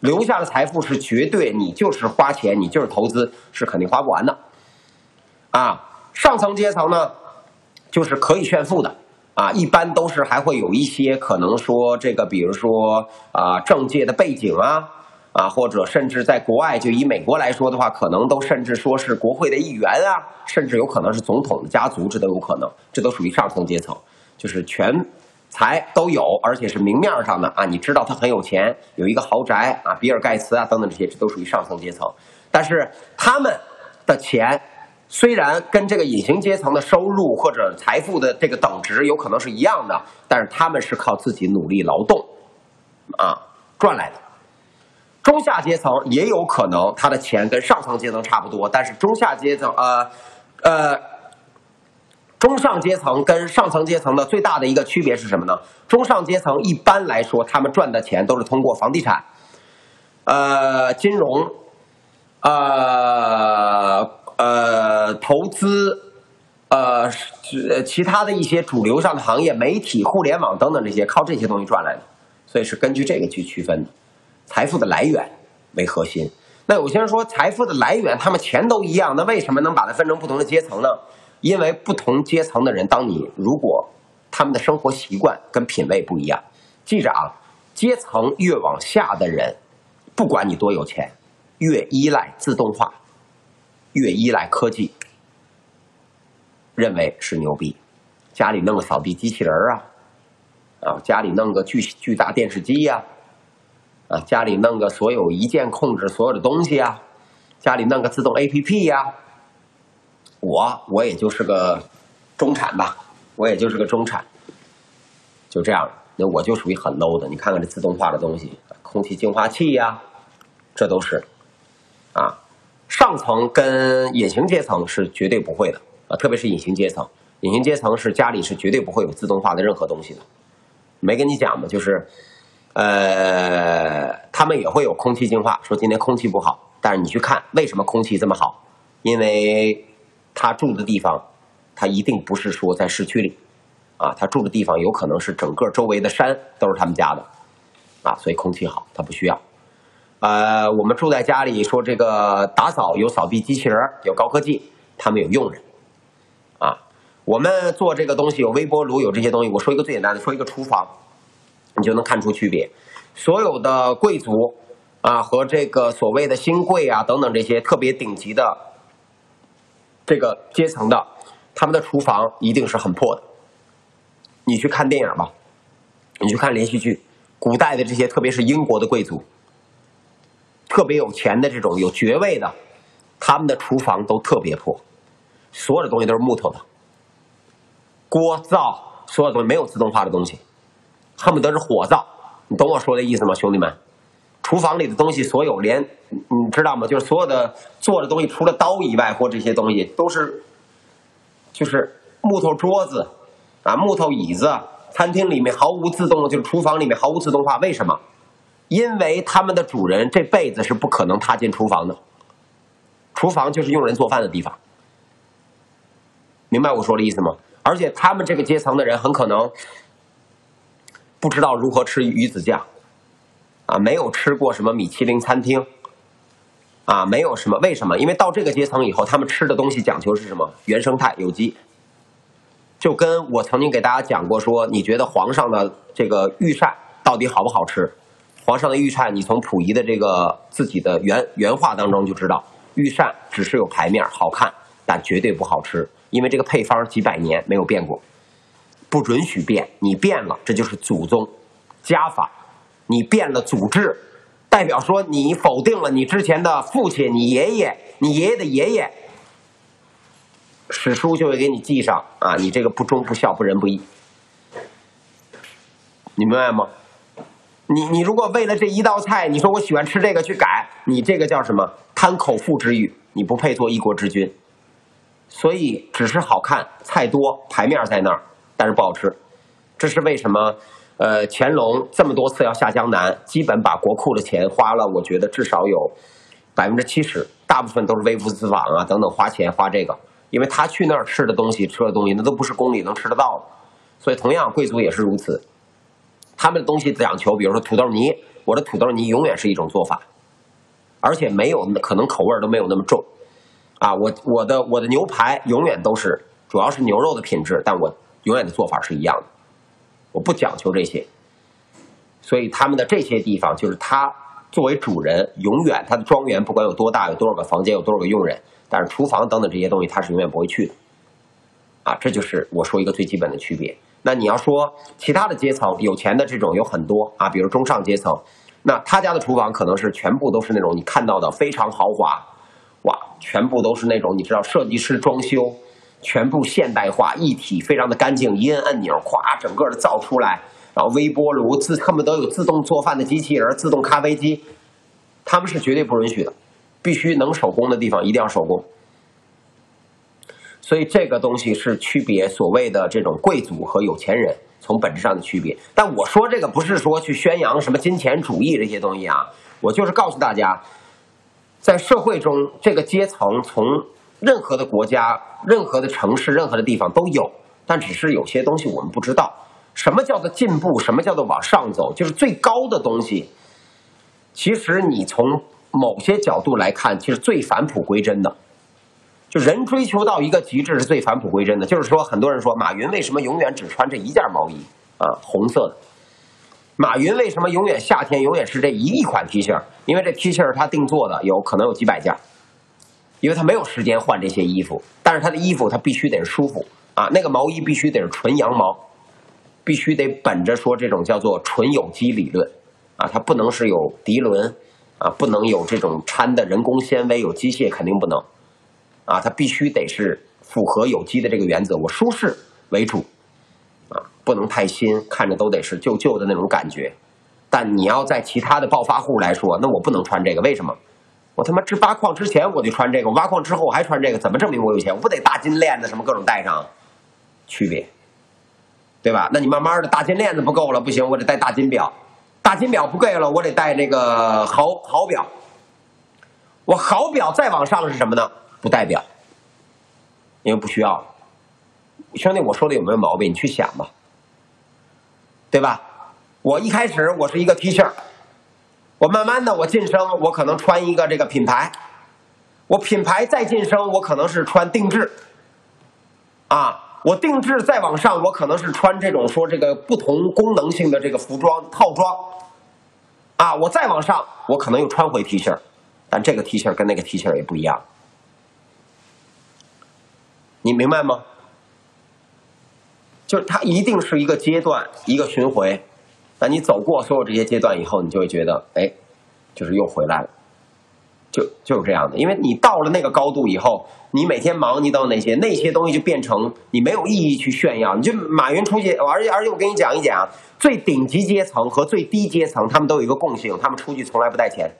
Speaker 1: 留下的财富是绝对你就是花钱，你就是投资是肯定花不完的，啊，上层阶层呢，就是可以炫富的。啊，一般都是还会有一些可能说这个，比如说啊，政界的背景啊，啊，或者甚至在国外，就以美国来说的话，可能都甚至说是国会的议员啊，甚至有可能是总统的家族，这都有可能，这都属于上层阶层，就是全财都有，而且是明面上的啊，你知道他很有钱，有一个豪宅啊，比尔盖茨啊等等这些，这都属于上层阶层，但是他们的钱。虽然跟这个隐形阶层的收入或者财富的这个等值有可能是一样的，但是他们是靠自己努力劳动，啊赚来的。中下阶层也有可能他的钱跟上层阶层差不多，但是中下阶层呃呃，中上阶层跟上层阶层的最大的一个区别是什么呢？中上阶层一般来说他们赚的钱都是通过房地产、呃金融、呃。呃，投资，呃，其他的一些主流上的行业，媒体、互联网等等这些，靠这些东西赚来的，所以是根据这个去区分的，财富的来源为核心。那有些人说，财富的来源，他们钱都一样，那为什么能把它分成不同的阶层呢？因为不同阶层的人，当你如果他们的生活习惯跟品味不一样，记着啊，阶层越往下的人，不管你多有钱，越依赖自动化。越依赖科技，认为是牛逼，家里弄个扫地机器人啊，啊，家里弄个巨巨大电视机呀，啊，家里弄个所有一键控制所有的东西啊，家里弄个自动 APP 呀，我我也就是个中产吧，我也就是个中产，就这样，那我就属于很 low 的。你看看这自动化的东西，空气净化器呀，这都是啊。上层跟隐形阶层是绝对不会的啊，特别是隐形阶层，隐形阶层是家里是绝对不会有自动化的任何东西的。没跟你讲吗？就是呃，他们也会有空气净化，说今天空气不好，但是你去看为什么空气这么好？因为他住的地方，他一定不是说在市区里，啊，他住的地方有可能是整个周围的山都是他们家的，啊，所以空气好，他不需要。呃，我们住在家里，说这个打扫有扫地机器人，有高科技，他们有佣人，啊，我们做这个东西有微波炉，有这些东西。我说一个最简单的，说一个厨房，你就能看出区别。所有的贵族啊和这个所谓的新贵啊等等这些特别顶级的这个阶层的，他们的厨房一定是很破的。你去看电影吧，你去看连续剧，古代的这些，特别是英国的贵族。特别有钱的这种有爵位的，他们的厨房都特别破，所有的东西都是木头的，锅灶所有东西没有自动化的东西，恨不得是火灶。你懂我说的意思吗，兄弟们？厨房里的东西，所有连你知道吗？就是所有的做的东西，除了刀以外，或这些东西都是，就是木头桌子啊，木头椅子。餐厅里面毫无自动，就是厨房里面毫无自动化，为什么？因为他们的主人这辈子是不可能踏进厨房的，厨房就是用人做饭的地方，明白我说的意思吗？而且他们这个阶层的人很可能不知道如何吃鱼子酱，啊，没有吃过什么米其林餐厅，啊，没有什么，为什么？因为到这个阶层以后，他们吃的东西讲究是什么？原生态、有机。就跟我曾经给大家讲过，说你觉得皇上的这个御膳到底好不好吃？皇上的御膳，你从溥仪的这个自己的原原话当中就知道，御膳只是有牌面好看，但绝对不好吃，因为这个配方几百年没有变过，不允许变。你变了，这就是祖宗家法；你变了祖制，代表说你否定了你之前的父亲、你爷爷、你爷爷的爷爷。史书就会给你记上啊，你这个不忠不孝不仁不义，你明白吗？你你如果为了这一道菜，你说我喜欢吃这个去改，你这个叫什么？贪口腹之欲，你不配做一国之君。所以只是好看，菜多，牌面在那儿，但是不好吃。这是为什么？呃，乾隆这么多次要下江南，基本把国库的钱花了，我觉得至少有百分之七十，大部分都是微服私访啊等等花钱花这个。因为他去那儿吃的东西、吃的东西，那都不是宫里能吃得到的，所以同样贵族也是如此。他们的东西讲求，比如说土豆泥，我的土豆泥永远是一种做法，而且没有可能口味都没有那么重。啊，我我的我的牛排永远都是主要是牛肉的品质，但我永远的做法是一样的，我不讲求这些。所以他们的这些地方，就是他作为主人，永远他的庄园不管有多大，有多少个房间，有多少个佣人。但是厨房等等这些东西，他是永远不会去的，啊，这就是我说一个最基本的区别。那你要说其他的阶层，有钱的这种有很多啊，比如中上阶层，那他家的厨房可能是全部都是那种你看到的非常豪华，哇，全部都是那种你知道设计师装修，全部现代化一体，非常的干净，一摁按钮，咵，整个的造出来，然后微波炉自恨不得有自动做饭的机器人，自动咖啡机，他们是绝对不允许的。必须能手工的地方一定要手工，所以这个东西是区别所谓的这种贵族和有钱人从本质上的区别。但我说这个不是说去宣扬什么金钱主义这些东西啊，我就是告诉大家，在社会中这个阶层从任何的国家、任何的城市、任何的地方都有，但只是有些东西我们不知道。什么叫做进步？什么叫做往上走？就是最高的东西，其实你从。某些角度来看，其实最返璞归真的，就人追求到一个极致是最返璞归真的。就是说，很多人说马云为什么永远只穿这一件毛衣啊，红色的？马云为什么永远夏天永远是这一一款 T 恤？因为这 T 恤他定做的，有可能有几百件，因为他没有时间换这些衣服。但是他的衣服他必须得舒服啊，那个毛衣必须得是纯羊毛，必须得本着说这种叫做纯有机理论啊，它不能是有涤纶。啊，不能有这种掺的人工纤维，有机械肯定不能，啊，它必须得是符合有机的这个原则，我舒适为主，啊，不能太新，看着都得是旧旧的那种感觉。但你要在其他的暴发户来说，那我不能穿这个，为什么？我他妈吃挖矿之前我就穿这个，挖矿之后我还穿这个，怎么证明我有钱？我不得大金链子什么各种戴上？区别，对吧？那你慢慢的大金链子不够了，不行，我得戴大金表。大金表不贵了，我得戴这个豪豪表。我豪表再往上是什么呢？不代表，因为不需要。兄弟，我说的有没有毛病？你去想吧，对吧？我一开始我是一个 T 恤，我慢慢的我晋升，我可能穿一个这个品牌，我品牌再晋升，我可能是穿定制，啊，我定制再往上，我可能是穿这种说这个不同功能性的这个服装套装，啊，我再往上，我可能又穿回 T 恤，但这个 T 恤跟那个 T 恤也不一样，你明白吗？就是它一定是一个阶段，一个巡回。那你走过所有这些阶段以后，你就会觉得，哎，就是又回来了，就就是这样的。因为你到了那个高度以后，你每天忙，你到那些那些东西就变成你没有意义去炫耀。你就马云出去，而且而且我跟你讲一讲，最顶级阶层和最低阶层，他们都有一个共性，他们出去从来不带钱。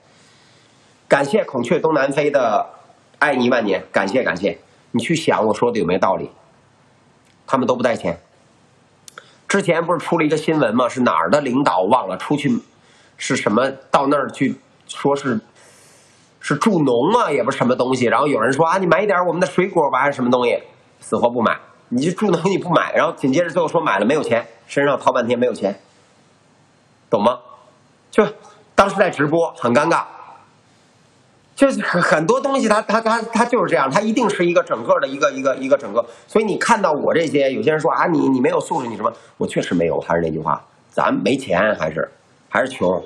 Speaker 1: 感谢孔雀东南飞的爱你万年，感谢感谢。你去想我说的有没有道理？他们都不带钱。之前不是出了一个新闻吗？是哪儿的领导忘了出去，是什么到那儿去说是是助农啊，也不是什么东西。然后有人说啊，你买一点我们的水果吧，还是什么东西，死活不买。你就助农你不买，然后紧接着最后说买了没有钱，身上掏半天没有钱，懂吗？就当时在直播，很尴尬。就是很很多东西，它它它它就是这样，它一定是一个整个的一个一个一个整个。所以你看到我这些，有些人说啊，你你没有素质，你什么？我确实没有，还是那句话，咱没钱，还是还是穷。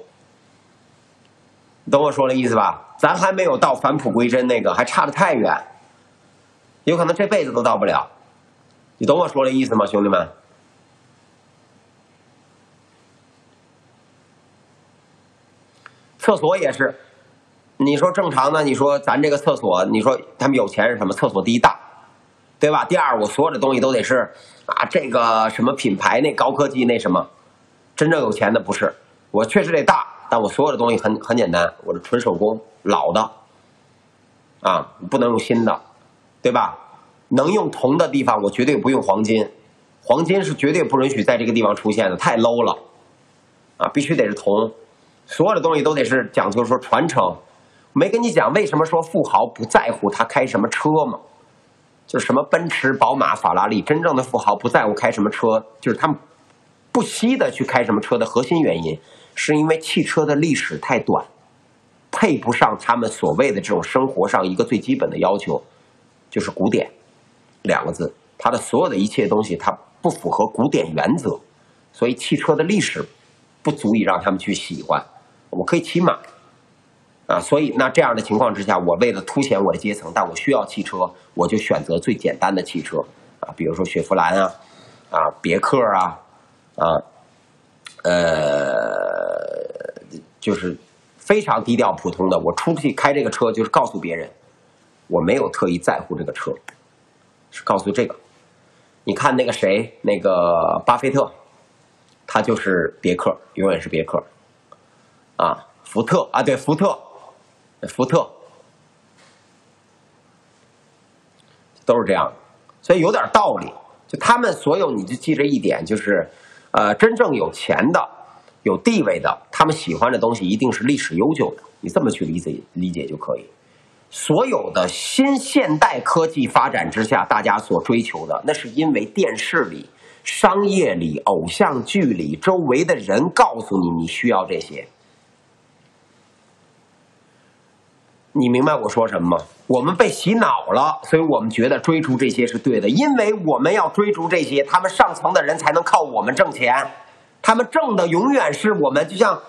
Speaker 1: 你懂我说的意思吧？咱还没有到返璞归真那个，还差得太远，有可能这辈子都到不了。你懂我说的意思吗，兄弟们？厕所也是。你说正常的，你说咱这个厕所，你说他们有钱是什么？厕所第一大，对吧？第二，我所有的东西都得是啊，这个什么品牌那高科技那什么，真正有钱的不是我，确实得大，但我所有的东西很很简单，我是纯手工老的，啊，不能用新的，对吧？能用铜的地方，我绝对不用黄金，黄金是绝对不允许在这个地方出现的，太 low 了，啊，必须得是铜，所有的东西都得是讲究说传承。没跟你讲为什么说富豪不在乎他开什么车吗？就是什么奔驰、宝马、法拉利，真正的富豪不在乎开什么车，就是他们不惜的去开什么车的核心原因，是因为汽车的历史太短，配不上他们所谓的这种生活上一个最基本的要求，就是古典两个字。它的所有的一切东西，它不符合古典原则，所以汽车的历史不足以让他们去喜欢。我可以骑马。啊，所以那这样的情况之下，我为了凸显我的阶层，但我需要汽车，我就选择最简单的汽车啊，比如说雪佛兰啊，啊，别克啊，啊，呃，就是非常低调普通的。我出去开这个车，就是告诉别人，我没有特意在乎这个车，是告诉这个。你看那个谁，那个巴菲特，他就是别克，永远是别克，啊，福特啊，对，福特。福特都是这样，所以有点道理。就他们所有，你就记着一点，就是，呃，真正有钱的、有地位的，他们喜欢的东西一定是历史悠久的。你这么去理解理解就可以。所有的新现代科技发展之下，大家所追求的，那是因为电视里、商业里、偶像剧里，周围的人告诉你你需要这些。你明白我说什么吗？我们被洗脑了，所以我们觉得追逐这些是对的，因为我们要追逐这些，他们上层的人才能靠我们挣钱，他们挣的永远是我们，就像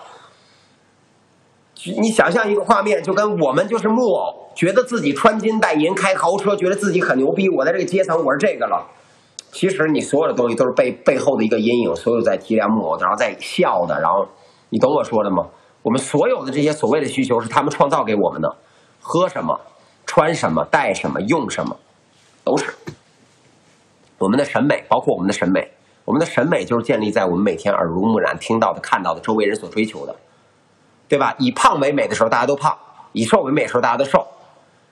Speaker 1: 你想象一个画面，就跟我们就是木偶，觉得自己穿金戴银、开豪车，觉得自己很牛逼，我在这个阶层我是这个了。其实你所有的东西都是背背后的一个阴影，所有在提梁木偶，然后在笑的，然后你懂我说的吗？我们所有的这些所谓的需求是他们创造给我们的。喝什么，穿什么，带什么，用什么，都是我们的审美，包括我们的审美。我们的审美就是建立在我们每天耳濡目染、听到的、看到的、周围人所追求的，对吧？以胖为美的时候，大家都胖；以瘦为美的时候，大家都瘦。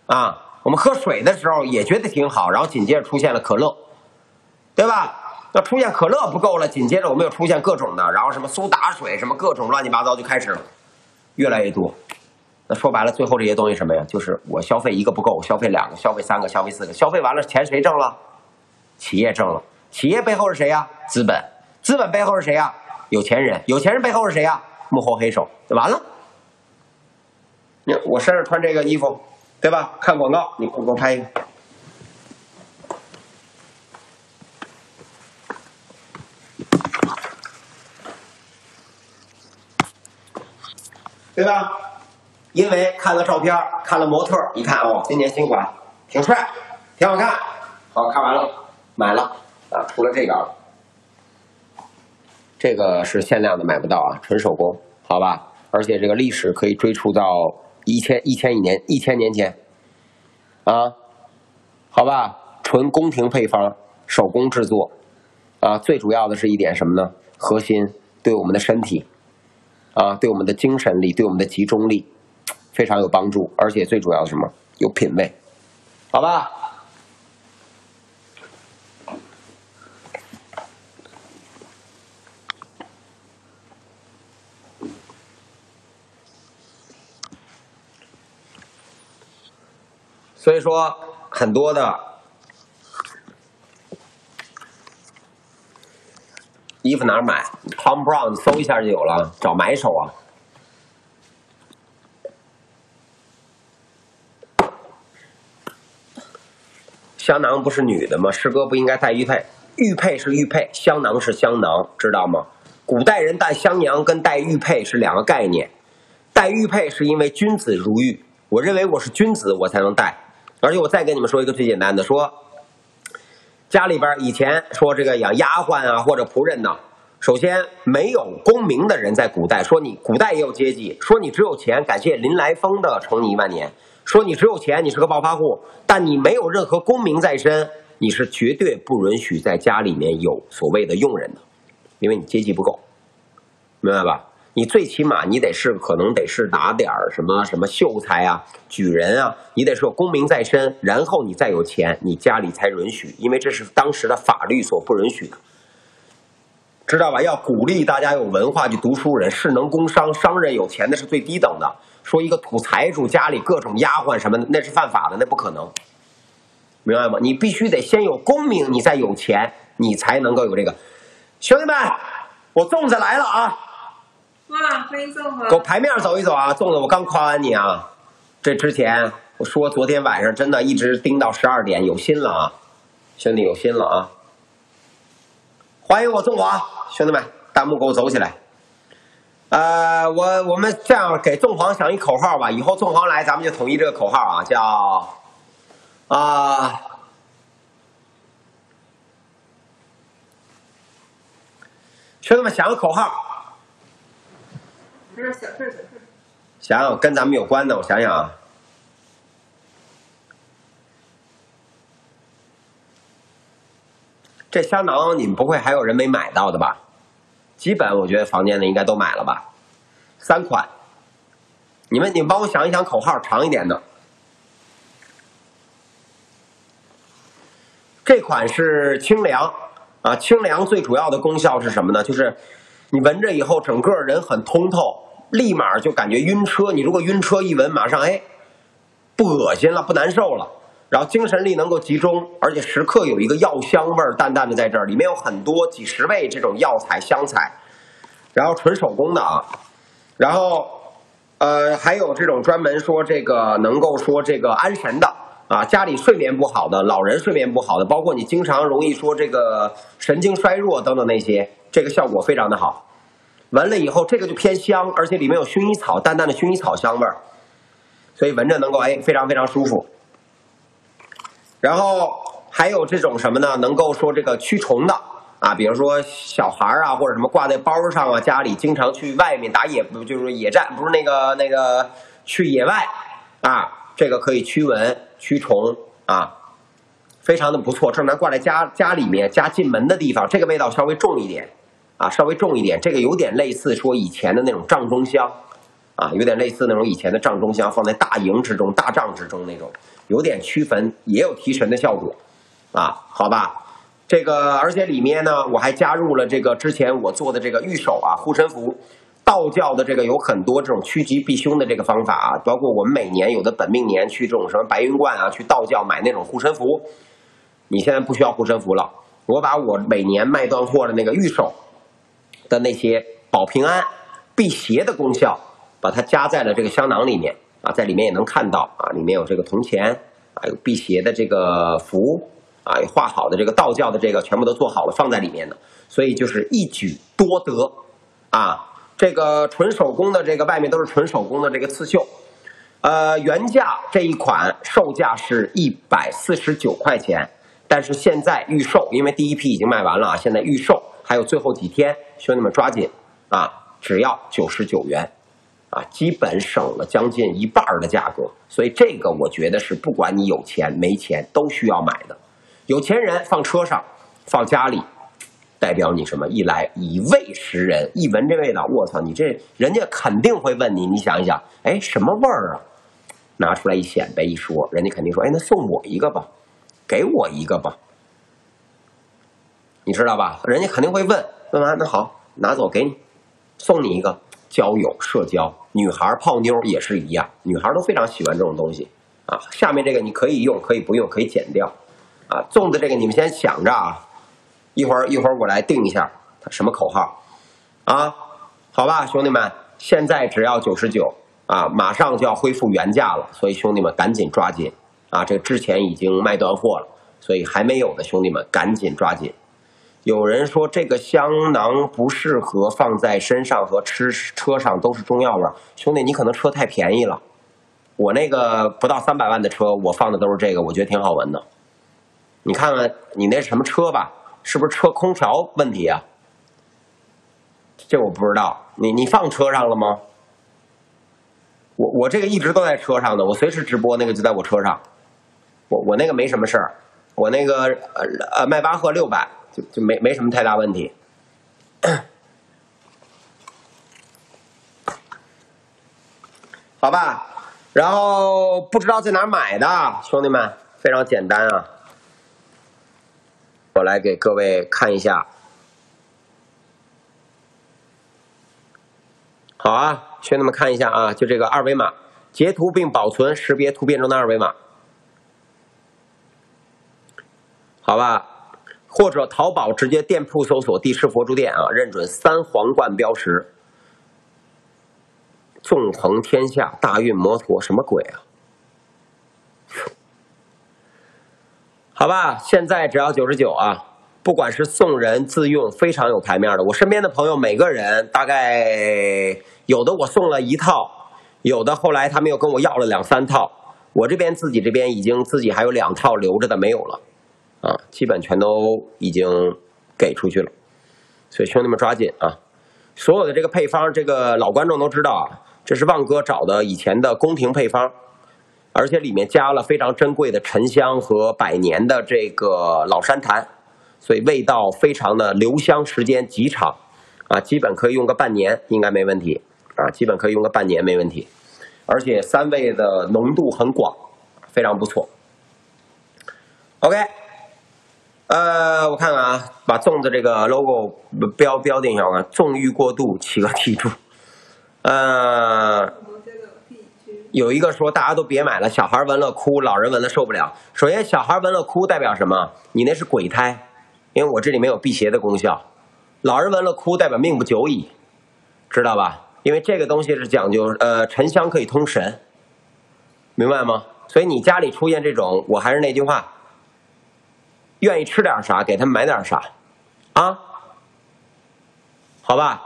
Speaker 1: 啊，我们喝水的时候也觉得挺好，然后紧接着出现了可乐，对吧？那出现可乐不够了，紧接着我们又出现各种的，然后什么苏打水，什么各种乱七八糟就开始了，越来越多。那说白了，最后这些东西什么呀？就是我消费一个不够，我消费两个，消费三个，消费四个，消费完了钱谁挣了？企业挣了。企业背后是谁呀？资本。资本背后是谁呀？有钱人。有钱人背后是谁呀？幕后黑手。就完了。你我身上穿这个衣服，对吧？看广告，你给我拍一个。对吧？因为看了照片，看了模特，一看哦，今年新款，挺帅，挺好看。好看完了，买了啊，出了这个了。这个是限量的，买不到啊，纯手工，好吧？而且这个历史可以追溯到一千一千一年一千年前，啊，好吧？纯宫廷配方，手工制作，啊，最主要的是一点什么呢？核心对我们的身体，啊，对我们的精神力，对我们的集中力，非常有帮助。而且最主要的什么？有品位，好吧？所以说，很多的衣服哪买？Tom Brown 搜一下就有了，找买手啊。香囊不是女的吗？师哥不应该戴玉佩，玉佩是玉佩，香囊是香囊，知道吗？古代人戴香囊跟戴玉佩是两个概念。戴玉佩是因为君子如玉，我认为我是君子，我才能戴。而且我再跟你们说一个最简单的，说家里边以前说这个养丫鬟啊或者仆人呢，首先没有功名的人在古代说你古代也有阶级，说你只有钱，感谢林来疯的宠你一万年，说你只有钱，你是个暴发户，但你没有任何功名在身，你是绝对不允许在家里面有所谓的佣人的，因为你阶级不够，明白吧？你最起码你得是可能得是拿点什么什么秀才啊、举人啊，你得是有功名在身，然后你再有钱，你家里才允许，因为这是当时的法律所不允许的，知道吧？要鼓励大家有文化去读书人，士能工商，商人有钱的是最低等的。说一个土财主家里各种丫鬟什么的，那是犯法的，那不可能，明白吗？你必须得先有功名，你再有钱，你才能够有这个。兄弟们，我粽子来了啊！
Speaker 2: 哇，欢迎赠华
Speaker 1: 给我牌面走一走啊，粽子，我刚夸完你啊。这之前我说昨天晚上真的一直盯到十二点，有心了啊，兄弟有心了啊。欢迎我粽华，兄弟们，弹幕给我走起来。呃，我我们这样给粽皇想一口号吧，以后粽皇来咱们就统一这个口号啊，叫啊、兄弟们想个口号。想想跟咱们有关的，我想想啊，这香囊你们不会还有人没买到的吧？基本我觉得房间的应该都买了吧，三款。你们你帮我想一想口号长一点的。这款是清凉啊，清凉最主要的功效是什么呢？就是你闻着以后，整个人很通透，立马就感觉晕车。你如果晕车一闻，马上哎，不恶心了，不难受了，然后精神力能够集中，而且时刻有一个药香味儿淡淡的在这儿，里面有很多几十味这种药材香材，然后纯手工的啊，然后呃还有这种专门说这个能够说这个安神的。啊，家里睡眠不好的，老人睡眠不好的，包括你经常容易说这个神经衰弱等等那些，这个效果非常的好。闻了以后，这个就偏香，而且里面有薰衣草，淡淡的薰衣草香味儿，所以闻着能够哎非常非常舒服。然后还有这种什么呢？能够说这个驱虫的啊，比如说小孩啊，或者什么挂在包上啊，家里经常去外面打野不，就是野战，不是那个那个去野外啊，这个可以驱蚊。驱虫啊，非常的不错。正常挂在家家里面家进门的地方，这个味道稍微重一点啊，稍微重一点。这个有点类似说以前的那种帐中香啊，有点类似那种以前的帐中香，放在大营之中、大帐之中那种，有点驱焚，也有提神的效果啊。好吧，这个而且里面呢，我还加入了这个之前我做的这个御守啊护身符。道教的这个有很多这种趋吉避凶的这个方法啊，包括我们每年有的本命年去这种什么白云观啊，去道教买那种护身符。你现在不需要护身符了，我把我每年卖断货的那个御守的那些保平安、辟邪的功效，把它加在了这个香囊里面啊，在里面也能看到啊，里面有这个铜钱啊，有辟邪的这个符啊，有画好的这个道教的这个全部都做好了放在里面的，所以就是一举多得啊。这个纯手工的，这个外面都是纯手工的这个刺绣，呃，原价这一款售价是一百四十九块钱，但是现在预售，因为第一批已经卖完了啊，现在预售还有最后几天，兄弟们抓紧啊，只要九十九元，啊，基本省了将近一半的价格，所以这个我觉得是不管你有钱没钱都需要买的，有钱人放车上，放家里。代表你什么？一来以味识人，一闻这味道，我操！你这人家肯定会问你，你想一想，哎，什么味儿啊？拿出来一显摆一说，人家肯定说，哎，那送我一个吧，给我一个吧，你知道吧？人家肯定会问，问完那好，拿走给你，送你一个。交友社交，女孩泡妞也是一样，女孩都非常喜欢这种东西啊。下面这个你可以用，可以不用，可以剪掉啊。粽子这个你们先想着啊。一会儿一会儿我来定一下它，什么口号啊？好吧，兄弟们，现在只要九十九啊，马上就要恢复原价了，所以兄弟们赶紧抓紧啊！这之前已经卖断货了，所以还没有的兄弟们赶紧抓紧。有人说这个香囊不适合放在身上和吃车上都是中药味儿，兄弟你可能车太便宜了，我那个不到三百万的车，我放的都是这个，我觉得挺好闻的。你看看你那什么车吧。是不是车空调问题啊？这我不知道。你你放车上了吗？我我这个一直都在车上呢，我随时直播那个就在我车上。我我那个没什么事儿，我那个呃呃迈巴赫六百就就没没什么太大问题。*coughs* 好吧，然后不知道在哪买的，兄弟们非常简单啊。我来给各位看一下，好啊，兄弟们看一下啊，就这个二维码，截图并保存识别图片中的二维码，好吧？或者淘宝直接店铺搜索“地师佛珠店”啊，认准三皇冠标识，纵横天下，大运摩托，什么鬼啊？*laughs* 好吧，现在只要九十九啊！不管是送人自用，非常有牌面的。我身边的朋友，每个人大概有的我送了一套，有的后来他们又跟我要了两三套。我这边自己这边已经自己还有两套留着的没有了，啊，基本全都已经给出去了。所以兄弟们抓紧啊！所有的这个配方，这个老观众都知道啊，这是旺哥找的以前的宫廷配方。而且里面加了非常珍贵的沉香和百年的这个老山檀，所以味道非常的留香时间极长，啊，基本可以用个半年应该没问题，啊，基本可以用个半年没问题，而且三味的浓度很广，非常不错。OK，呃，我看看啊，把粽子这个 logo 标标定一下，我看纵欲过度，起个题注，呃。有一个说大家都别买了，小孩闻了哭，老人闻了受不了。首先，小孩闻了哭代表什么？你那是鬼胎，因为我这里没有辟邪的功效。老人闻了哭代表命不久矣，知道吧？因为这个东西是讲究，呃，沉香可以通神，明白吗？所以你家里出现这种，我还是那句话，愿意吃点啥，给他们买点啥，啊，好吧。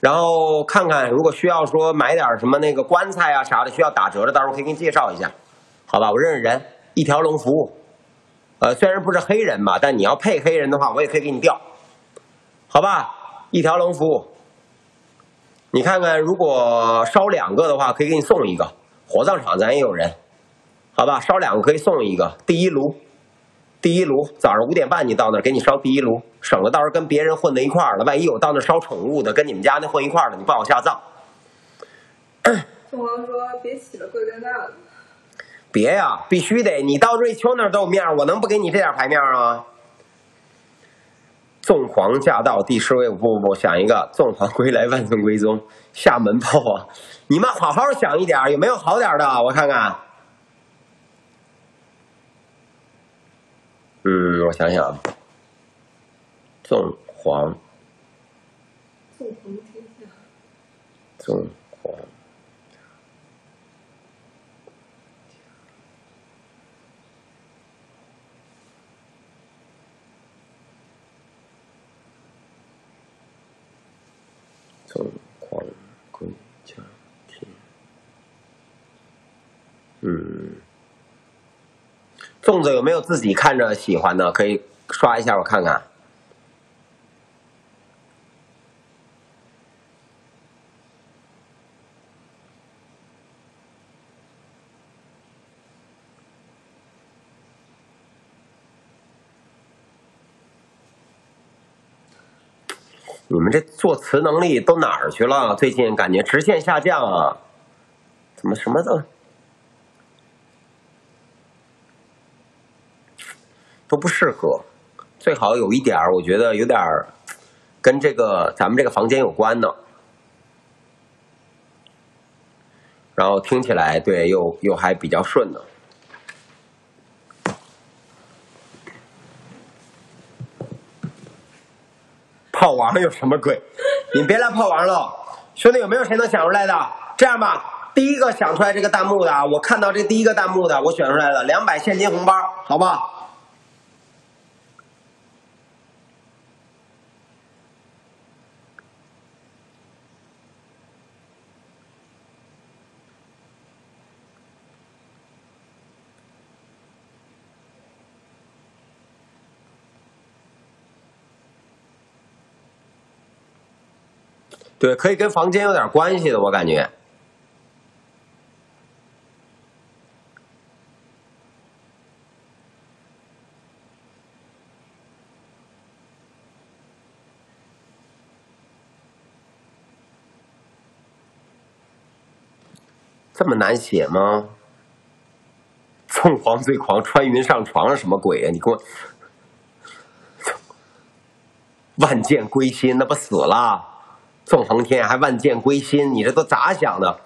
Speaker 1: 然后看看，如果需要说买点什么那个棺材啊啥的，需要打折的，到时候可以给你介绍一下，好吧？我认识人，一条龙服务。呃，虽然不是黑人吧，但你要配黑人的话，我也可以给你调，好吧？一条龙服务。你看看，如果烧两个的话，可以给你送一个。火葬场咱也有人，好吧？烧两个可以送一个，第一炉。第一炉早上五点半你到那儿给你烧第一炉，省得到时候跟别人混在一块儿了。万一有到那烧宠物的，跟你们家那混一块儿了，你不好下葬。
Speaker 2: 凤凰说：“别起了，贵在那了。”
Speaker 1: 别呀，必须得！你到瑞秋那儿都有面儿，我能不给你这点牌面儿啊？纵横驾到，第十位不不不，想一个纵横归来，万众归宗，厦门炮啊！你们好好想一点，有没有好点的？我看看。嗯，我想想啊，纵横，
Speaker 2: 纵横天下，
Speaker 1: 纵横，纵横归家天。嗯，粽子有没有自己看着喜欢的？可以刷一下我看看。你们这作词能力都哪儿去了？最近感觉直线下降啊！怎么什么都都不适合？最好有一点儿，我觉得有点儿跟这个咱们这个房间有关的，然后听起来对又又还比较顺的。炮王有什么鬼？你别来炮王了，兄弟，有没有谁能想出来的？这样吧，第一个想出来这个弹幕的，我看到这第一个弹幕的，我选出来了，两百现金红包，好不好？对，可以跟房间有点关系的，我感觉。这么难写吗？纵横最狂，穿云上床是什么鬼啊？你给我，*laughs* 万箭归心，那不死了？纵横天还万箭归心，你这都咋想的？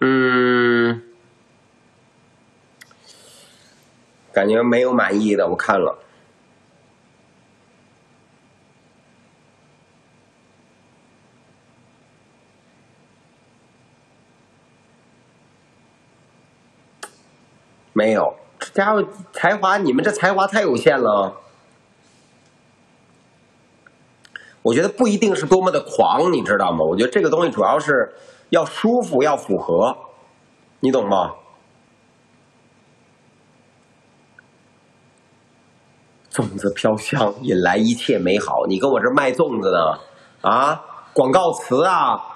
Speaker 1: 嗯，感觉没有满意的，我看了。没有，这家伙才华，你们这才华太有限了。我觉得不一定是多么的狂，你知道吗？我觉得这个东西主要是要舒服，要符合，你懂吗？粽子飘香，引来一切美好。你跟我这卖粽子呢？啊，广告词啊！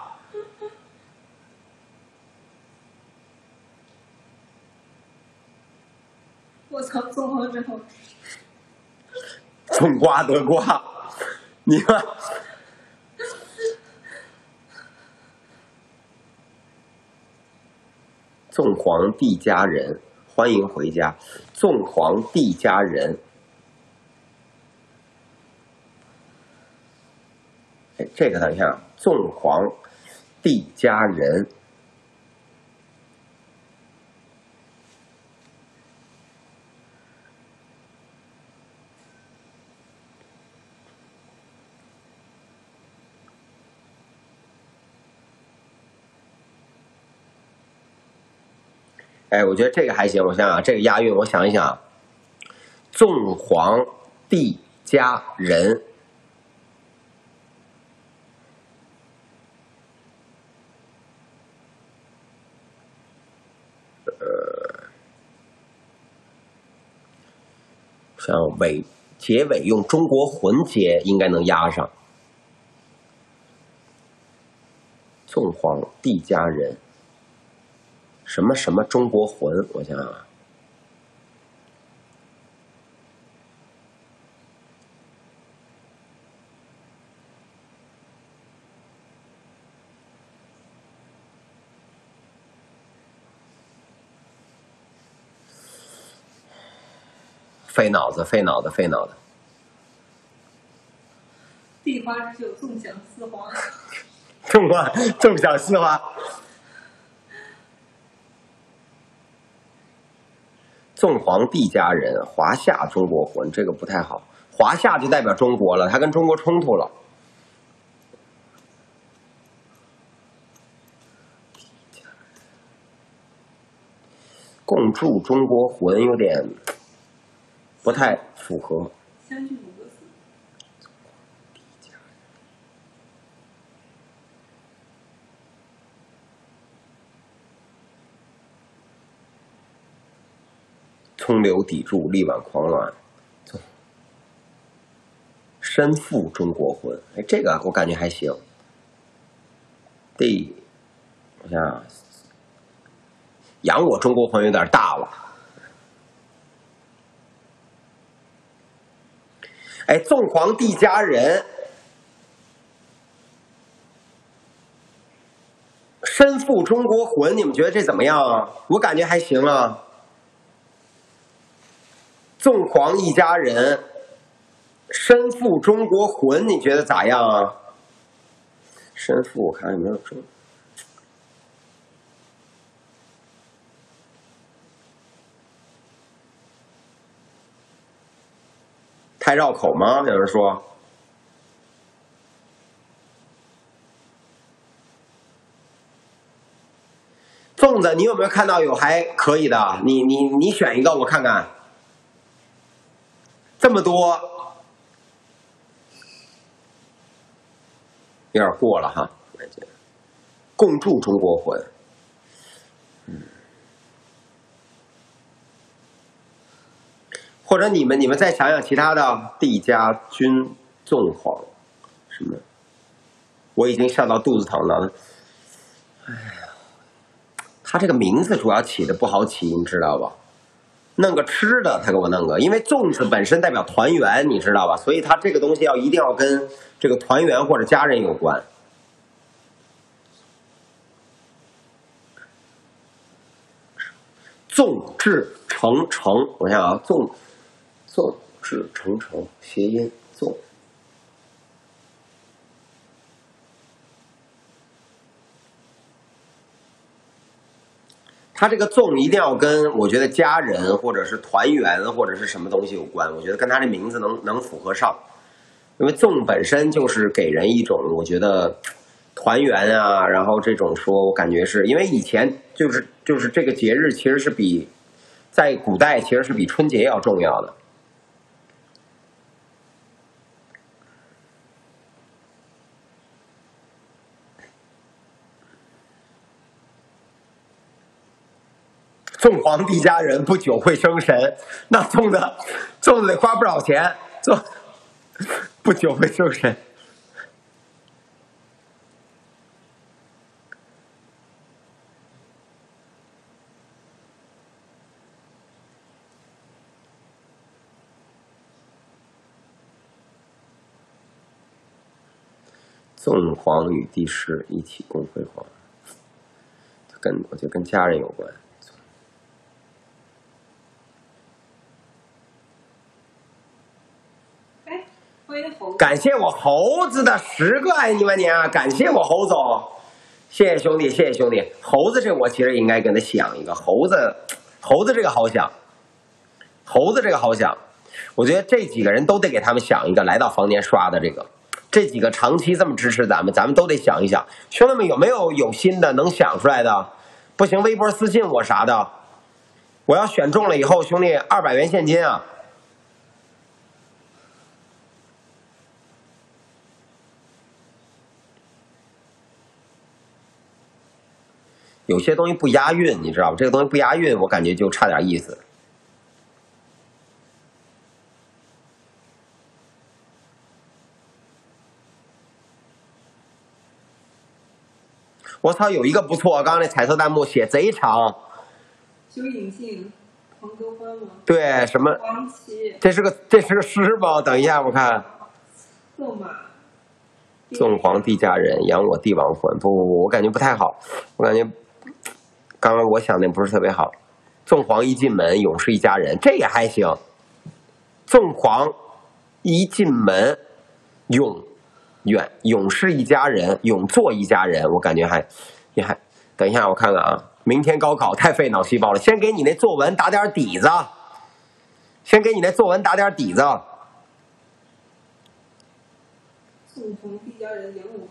Speaker 2: 我操，纵横之后，
Speaker 1: 种瓜得瓜，你看，纵皇帝家人，欢迎回家。纵皇帝家人，哎，这个等一下，纵皇帝家人。哎，我觉得这个还行。我想想，这个押韵，我想一想，纵皇帝家人，呃，像尾结尾用中国魂结，应该能押上。纵皇帝家人。什么什么中国魂？我想想啊，费脑子，费脑子，费脑子。
Speaker 2: 地花儿就种向四花，*laughs*
Speaker 1: 种花，种向四花。宋皇帝家人，华夏中国魂，这个不太好。华夏就代表中国了，他跟中国冲突了。共筑中国魂有点不太符合。冲流砥柱，力挽狂澜，身负中国魂。哎，这个我感觉还行。第，我想想，扬我中国魂有点大了。哎，纵皇帝家人，身负中国魂，你们觉得这怎么样啊？我感觉还行啊。纵皇一家人，身负中国魂，你觉得咋样啊？身负，我看有没有中。太绕口吗？有人说。粽子，你有没有看到有还可以的？你你你选一个，我看看。这么多，有点过了哈。共筑中国魂，或者你们你们再想想其他的，帝家军纵横什么？我已经笑到肚子疼了。哎呀，他这个名字主要起的不好起，你知道吧？弄个吃的，他给我弄个，因为粽子本身代表团圆，你知道吧？所以他这个东西要一定要跟这个团圆或者家人有关。众志成城，我想啊，众众志成城，谐音纵。他这个粽一定要跟我觉得家人或者是团圆或者是什么东西有关，我觉得跟他这名字能能符合上，因为粽本身就是给人一种我觉得团圆啊，然后这种说我感觉是因为以前就是就是这个节日其实是比在古代其实是比春节要重要的。纵皇帝家人不久会生神，那粽子粽子得花不少钱，粽不久会生神。纵皇与帝师一起共辉煌，跟我觉得跟家人有关。
Speaker 2: 哎，欢迎猴子。
Speaker 1: 感谢我猴子的十个爱你们你啊！感谢我猴总，谢谢兄弟，谢谢兄弟。猴子这我其实应该跟他想一个，猴子，猴子这个好想，猴子这个好想。我觉得这几个人都得给他们想一个，来到房间刷的这个，这几个长期这么支持咱们，咱们都得想一想，兄弟们有没有有心的能想出来的？不行，微博私信我啥的，我要选中了以后，兄弟二百元现金啊！有些东西不押韵，你知道吧？这个东西不押韵，我感觉就差点意思。我操，有一个不错，刚刚那彩色弹幕写贼长，
Speaker 2: 修隐性，黄格欢吗？
Speaker 1: 对，什么？这是个这是个诗吧？等一下，我看。
Speaker 2: 纵马。
Speaker 1: 纵皇帝家人，养我帝王魂。不不不，我感觉不太好，我感觉刚刚我想的不是特别好。纵皇一进门，勇士一家人，这也还行。纵狂一进门，永远勇是一家人，永做一家人。我感觉还也还，等一下我看看啊，明天高考太费脑细胞了，先给你那作文打点底子，先给你那作文打点底子。
Speaker 2: 纵横一家人，养我，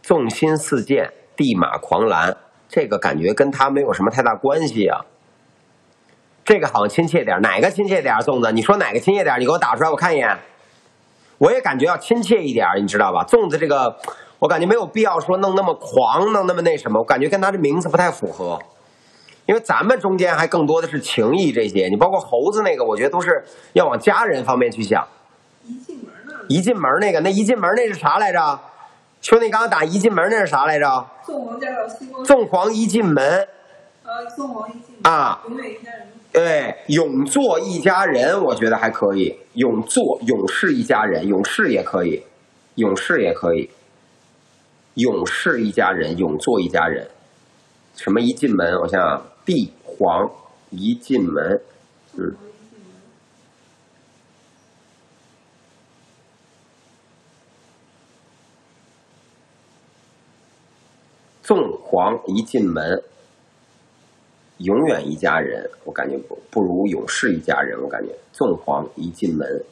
Speaker 1: 纵心似箭，地马狂澜，这个感觉跟他没有什么太大关系啊。这个好像亲切点，哪个亲切点？粽子，你说哪个亲切点？你给我打出来，我看一眼。我也感觉要亲切一点，你知道吧？粽子这个，我感觉没有必要说弄那么狂，弄那么那什么，我感觉跟他的名字不太符合。因为咱们中间还更多的是情谊这些，你包括猴子那个，我觉得都是要往家人方面去想。
Speaker 2: 一进门那儿，
Speaker 1: 一进门那个，那一进门那是啥来着？兄弟，刚刚打一进门那是啥来着？
Speaker 2: 宋王驾到西光，
Speaker 1: 纵狂一进门，
Speaker 2: 呃，宋王一进门
Speaker 1: 啊
Speaker 2: 永远一家人。
Speaker 1: 对，永做一家人，我觉得还可以。永做，永是一家人，永士也可以，永士也可以。永是一家人，永做一家人。什么一进门？我想想，帝皇一进门，嗯，
Speaker 2: 宋王一进门，
Speaker 1: 纵皇一进门，永远一家人。我感觉不不如勇士一家人。我感觉纵皇一进门，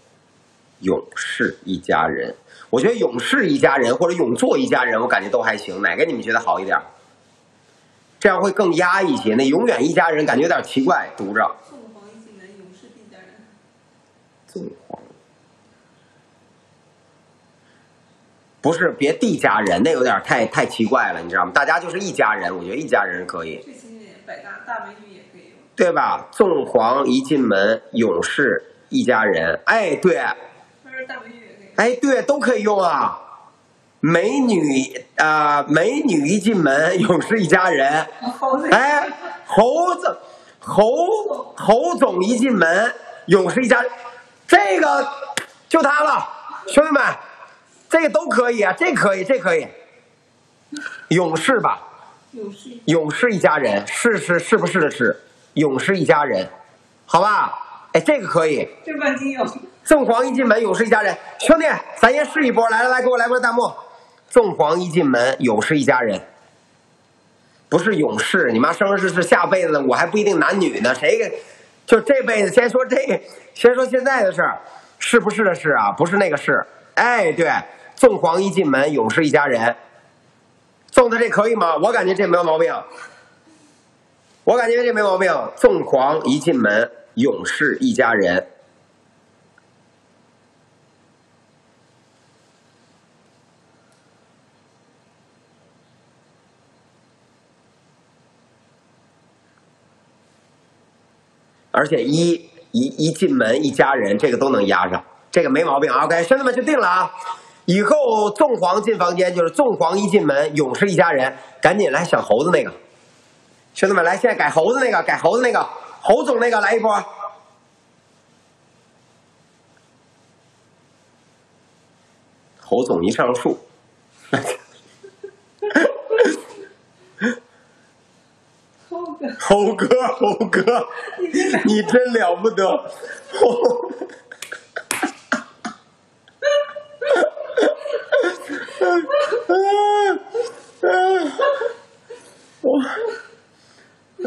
Speaker 1: 勇士一家人。我觉得勇士一家人或者永做一家人，我感觉都还行。哪个你们觉得好一点？这样会更压一些。那永远一家人感觉有点奇怪，读着
Speaker 2: 宋王一进门，永世一家人。
Speaker 1: 纵皇。不是，别地家人，那有点太太奇怪了，你知道吗？大家就是一家人，我觉得一家人可以。
Speaker 2: 最新一点，百大大美女也可以用。
Speaker 1: 对吧？纵皇一进门，勇士一家人。哎，对，
Speaker 2: 大美女。
Speaker 1: 哎，对，都可以用啊。美女啊、美女一进门，勇士一家人。哎，猴子，猴猴总一进门，勇士一家人。这个就他了，兄弟们，这个都可以啊，这可以，这可以。勇士吧，
Speaker 2: 勇士，
Speaker 1: 勇士一家人，是是是不是的是，勇士一家人，好吧？哎，这个可以。
Speaker 2: 这万金油，
Speaker 1: 纵皇一进门，勇士一家人。兄弟，咱先试一波，来来来，给我来波弹幕。纵皇一进门，勇士一家人。不是勇士，你妈生日是下辈子的，我还不一定男女呢。谁给？就这辈子，先说这个，先说现在的事儿，是不是的是啊？不是那个是。哎，对，纵皇一进门，永世一家人。纵的这可以吗？我感觉这没有毛病。我感觉这没毛病。纵皇一进门，永世一家人。而且一一一进门一家人，这个都能压上，这个没毛病。OK，兄弟们就定了啊！以后纵黄进房间就是纵黄一进门，勇士一家人。赶紧来想猴子那个，兄弟们来，现在改猴子那个，改猴子那个，侯总那个来一波。侯总一上树，*laughs*
Speaker 2: 猴哥，
Speaker 1: 猴哥，猴哥，你真了不得！猴 *laughs* *laughs* 我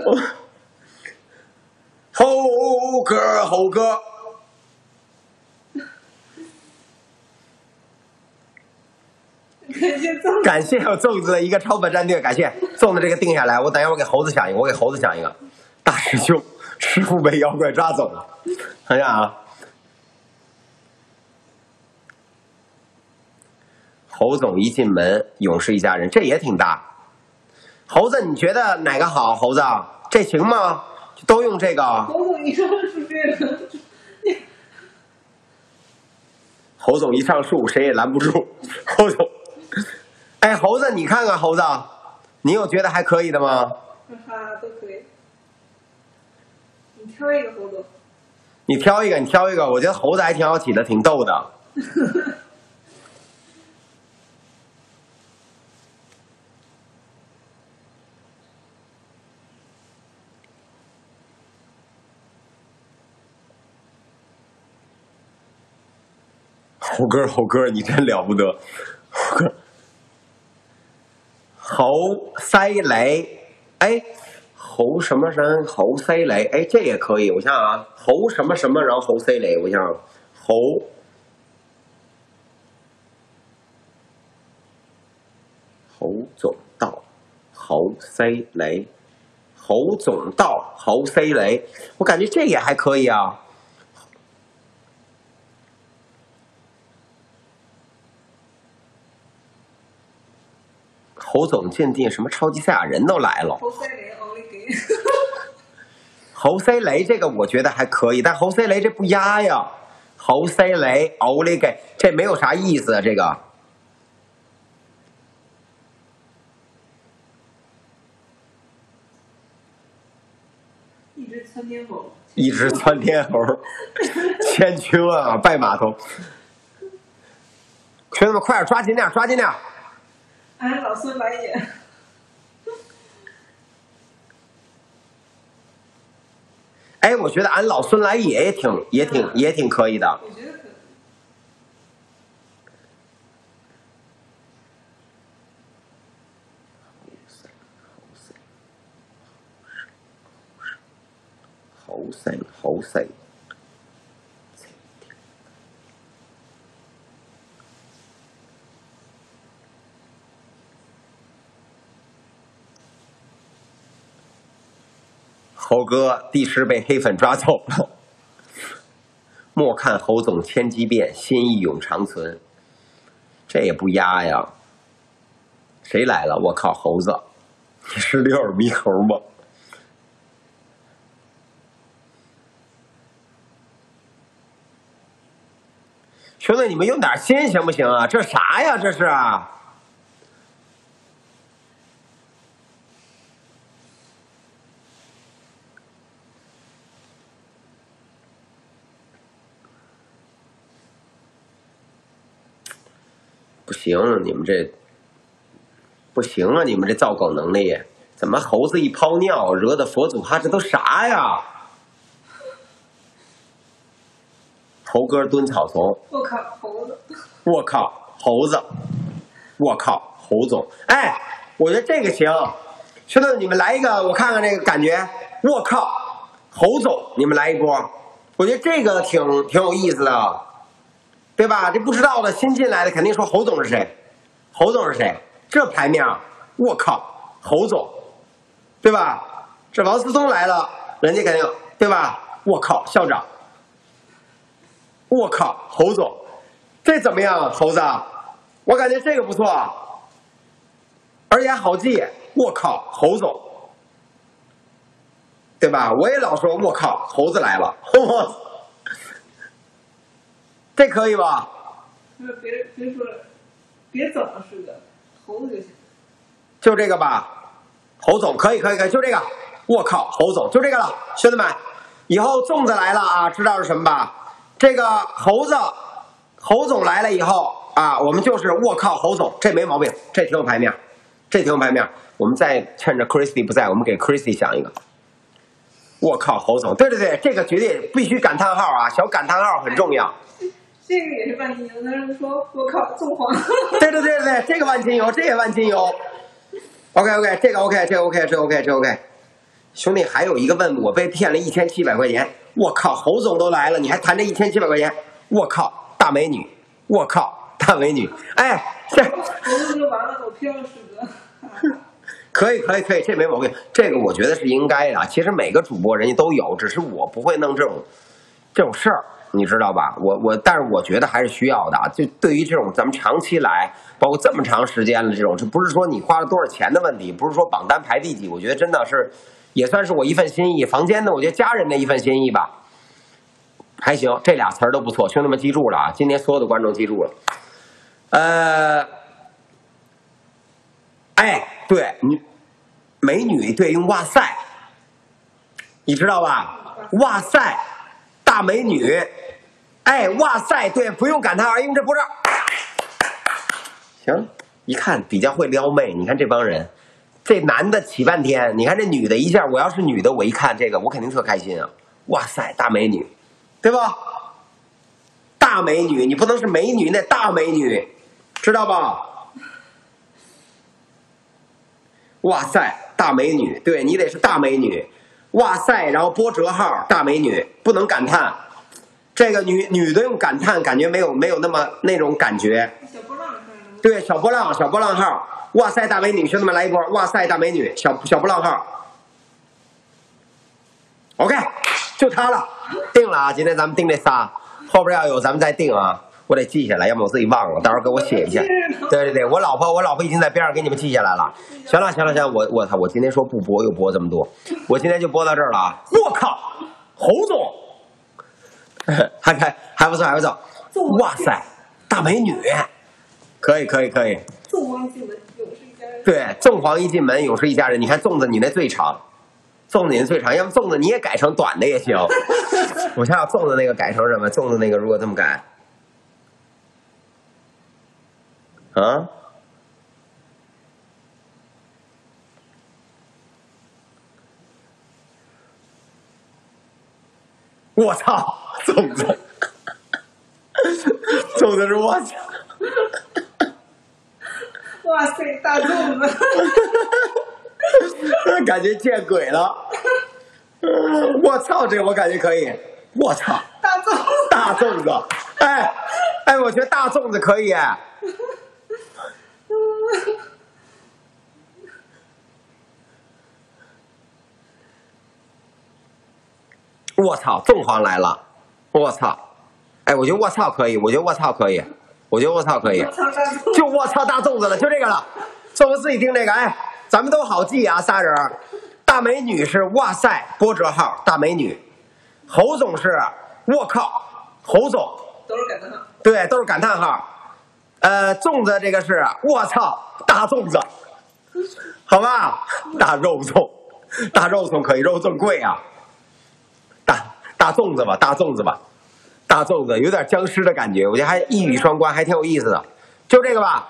Speaker 1: 我猴哥，猴哥，
Speaker 2: 感谢粽
Speaker 1: 感谢粽子的一个超粉战队，感谢粽子这个定下来。我等下我给猴子想一个，我给猴子想一个。大师兄，师傅被妖怪抓走了。看看啊，侯总一进门，勇士一家人，这也挺大。猴子，你觉得哪个好？猴子，这行吗？都用这个。
Speaker 2: 侯总一上树这个，
Speaker 1: 侯总一上树，谁也拦不住。侯总，哎，猴子，你看看猴子，你有觉得还可以的吗？
Speaker 2: 哈哈，都可以。你挑一个侯总，
Speaker 1: 你挑一个，你挑一个，我觉得猴子还挺好起的，挺逗的。*laughs* 猴哥，猴哥，你真了不得，猴哥，猴塞雷，哎，猴什么人？猴塞雷，哎，这也可以。我想啊，猴什么什么，然后猴塞雷，我想想，猴。侯总道，侯塞雷，侯总道，侯塞雷，我感觉这也还可以啊。侯总鉴定什么超级赛亚人都来了，
Speaker 2: 侯赛雷奥利给，
Speaker 1: 侯塞雷这个我觉得还可以，但侯赛雷这不压呀。侯赛雷奥利给，这没有啥意思啊，这个。
Speaker 2: 一只窜天猴，
Speaker 1: 一只窜天猴，*laughs* 千军万马拜码头。兄弟们，快点抓紧点，抓紧点！
Speaker 2: 俺老孙来也。
Speaker 1: 哎，我觉得俺老孙来也也挺也挺也挺可以的。
Speaker 2: 我觉得可能。
Speaker 1: 猴塞猴塞，猴哥第十被黑粉抓走了。莫看侯总千机变，心意永长存。这也不压呀。谁来了？我靠，猴子，你是六耳猕猴吗？兄弟，你们用点心行不行啊？这啥呀？这是啊？行，你们这不行啊！你们这造梗能力，怎么猴子一泡尿，惹得佛祖哈？这都啥呀？猴哥蹲草丛，
Speaker 2: 我靠，猴子，
Speaker 1: 我靠，猴子，我靠，猴总，哎，我觉得这个行，兄弟们，你们来一个，我看看这个感觉，我靠，猴总，你们来一波，我觉得这个挺挺有意思的，对吧？这不知道的新进来的肯定说侯总是谁，侯总是谁？这牌面，我靠，侯总，对吧？这王思聪来了，人家肯定对吧？我靠，校长。我靠，侯总，这怎么样？猴子，我感觉这个不错，而且好记。我靠，侯总，对吧？我也老说，我靠，猴子来了，*laughs* 这可以吧？
Speaker 2: 那别别说了，别怎么是个猴子就行。
Speaker 1: 就这个吧，侯总可以，可以，可以，就这个。我靠，侯总就这个了，兄弟们，以后粽子来了啊，知道是什么吧？这个猴子，侯总来了以后啊，我们就是我靠，侯总，这没毛病，这挺有排面，这挺有排面。我们再趁着 Christy 不在，我们给 Christy 想一个。我靠，侯总，对对对，这个绝对必须感叹号啊，小感叹号很重要。
Speaker 2: 这个也是万金油，但是说我靠，纵黄。*laughs*
Speaker 1: 对对对对，这个万金油，这也万金油。OK OK，这个 OK，这个 OK，这个 OK，这个 OK。兄弟，还有一个问我被骗了一千七百块钱。我靠，侯总都来了，你还谈这一千七百块钱？我靠，大美女！我靠，大美女！哎，这
Speaker 2: 猴子就完了，我骗了师哥。*laughs*
Speaker 1: 可以，可以，可以，这没毛病。这个我觉得是应该的。其实每个主播人家都有，只是我不会弄这种这种事儿，你知道吧？我我，但是我觉得还是需要的。就对于这种咱们长期来，包括这么长时间的这种，这不是说你花了多少钱的问题，不是说榜单排第几，我觉得真的是。也算是我一份心意，房间的我觉得家人的一份心意吧，还行，这俩词儿都不错，兄弟们记住了啊！今天所有的观众记住了，呃，哎，对，你美女对用哇塞，你知道吧？哇塞，大美女，哎，哇塞，对，不用感叹号，因为这不是，行，一看比较会撩妹，你看这帮人。这男的起半天，你看这女的一下，我要是女的，我一看这个，我肯定特开心啊！哇塞，大美女，对吧？大美女，你不能是美女那大美女，知道吧？哇塞，大美女，对你得是大美女。哇塞，然后波折号大美女，不能感叹。这个女女的用感叹，感觉没有没有那么那种感觉。
Speaker 2: 小波浪
Speaker 1: 对，小波浪，小波浪号，哇塞，大美女，兄弟们来一波，哇塞，大美女，小小波浪号。OK，就它了，定了啊！今天咱们定这仨，后边要有咱们再定啊，我得记下来，要么我自己忘了，到时候给我写一下。对对对，我老婆，我老婆已经在边上给你们记下来了。行了行了行了，我我操，我今天说不播又播这么多，我今天就播到这儿了啊！我靠，侯总，还还还不错还不错，哇塞，大美女，可以可以可以。
Speaker 2: 纵横进门，永是一家人。
Speaker 1: 对，纵横一进门，勇士一家人。你看粽子，你那最长，粽子你那最长，要么粽子你也改成短的也行。*laughs* 我想想粽子那个改成什么？粽子那个如果这么改，啊？我操，粽子，粽子是我操。
Speaker 2: 哇塞，大粽子！*laughs*
Speaker 1: 感觉见鬼了！嗯我操，这个我感觉可以。我操，
Speaker 2: 大粽子！
Speaker 1: 大粽子，哎哎，我觉得大粽子可以。我操，凤凰来了！我操，哎，我觉得我操可以，我觉得我操可以，我觉得我操可以。就我操大粽子了，就这个了。粽子自己定这个，哎，咱们都好记啊，仨人儿。大美女是哇塞波折号大美女，侯总是我靠侯总，
Speaker 2: 都是感叹号。
Speaker 1: 对，都是感叹号。呃，粽子这个是我操大粽子，好吧，大肉粽，大肉粽可以，肉粽贵啊。大粽子吧，大粽子吧，大粽子有点僵尸的感觉，我觉得还一语双关，还挺有意思的。就这个吧，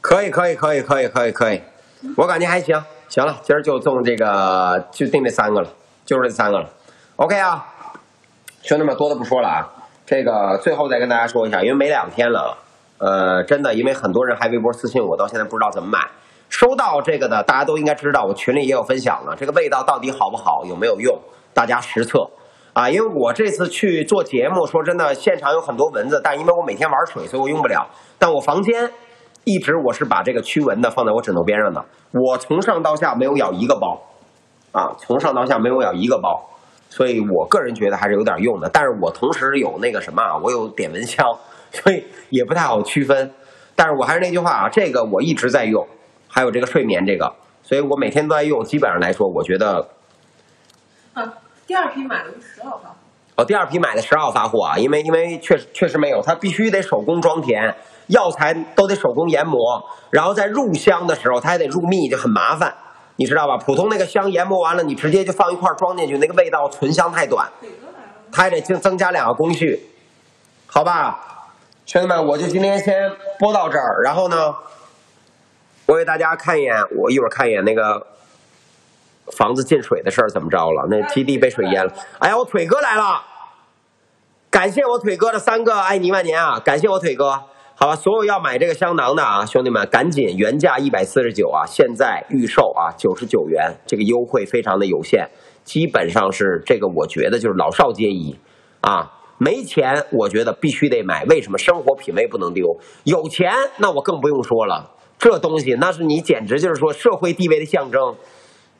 Speaker 1: 可以，可以，可以，可以，可以，可以，我感觉还行。行了，今儿就送这个，就定这三个了，就是这三个了。OK 啊，兄弟们多的不说了啊。这个最后再跟大家说一下，因为没两天了，呃，真的，因为很多人还微博私信我，到现在不知道怎么买。收到这个的，大家都应该知道，我群里也有分享了。这个味道到底好不好，有没有用，大家实测啊。因为我这次去做节目，说真的，现场有很多蚊子，但因为我每天玩水，所以我用不了。但我房间一直我是把这个驱蚊的放在我枕头边上的，我从上到下没有咬一个包，啊，从上到下没有咬一个包。所以我个人觉得还是有点用的，但是我同时有那个什么啊，我有点蚊香，所以也不太好区分。但是我还是那句话啊，这个我一直在用，还有这个睡眠这个，所以我每天都在用。基本上来说，我觉得
Speaker 2: 啊，第二批买的是十号发货。
Speaker 1: 哦，第二批买的十号发货啊，因为因为确实确实没有，它必须得手工装填，药材都得手工研磨，然后在入香的时候它还得入蜜，就很麻烦，你知道吧？普通那个香研磨完了，你直接就放一块儿装进去，那个味道存香太短。它还得增增加两个工序，好吧，兄弟们，我就今天先播到这儿，然后呢，我给大家看一眼，我一会儿看一眼那个房子进水的事儿怎么着了，那基地被水淹了。哎呀，我腿哥来了，感谢我腿哥的三个爱你万年啊，感谢我腿哥。好吧，所有要买这个香囊的啊，兄弟们赶紧，原价一百四十九啊，现在预售啊九十九元，这个优惠非常的有限，基本上是这个，我觉得就是老少皆宜啊。没钱，我觉得必须得买，为什么？生活品味不能丢。有钱，那我更不用说了，这东西那是你简直就是说社会地位的象征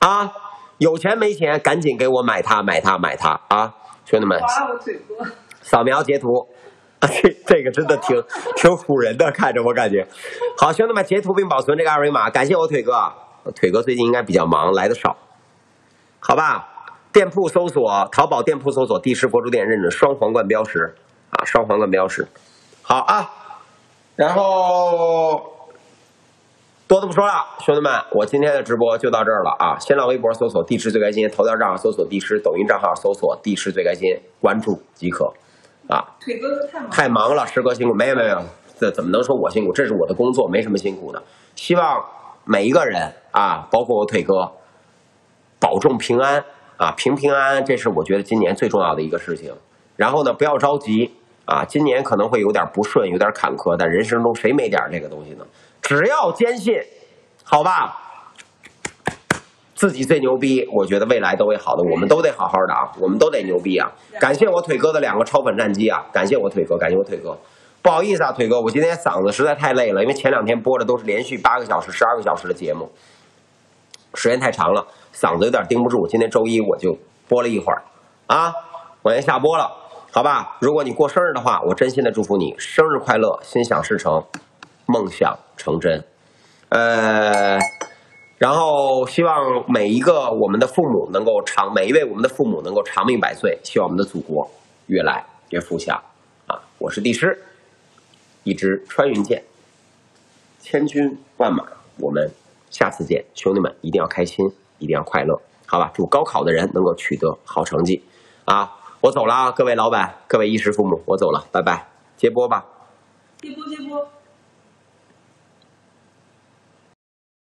Speaker 1: 啊。有钱没钱，赶紧给我买它，买它，买它啊，兄弟们！扫描截图，*laughs* 啊，这这个真的挺挺唬人的，看着我感觉。好，兄弟们，截图并保存这个二维码，感谢我腿哥，腿哥最近应该比较忙，来的少，好吧？店铺搜索淘宝店铺搜索帝师佛珠店认准双皇冠标识啊，双皇冠标识，好啊。然后多的不说了，兄弟们，我今天的直播就到这儿了啊！新浪微博搜索“地师最开心”，头条账号搜索“地师”，抖音账号搜索“地师最开心”，关注即可啊。
Speaker 2: 腿哥哥太忙。
Speaker 1: 太忙了，师哥辛苦，没有没有没有，这怎么能说我辛苦？这是我的工作，没什么辛苦的。希望每一个人啊，包括我腿哥，保重平安啊，平平安安，这是我觉得今年最重要的一个事情。然后呢，不要着急啊，今年可能会有点不顺，有点坎坷，但人生中谁没点这个东西呢？只要坚信，好吧。自己最牛逼，我觉得未来都会好的，我们都得好好的啊，我们都得牛逼啊！感谢我腿哥的两个超粉战机啊，感谢我腿哥，感谢我腿哥。不好意思啊，腿哥，我今天嗓子实在太累了，因为前两天播的都是连续八个小时、十二个小时的节目，时间太长了，嗓子有点盯不住。今天周一我就播了一会儿啊，我先下播了，好吧？如果你过生日的话，我真心的祝福你生日快乐，心想事成，梦想成真。呃。然后希望每一个我们的父母能够长，每一位我们的父母能够长命百岁。希望我们的祖国越来越富强啊！我是帝师，一支穿云箭，千军万马。我们下次见，兄弟们一定要开心，一定要快乐，好吧？祝高考的人能够取得好成绩啊！我走了啊，各位老板，各位衣食父母，我走了，拜拜，接播吧。
Speaker 2: 接播接播。